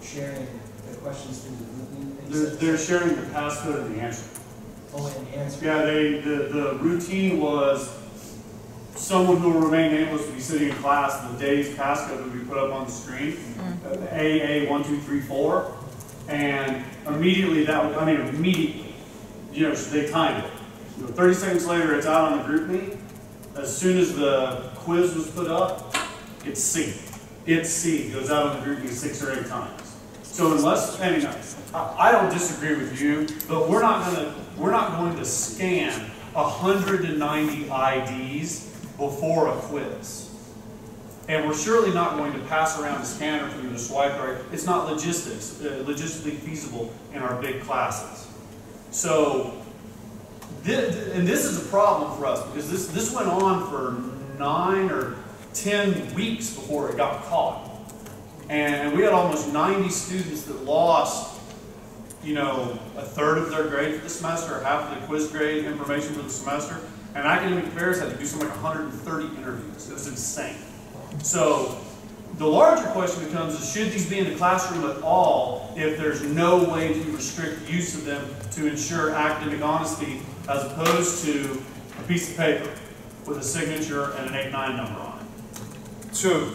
sharing the questions through the routine. They're, they're sharing the passcode and the answer. Oh, and the answer. Yeah, they, the, the routine was someone who will remain nameless would be sitting in class, and the day's passcode would be put up on the screen, mm. uh, AA one, two, three, four, and immediately that would, I mean, immediately, you know, so they timed it. You know, thirty seconds later, it's out on the GroupMe. As soon as the quiz was put up, it's C. It's C, goes out on the group six or eight times. So unless, I mean, I, don't disagree with you, but we're not gonna, we're not going to scan hundred and ninety IDs before a quiz. And we're surely not going to pass around a scanner for you to swipe right. It's not logistics, uh, logistically feasible in our big classes. So, thi- and this is a problem for us because this, this went on for nine or 10 weeks before it got caught. And we had almost 90 students that lost, you know, a third of their grade for the semester, or half of the quiz grade information for the semester. And academic affairs had to do something like 130 interviews. It was insane. So the larger question becomes is should these be in the classroom at all if there's no way to restrict use of them to ensure academic honesty as opposed to a piece of paper with a signature and an 8-9 number on it? So,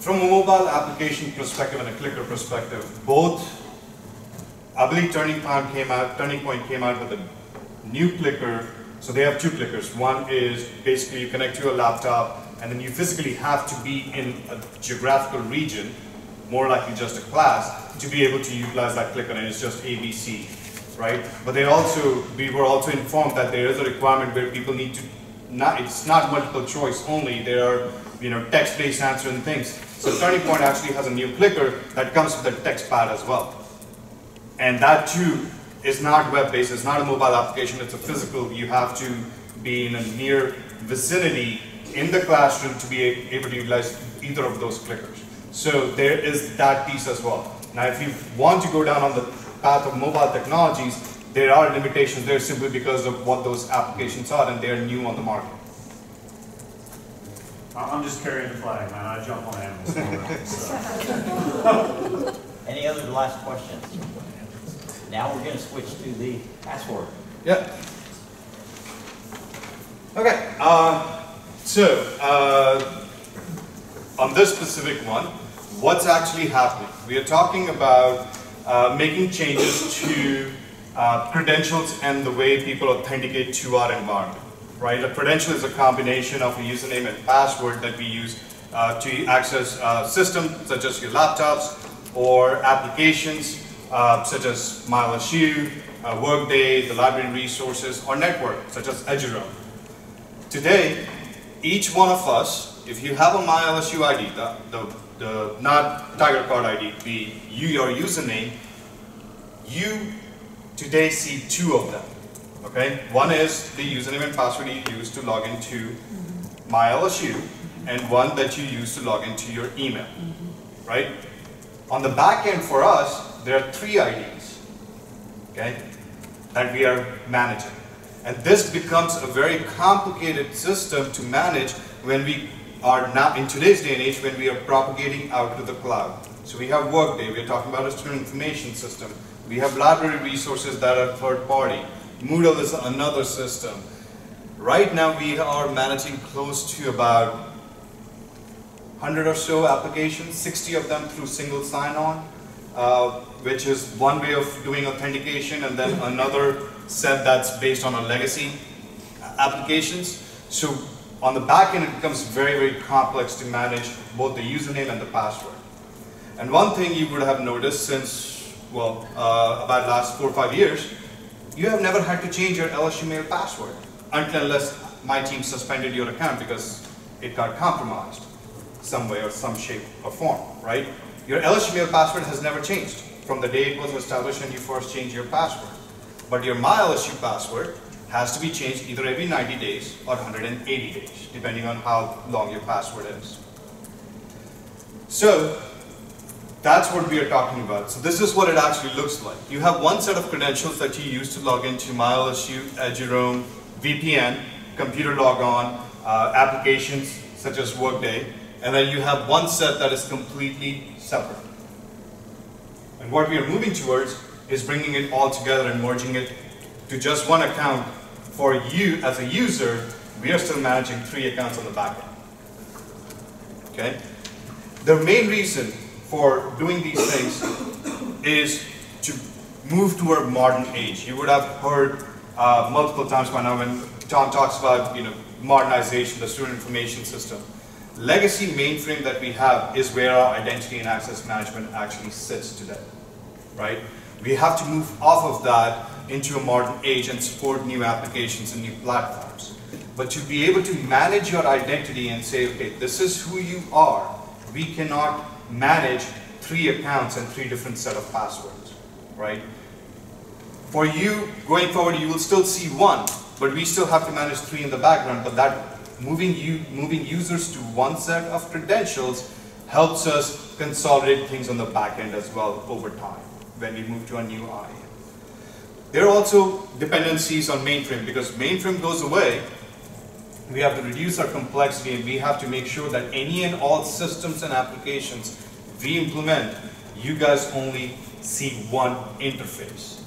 from a mobile application perspective and a clicker perspective, both, I believe Turning Point came out, Turning Point came out with a new clicker. So they have two clickers. One is basically you connect to your laptop, and then you physically have to be in a geographical region, more likely just a class, to be able to utilize that clicker, and it's just ABC, right? But they also, we were also informed that there is a requirement where people need to, not, it's not multiple choice only, there are, you know, text-based answering things. So Turning Point actually has a new clicker that comes with a text pad as well. And that too is not web-based, it's not a mobile application, it's a physical, you have to be in a near vicinity in the classroom to be able to utilize either of those clickers. So there is that piece as well. Now if you want to go down on the path of mobile technologies, there are limitations there simply because of what those applications are and they're new on the market. I- I'm just carrying the flag, man. I jump on animals. all around, so. Any other last questions? Now we're gonna switch to the password. Yep. Okay, uh, so, uh, on this specific one, what's actually happening? We are talking about uh, making changes to uh, credentials and the way people authenticate to our environment, right? A credential is a combination of a username and password that we use uh, to access uh, systems such as your laptops or applications uh, such as MyLSU, uh, Workday, the library resources, or network such as Eduroam. Today, each one of us, if you have a MyLSU ID, the, the, the not Tiger Card ID, the you, your username, you today see two of them, Okay, one is the username and password you use to log into my LSU, and one that you use to log into your email, right? On the back end for us, there are three IDs, okay, that we are managing. And this becomes a very complicated system to manage when we are now, in today's day and age, when we are propagating out to the cloud. So we have Workday, we're talking about a student information system. We have library resources that are third party. Moodle is another system. Right now we are managing close to about 100 or so applications, 60 of them through single sign-on, uh, which is one way of doing authentication, and then another set that's based on a legacy applications. So on the back end, it becomes very, very complex to manage both the username and the password. And one thing you would have noticed since, well, uh, about last four or five years, you have never had to change your LSU mail password until unless my team suspended your account because it got compromised some way or some shape or form, right? Your LSU mail password has never changed from the day it was established and you first changed your password. But your My LSU password has to be changed either every 90 days or 180 days, depending on how long your password is. So that's what we are talking about. So this is what it actually looks like. You have one set of credentials that you use to log into MyLSU, Eduroam, VPN, computer logon, uh, applications such as Workday, and then you have one set that is completely separate. And what we are moving towards is bringing it all together and merging it to just one account for you as a user. We are still managing three accounts on the back end. Okay? The main reason for doing these things is to move toward modern age. You would have heard uh, multiple times by now when Tom talks about you know modernization, the student information system. Legacy mainframe that we have is where our identity and access management actually sits today, right? We have to move off of that into a modern age and support new applications and new platforms. But to be able to manage your identity and say, okay, this is who you are, we cannot manage three accounts and three different set of passwords, right? For you, going forward, you will still see one, but we still have to manage three in the background, but that moving, you, moving users to one set of credentials helps us consolidate things on the back end as well over time when we move to a new IAM. There are also dependencies on mainframe because mainframe goes away. We have to reduce our complexity and we have to make sure that any and all systems and applications we implement, you guys only see one interface,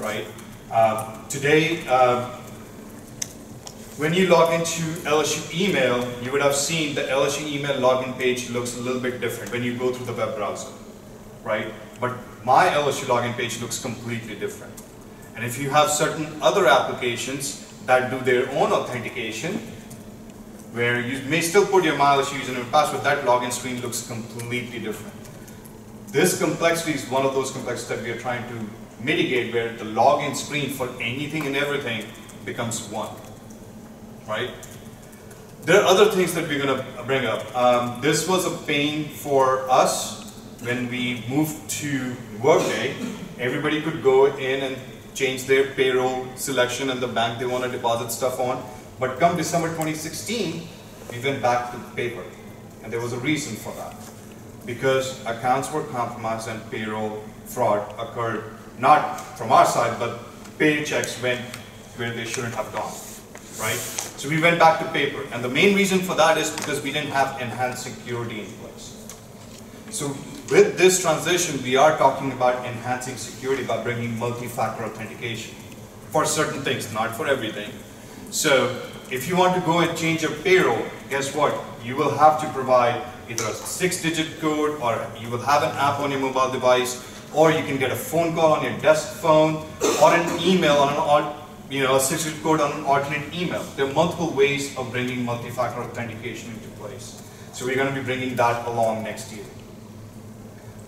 right? Uh, today, uh, when you log into LSU email, you would have seen the LSU email login page looks a little bit different when you go through the web browser, right? But my LSU login page looks completely different. And if you have certain other applications that do their own authentication, where you may still put your MyLSU username and password, that login screen looks completely different. This complexity is one of those complexities that we are trying to mitigate, where the login screen for anything and everything becomes one, right? There are other things that we're going to bring up. Um, this was a pain for us when we moved to Workday. Everybody could go in and change their payroll selection and the bank they want to deposit stuff on. But come December 2016, we went back to paper. And there was a reason for that. Because accounts were compromised and payroll fraud occurred, not from our side, but paychecks went where they shouldn't have gone, right? So we went back to paper. And the main reason for that is because we didn't have enhanced security in place. So with this transition, we are talking about enhancing security by bringing multi-factor authentication for certain things, not for everything. So if you want to go and change your payroll, guess what? You will have to provide either a six-digit code or you will have an app on your mobile device or you can get a phone call on your desk phone or an email on an you know, a six-digit code on an alternate email. There are multiple ways of bringing multi-factor authentication into place. So we're going to be bringing that along next year.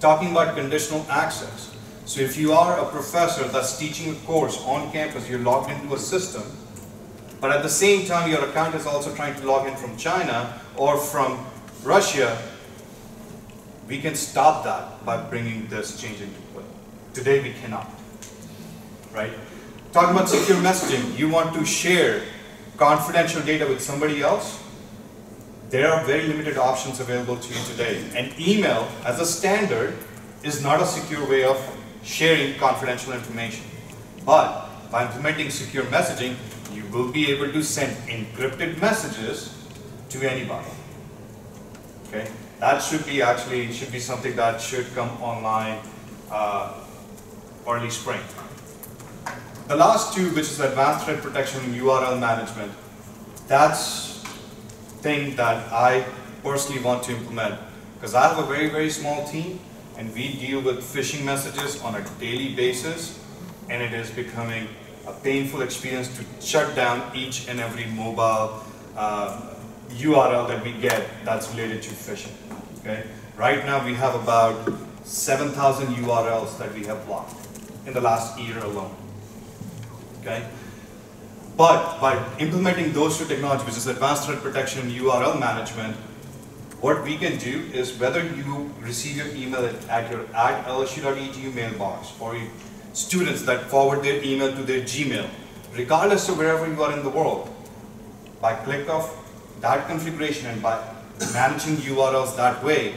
Talking about conditional access. So if you are a professor that's teaching a course on campus, you're logged into a system, but at the same time your account is also trying to log in from China or from Russia, we can stop that by bringing this change into play. Today we cannot, right? talking about secure messaging, you want to share confidential data with somebody else, there are very limited options available to you today. And email, as a standard, is not a secure way of sharing confidential information. But by implementing secure messaging, you will be able to send encrypted messages to anybody. Okay, that should be actually should be something that should come online uh, early spring. The last two, which is advanced threat protection and URL management, that's thing that I personally want to implement because I have a very very small team and we deal with phishing messages on a daily basis and it is becoming a painful experience to shut down each and every mobile uh, URL that we get that's related to phishing. Okay? Right now we have about 7,000 URLs that we have blocked in the last year alone. Okay? But by implementing those two technologies, which is advanced threat protection and URL management, what we can do is whether you receive your email at, your at lsu.edu mailbox or students that forward their email to their Gmail, regardless of wherever you are in the world, by click of that configuration and by managing URLs that way,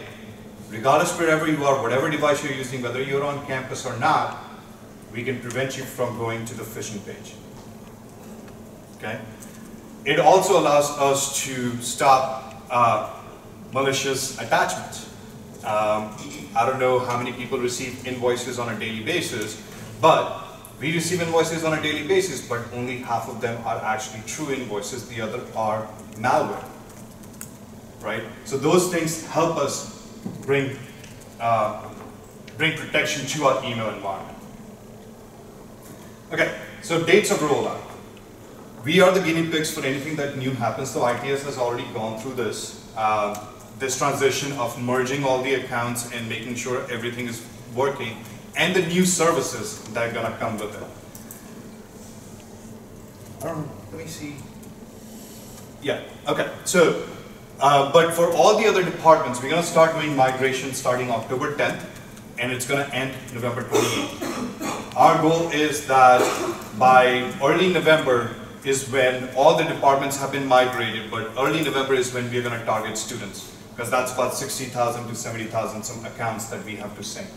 regardless wherever you are, whatever device you're using, whether you're on campus or not, we can prevent you from going to the phishing page. Okay? It also allows us to stop uh, malicious attachments. Um, I don't know how many people receive invoices on a daily basis, but we receive invoices on a daily basis, but only half of them are actually true invoices, the other are malware. Right? So those things help us bring, uh, bring protection to our email environment. Okay, so dates of rollout. We are the guinea pigs for anything that new happens, so ITS has already gone through this. Uh, this transition of merging all the accounts and making sure everything is working and the new services that are going to come with it. I let me see. Yeah, okay. So, uh, but for all the other departments, we're going to start doing migration starting October 10th, and it's going to end November 28th. Our goal is that by early November is when all the departments have been migrated, but early November is when we're going to target students, because that's about 60,000 to 70,000 some accounts that we have to sync.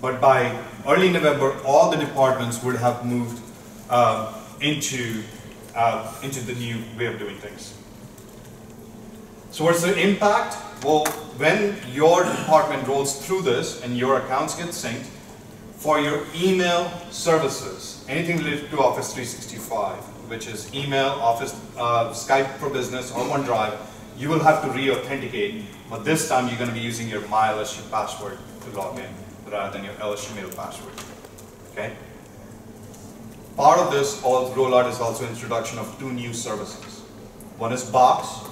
But by early November, all the departments would have moved uh, into, uh, into the new way of doing things. So what's the impact? Well, when your department rolls through this and your accounts get synced, for your email services, anything related to Office 365, which is email, Office, uh, Skype for Business, or OneDrive, you will have to re-authenticate, but this time you're going to be using your MyLSU password to log in rather than your LSU mail password. Okay? Part of this rollout is also introduction of two new services. One is Box.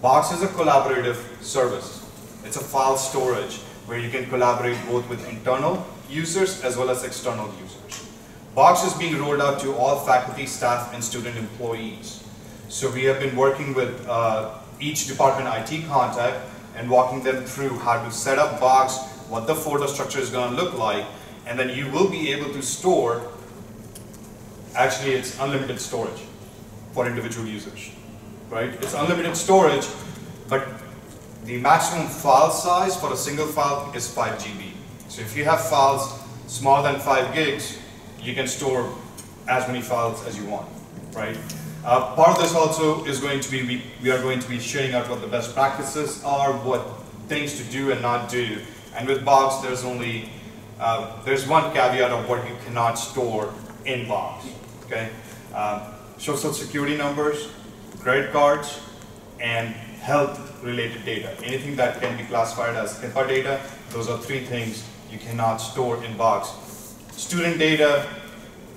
Box is a collaborative service. It's a file storage where you can collaborate both with internal users as well as external users. Box is being rolled out to all faculty, staff, and student employees. So we have been working with uh, each department IT contact and walking them through how to set up Box, what the folder structure is going to look like, and then you will be able to store, actually it's unlimited storage for individual users, right? It's unlimited storage, but the maximum file size for a single file is 5 GB. So if you have files smaller than 5 gigs, you can store as many files as you want, right? Uh, part of this also is going to be, we, we are going to be sharing out what the best practices are, what things to do and not do. And with Box, there's only, uh, there's one caveat of what you cannot store in Box, okay? Uh, social security numbers, credit cards, and health-related data. Anything that can be classified as HIPAA data, those are three things you cannot store in Box. Student data,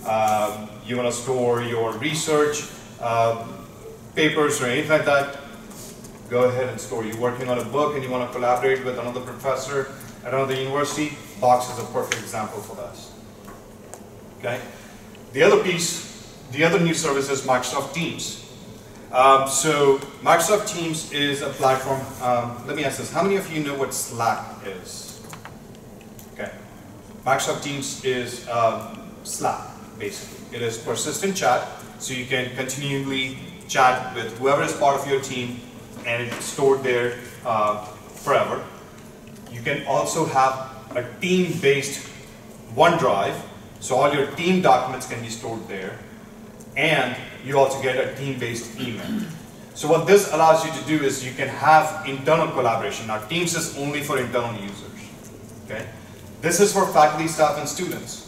um, you want to store your research, uh, papers or anything like that, go ahead and store. You're working on a book and you want to collaborate with another professor at another university, Box is a perfect example for this. Okay? The other piece, the other new service is Microsoft Teams. Um, so Microsoft Teams is a platform, um, let me ask this, how many of you know what Slack is? Microsoft Teams is um, Slack. basically. It is persistent chat, so you can continually chat with whoever is part of your team, and it's stored there uh, forever. You can also have a team-based OneDrive, so all your team documents can be stored there, and you also get a team-based email. So what this allows you to do is you can have internal collaboration. Now Teams is only for internal users, okay? This is for faculty, staff, and students.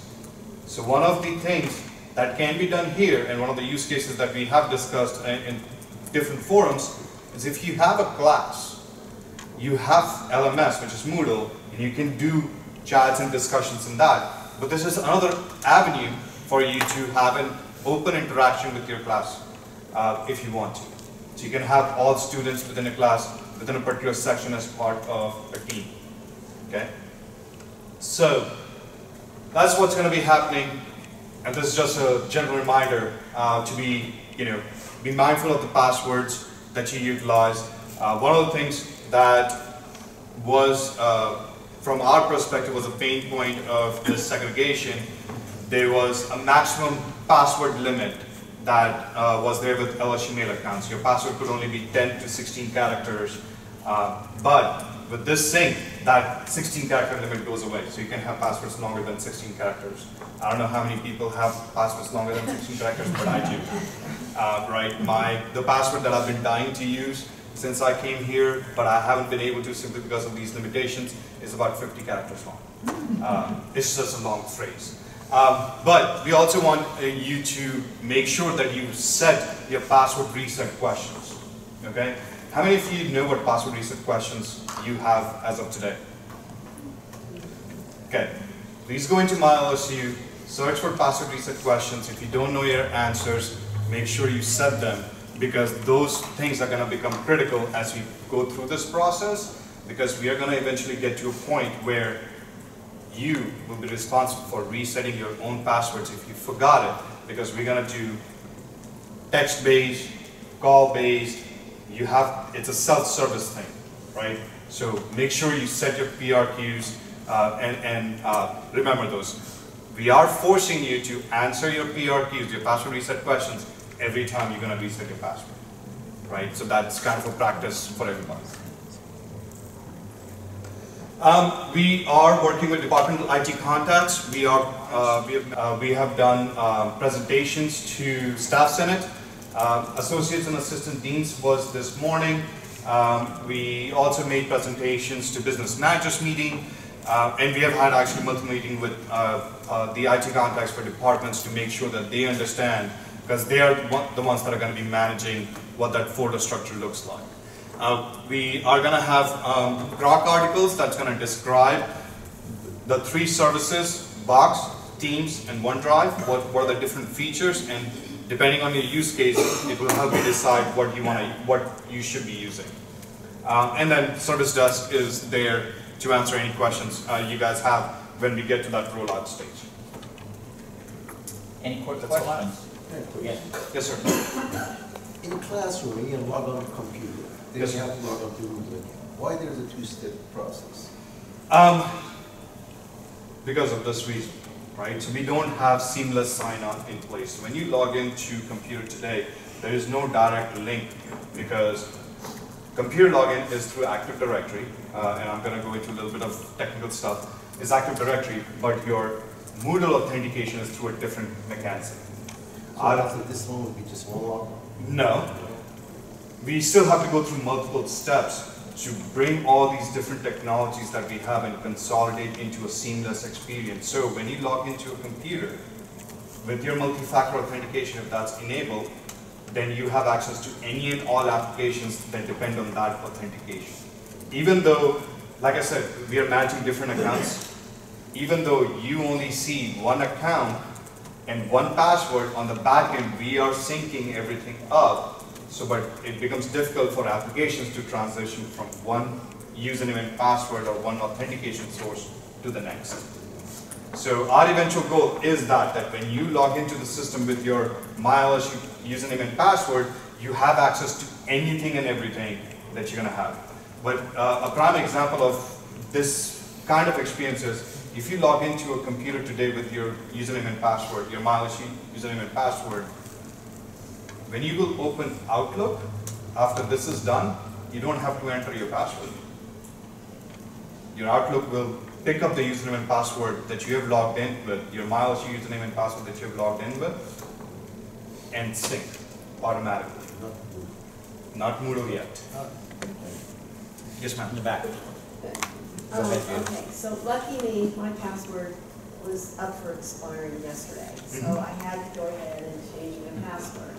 So one of the things that can be done here, and one of the use cases that we have discussed in, in different forums, is if you have a class, you have LMS, which is Moodle, and you can do chats and discussions in that. But this is another avenue for you to have an open interaction with your class uh, if you want to. So you can have all students within a class, within a particular section as part of a team. Okay? So that's what's going to be happening, and this is just a general reminder uh, to be, you know, be mindful of the passwords that you utilize. Uh, one of the things that was, uh, from our perspective, was a pain point of this *laughs* segregation. There was a maximum password limit that uh, was there with LSU mail accounts. Your password could only be 10 to 16 characters, uh, but with this sync, that 16 character limit goes away. So you can have passwords longer than 16 characters. I don't know how many people have passwords longer than 16 characters, but I do. Uh, right, my the password that I've been dying to use since I came here, but I haven't been able to simply because of these limitations, is about 50 characters long. Uh, it's just a long phrase. Um, but we also want uh, you to make sure that you set your password reset questions. Okay? How many of you know what password reset questions you have as of today? Okay. Please go into MyLSU, search for password reset questions. If you don't know your answers, make sure you set them because those things are going to become critical as we go through this process because we are going to eventually get to a point where you will be responsible for resetting your own passwords if you forgot it because we're going to do text-based, call-based, you have, it's a self-service thing, right? So make sure you set your PRQs uh, and, and uh, remember those. We are forcing you to answer your PRQs, your password reset questions, every time you're going to reset your password, right? So that's kind of a practice for everybody. Um, we are working with departmental IT contacts. We are uh, we have, uh, we have done uh, presentations to staff senate. Um, associates and assistant deans was this morning. Um, we also made presentations to business managers meeting, uh, and we have had actually multiple meeting with uh, uh, the IT contacts for departments to make sure that they understand, because they are the ones that are going to be managing what that folder structure looks like. Uh, we are going to have um, Grok articles that's going to describe the three services, Box, Teams, and OneDrive, what, what are the different features, and depending on your use case, it will help you decide what you want to, what you should be using. Um, and then Service Desk is there to answer any questions uh, you guys have when we get to that rollout stage. Any quick That's questions? Yes. Yes, sir. In the classroom, when you log on to computer, then Yes, you have to log on to Moodle. Why there's a two-step process? Um, because of this reason, right? So we don't have seamless sign-on in place. When you log into computer today, there is no direct link because computer login is through Active Directory, uh, and I'm going to go into a little bit of technical stuff. Is Active Directory, but your Moodle authentication is through a different mechanism. So after this one would be just one log? No. We still have to go through multiple steps to bring all these different technologies that we have and consolidate into a seamless experience. So when you log into a computer, with your multi-factor authentication, if that's enabled, then you have access to any and all applications that depend on that authentication. Even though, like I said, we are managing different accounts, even though you only see one account and one password on the back end, we are syncing everything up. So, but it becomes difficult for applications to transition from one username and password or one authentication source to the next. So our eventual goal is that, that when you log into the system with your MyLSU username and password, you have access to anything and everything that you're gonna have. But uh, a prime example of this kind of experience is if you log into a computer today with your username and password, your MyLSU username and password, when you will open Outlook, after this is done, you don't have to enter your password. Your Outlook will pick up the username and password that you have logged in with, your MyLSU username and password that you have logged in with, and sync automatically. Not Moodle yet. Yes, ma'am. In the back. Oh, okay, so lucky me, my password was up for expiring yesterday, so Mhm. I had to go ahead and change my password.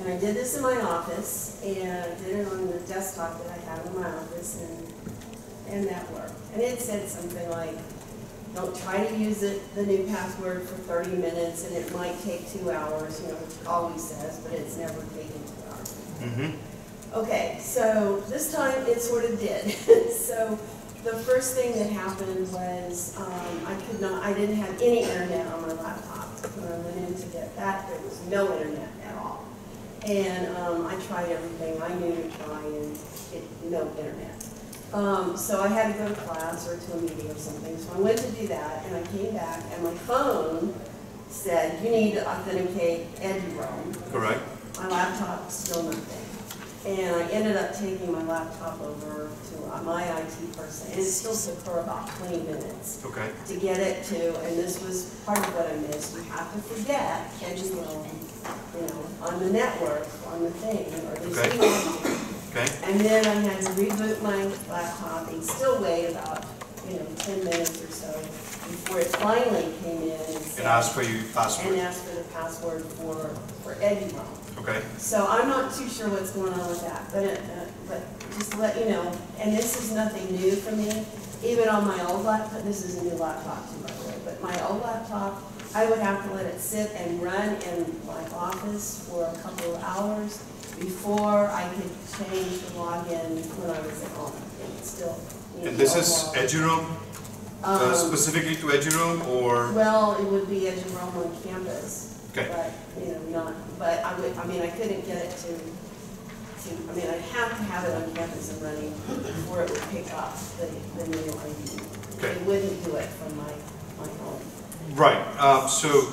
And I did this in my office, and I did it on the desktop that I have in my office, and, and that worked. And it said something like, don't try to use it, the new password for thirty minutes, and it might take two hours, you know, which it always says, but it's never taken two hours. Mm-hmm. Okay, so this time it sort of did. *laughs* so the first thing that happened was um, I could not, I didn't have any internet on my laptop. When I went in to get that, there was no internet at all. And um, I tried everything I knew to try and it, no internet. Um, so I had to go to class or to a meeting or something. So I went to do that and I came back and my phone said, you need to authenticate EduRoam. Correct. My laptop, still nothing. And I ended up taking my laptop over to my IT person, and it still took her about twenty minutes Okay. to get it to, and this was part of what I missed. You have to forget, as you know, you know, on the network, on the thing, or at least Okay. you want to. Okay. And then I had to reboot my laptop, and still wait about, you know, ten minutes or so before it finally came in and said. And ask for your password. And ask for the password for, for EduRoam. Okay. So I'm not too sure what's going on with that, but, it, uh, but just to let you know, and this is nothing new for me, even on my old laptop, this is a new laptop too, by the way, but my old laptop, I would have to let it sit and run in my office for a couple of hours before I could change the login when I was at home, and it's still. And this is. EduRoam, uh, Um, specifically to EduRoam or? Well, it would be you on campus. Okay. But, you know, not, but I would, I mean, I couldn't get it to, to, I mean, I'd have to have it on campus and running before it would pick up the, the new ID. Okay. It wouldn't do it from my, my home. Right, um, so,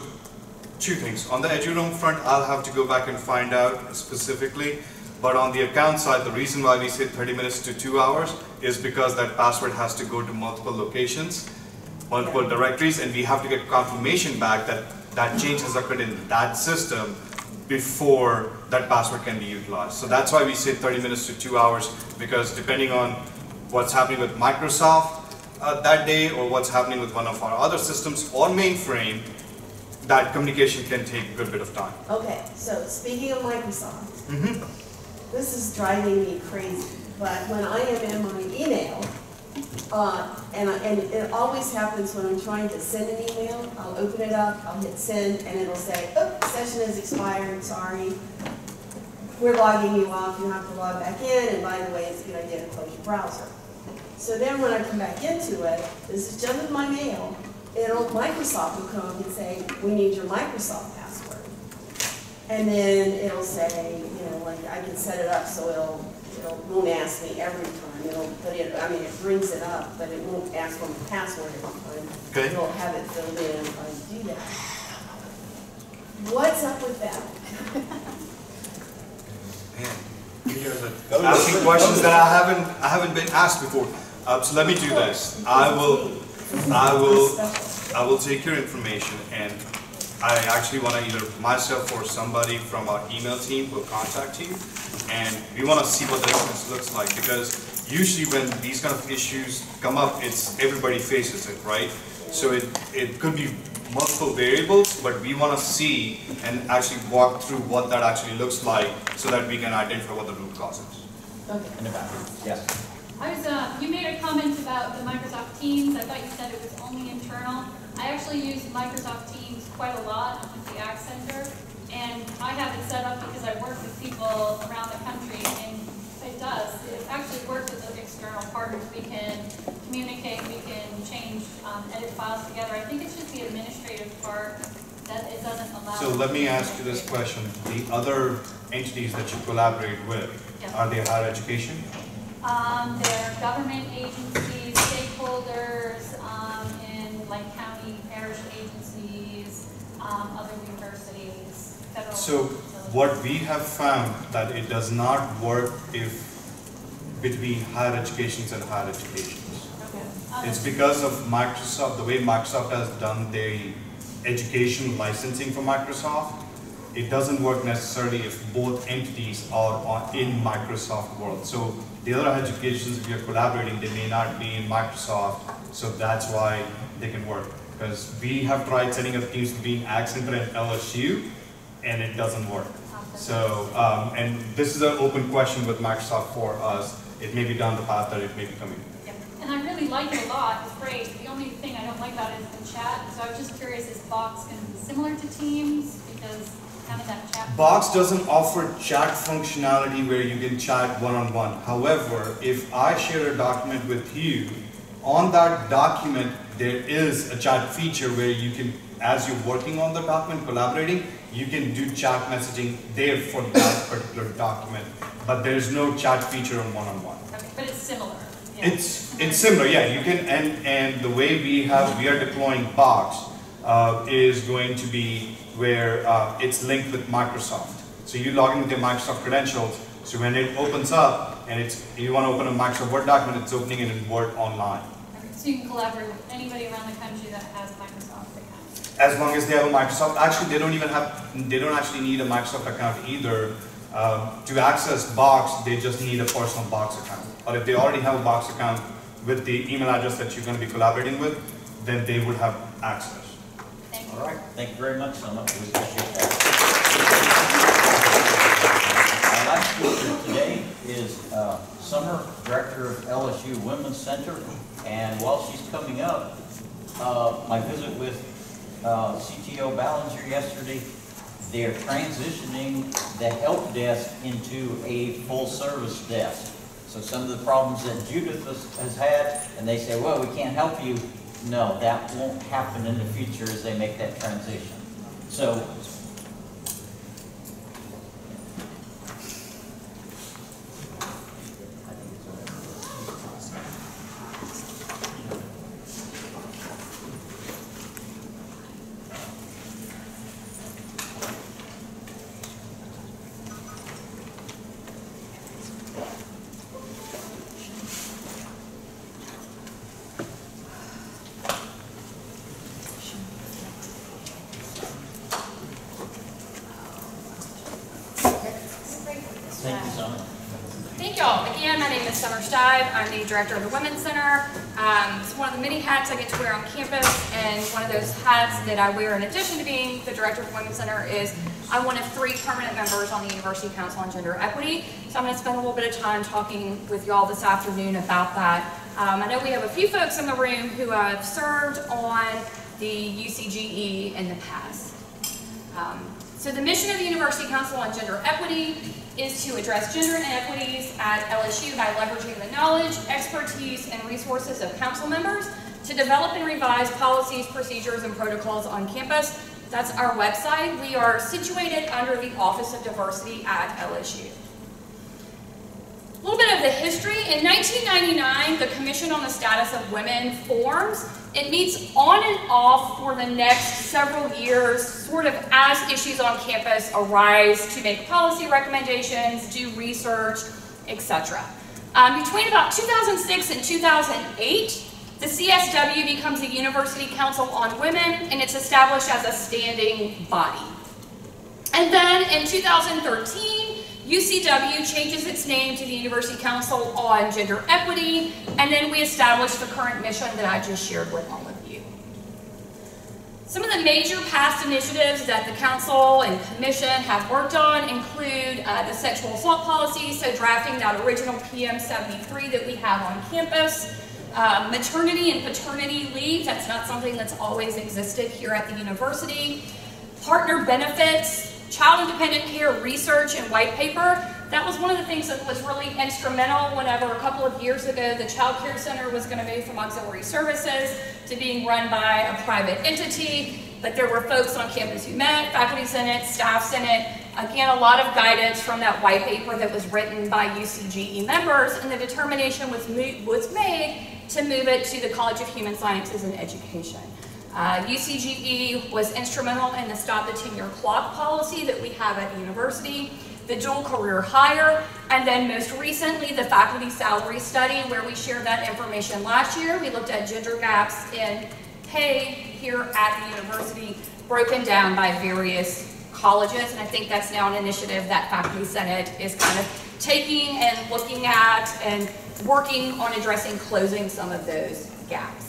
two things. On the EduRoam front, I'll have to go back and find out specifically. But on the account side, the reason why we say thirty minutes to two hours is because that password has to go to multiple locations, multiple directories, and we have to get confirmation back that that change has occurred in that system before that password can be utilized. So that's why we say thirty minutes to two hours, because depending on what's happening with Microsoft, uh, that day or what's happening with one of our other systems or mainframe, that communication can take a good bit of time. Okay, so speaking of Microsoft, Mhm. This is driving me crazy, but when I am in my email, uh, and, and it always happens when I'm trying to send an email, I'll open it up, I'll hit send, and it'll say, oh, session has expired, sorry. We're logging you off, you have to log back in, and by the way, it's a good idea to close your browser. So then when I come back into it, this is just with my mail, it'll, Microsoft will come and say, we need your Microsoft password. And then it'll say, you know, like, I can set it up so it'll, it'll, won't ask me every time, it'll put it, I mean, it brings it up, but it won't ask for my password every time. Okay. It'll have it filled in if I do that. What's up with that? You guys asking questions that I haven't, I haven't been asked before. Uh, so let me do this. I will, I will, I will take your information and I actually want to either myself or somebody from our email team will contact you. And we want to see what the difference looks like because usually when these kind of issues come up, it's, everybody faces it, right? So it, it could be multiple variables, but we want to see and actually walk through what that actually looks like so that we can identify what the root cause is. Okay. In the back, yes. I was, uh, you made a comment about the Microsoft Teams. I thought you said it was only internal. I actually use Microsoft Teams quite a lot with the Accenture, and I have it set up because I work with people around the country, and it does. It actually works with the external partners. We can communicate, we can change, um, edit files together. I think it's just the administrative part that it doesn't allow. So let me ask you this question. The other entities that you collaborate with, Yeah. are they higher education? Um, they're government agencies, stakeholders, um, in like county, um, other universities, federal. So what we have found that it does not work if between higher educations and higher educations. It's because of Microsoft, the way Microsoft has done their education licensing for Microsoft. It doesn't work necessarily if both entities are on, in Microsoft world. So the other educations, if you're collaborating, they may not be in Microsoft, so that's why they can work. Because we have tried setting up teams to between Accenture and LSU, and it doesn't work. So, um, and this is an open question with Microsoft for us. It may be down the path that it may be coming. Yeah. And I really like it a lot, it's great. The only thing I don't like about it is the chat, so I was just curious, is Box going to be similar to Teams? Because kind of that chat. Box doesn't offer chat functionality where you can chat one-on-one. However, if I share a document with you, on that document, there is a chat feature where you can, as you're working on the document, collaborating, you can do chat messaging there for that particular document. But there's no chat feature on one-on-one. Okay, but it's similar. It's, it's similar, yeah, you can, and, and the way we have, we are deploying Box uh, is going to be where uh, it's linked with Microsoft. So you log in with your Microsoft credentials, so when it opens up and it's, you want to open a Microsoft Word document, it's opening it in Word online. Okay, So you can collaborate with anybody around the country that has Microsoft account. As long as they have a Microsoft, actually they don't even have, they don't actually need a Microsoft account either. Um, to access Box, they just need a personal Box account. Or if they already have a Box account with the email address that you're going to be collaborating with, then they would have access. All right, thank you very much, Sumit. We appreciate that. Our last speaker today is uh, Summer, Director of LSU Women's Center. And while she's coming up, uh, my visit with uh, CTO Ballinger yesterday, they're transitioning the help desk into a full-service desk. So some of the problems that Judith has- has had, and they say, well, we can't help you. No, that won't happen in the future as they make that transition. So Thank you, Summer. Thank y'all. Again, my name is Summer Steib. I'm the director of the Women's Center. Um, it's one of the many hats I get to wear on campus, and one of those hats that I wear in addition to being the director of the Women's Center is I'm one of three permanent members on the University Council on Gender Equity. So I'm going to spend a little bit of time talking with y'all this afternoon about that. Um, I know we have a few folks in the room who have served on the UCGE in the past. Um, so the mission of the University Council on Gender Equity is to address gender inequities at LSU by leveraging the knowledge, expertise, and resources of council members to develop and revise policies, procedures, and protocols on campus. That's our website. We are situated under the Office of Diversity at LSU. Little bit of the history. In 1999, the Commission on the Status of Women forms. It meets on and off for the next several years, sort of as issues on campus arise to make policy recommendations, do research, etc. Um, between about 2006 and 2008, the CSW becomes a University Council on Women, and it's established as a standing body. And then in 2013, UCW changes its name to the University Council on Gender Equity, and then we establish the current mission that I just shared with all of you. Some of the major past initiatives that the council and commission have worked on include uh, the sexual assault policy, so drafting that original PM 73 that we have on campus, uh, maternity and paternity leave, that's not something that's always existed here at the university, partner benefits, child independent care research and white paper. That was one of the things that was really instrumental whenever a couple of years ago the Child Care Center was going to move from auxiliary services to being run by a private entity. But there were folks on campus who met, faculty senate, staff senate, again, a lot of guidance from that white paper that was written by UCGE members, and the determination was, was made to move it to the College of Human Sciences and Education. Uh, UCGE was instrumental in the stop the 10-year clock policy that we have at the university, the dual career hire, and then most recently the faculty salary study where we shared that information last year. We looked at gender gaps in pay here at the university broken down by various colleges, and I think that's now an initiative that Faculty Senate is kind of taking and looking at and working on addressing closing some of those gaps.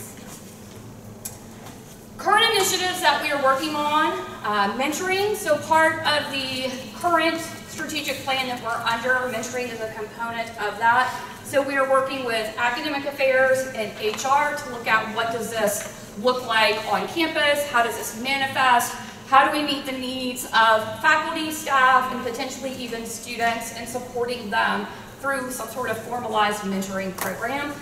Current initiatives that we are working on, uh, mentoring, so part of the current strategic plan that we're under, mentoring is a component of that. So we are working with academic affairs and HR to look at what does this look like on campus, how does this manifest, how do we meet the needs of faculty, staff, and potentially even students and supporting them through some sort of formalized mentoring program.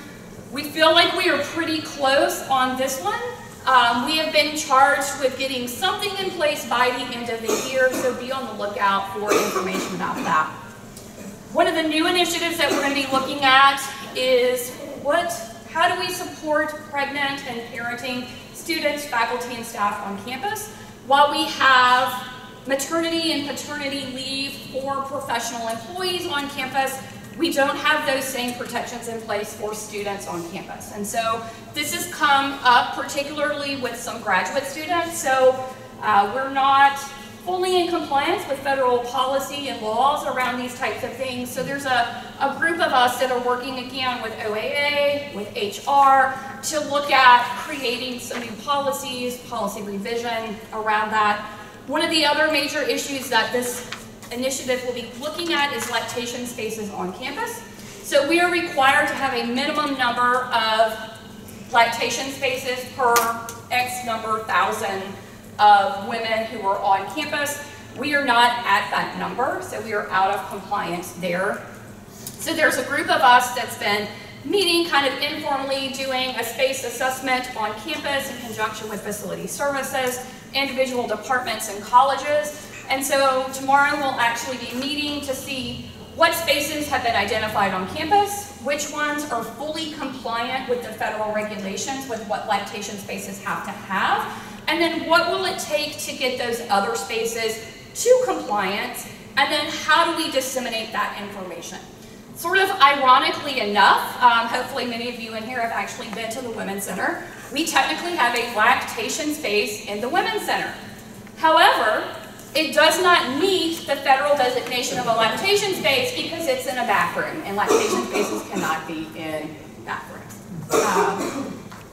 We feel like we are pretty close on this one. Um, we have been charged with getting something in place by the end of the year, so be on the lookout for information about that. One of the new initiatives that we're going to be looking at is what how do we support pregnant and parenting students, faculty, and staff on campus while we have maternity and paternity leave for professional employees on campus, we don't have those same protections in place for students on campus. And so this has come up particularly with some graduate students. So uh, we're not fully in compliance with federal policy and laws around these types of things. So there's a, a group of us that are working again with OAA, with HR, to look at creating some new policies, policy revision around that. One of the other major issues that this initiative will be looking at is lactation spaces on campus. So we are required to have a minimum number of lactation spaces per X number thousand of women who are on campus. We are not at that number, so we are out of compliance there. So there's a group of us that's been meeting kind of informally, doing a space assessment on campus in conjunction with facility services, individual departments and colleges. And so tomorrow we'll actually be meeting to see what spaces have been identified on campus, which ones are fully compliant with the federal regulations with what lactation spaces have to have, and then what will it take to get those other spaces to compliance? And then how do we disseminate that information? Sort of ironically enough, um, hopefully many of you in here have actually been to the Women's Center. We technically have a lactation space in the Women's Center. However, it does not meet the federal designation of a lactation space because it's in a bathroom, and lactation spaces cannot be in bathrooms. Um,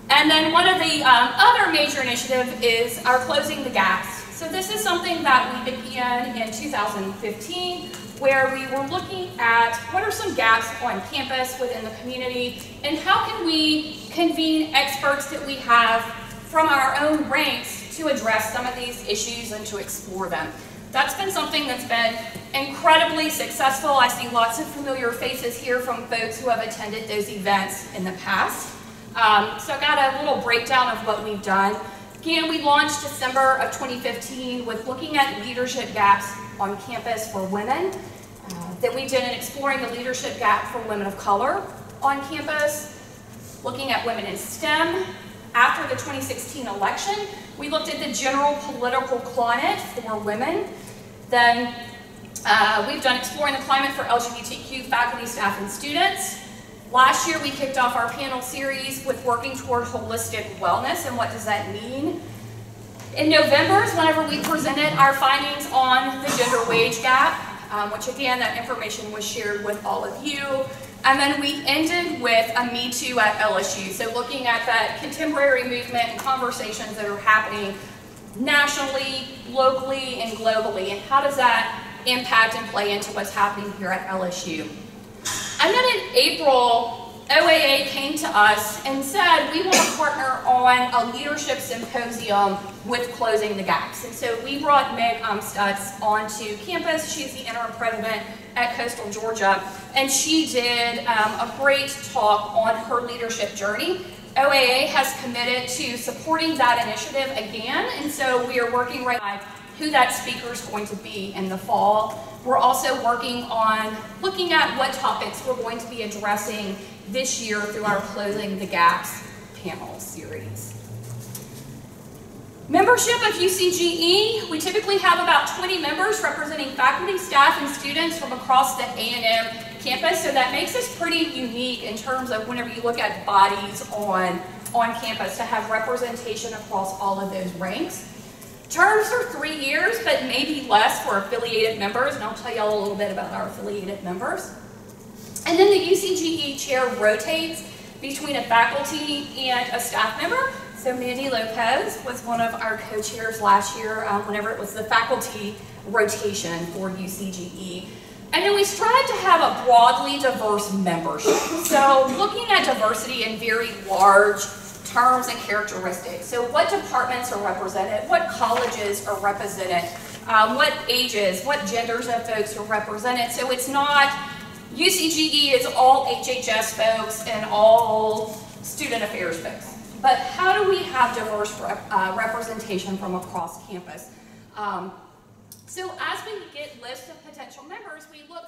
and then one of the um, other major initiative is our Closing the Gaps. So this is something that we began in 2015 where we were looking at what are some gaps on campus within the community and how can we convene experts that we have from our own ranks to address some of these issues and to explore them. That's been something that's been incredibly successful. I see lots of familiar faces here from folks who have attended those events in the past. Um, so I got a little breakdown of what we've done. Again, we launched December of 2015 with looking at leadership gaps on campus for women. Uh, that we did in exploring the leadership gap for women of color on campus, looking at women in STEM. After the 2016 election, we looked at the general political climate for women. Then uh, we've done exploring the climate for LGBTQ faculty, staff, and students. Last year, we kicked off our panel series with working toward holistic wellness and what does that mean. In November is whenever we presented our findings on the gender wage gap, um, which again, that information was shared with all of you. And then we ended with a Me Too at LSU. So looking at that contemporary movement and conversations that are happening nationally, locally, and globally, and how does that impact and play into what's happening here at LSU. And then in April, OAA came to us and said, we want to partner on a leadership symposium with Closing the Gaps. And so we brought Meg Umstutz onto campus. She's the interim president at Coastal Georgia. And she did um, a great talk on her leadership journey. OAA has committed to supporting that initiative again. And so we are working right now who that speaker is going to be in the fall. We're also working on looking at what topics we're going to be addressing this year through our Closing the Gaps panel series. Membership of UCGE, we typically have about 20 members representing faculty, staff, and students from across the A&M campus, so that makes us pretty unique in terms of whenever you look at bodies on, on campus to have representation across all of those ranks. Terms are three years, but maybe less for affiliated members, and I'll tell y'all a little bit about our affiliated members. And then the UCGE chair rotates between a faculty and a staff member. So Mandy Lopez was one of our co-chairs last year um, whenever it was the faculty rotation for UCGE. And then we strive to have a broadly diverse membership. So looking at diversity in very large terms and characteristics. So what departments are represented, what colleges are represented, um, what ages, what genders of folks are represented. So it's not, UCGE is all HHS folks and all student affairs folks. But how do we have diverse rep, uh, representation from across campus? Um, so as we get lists of potential members, we look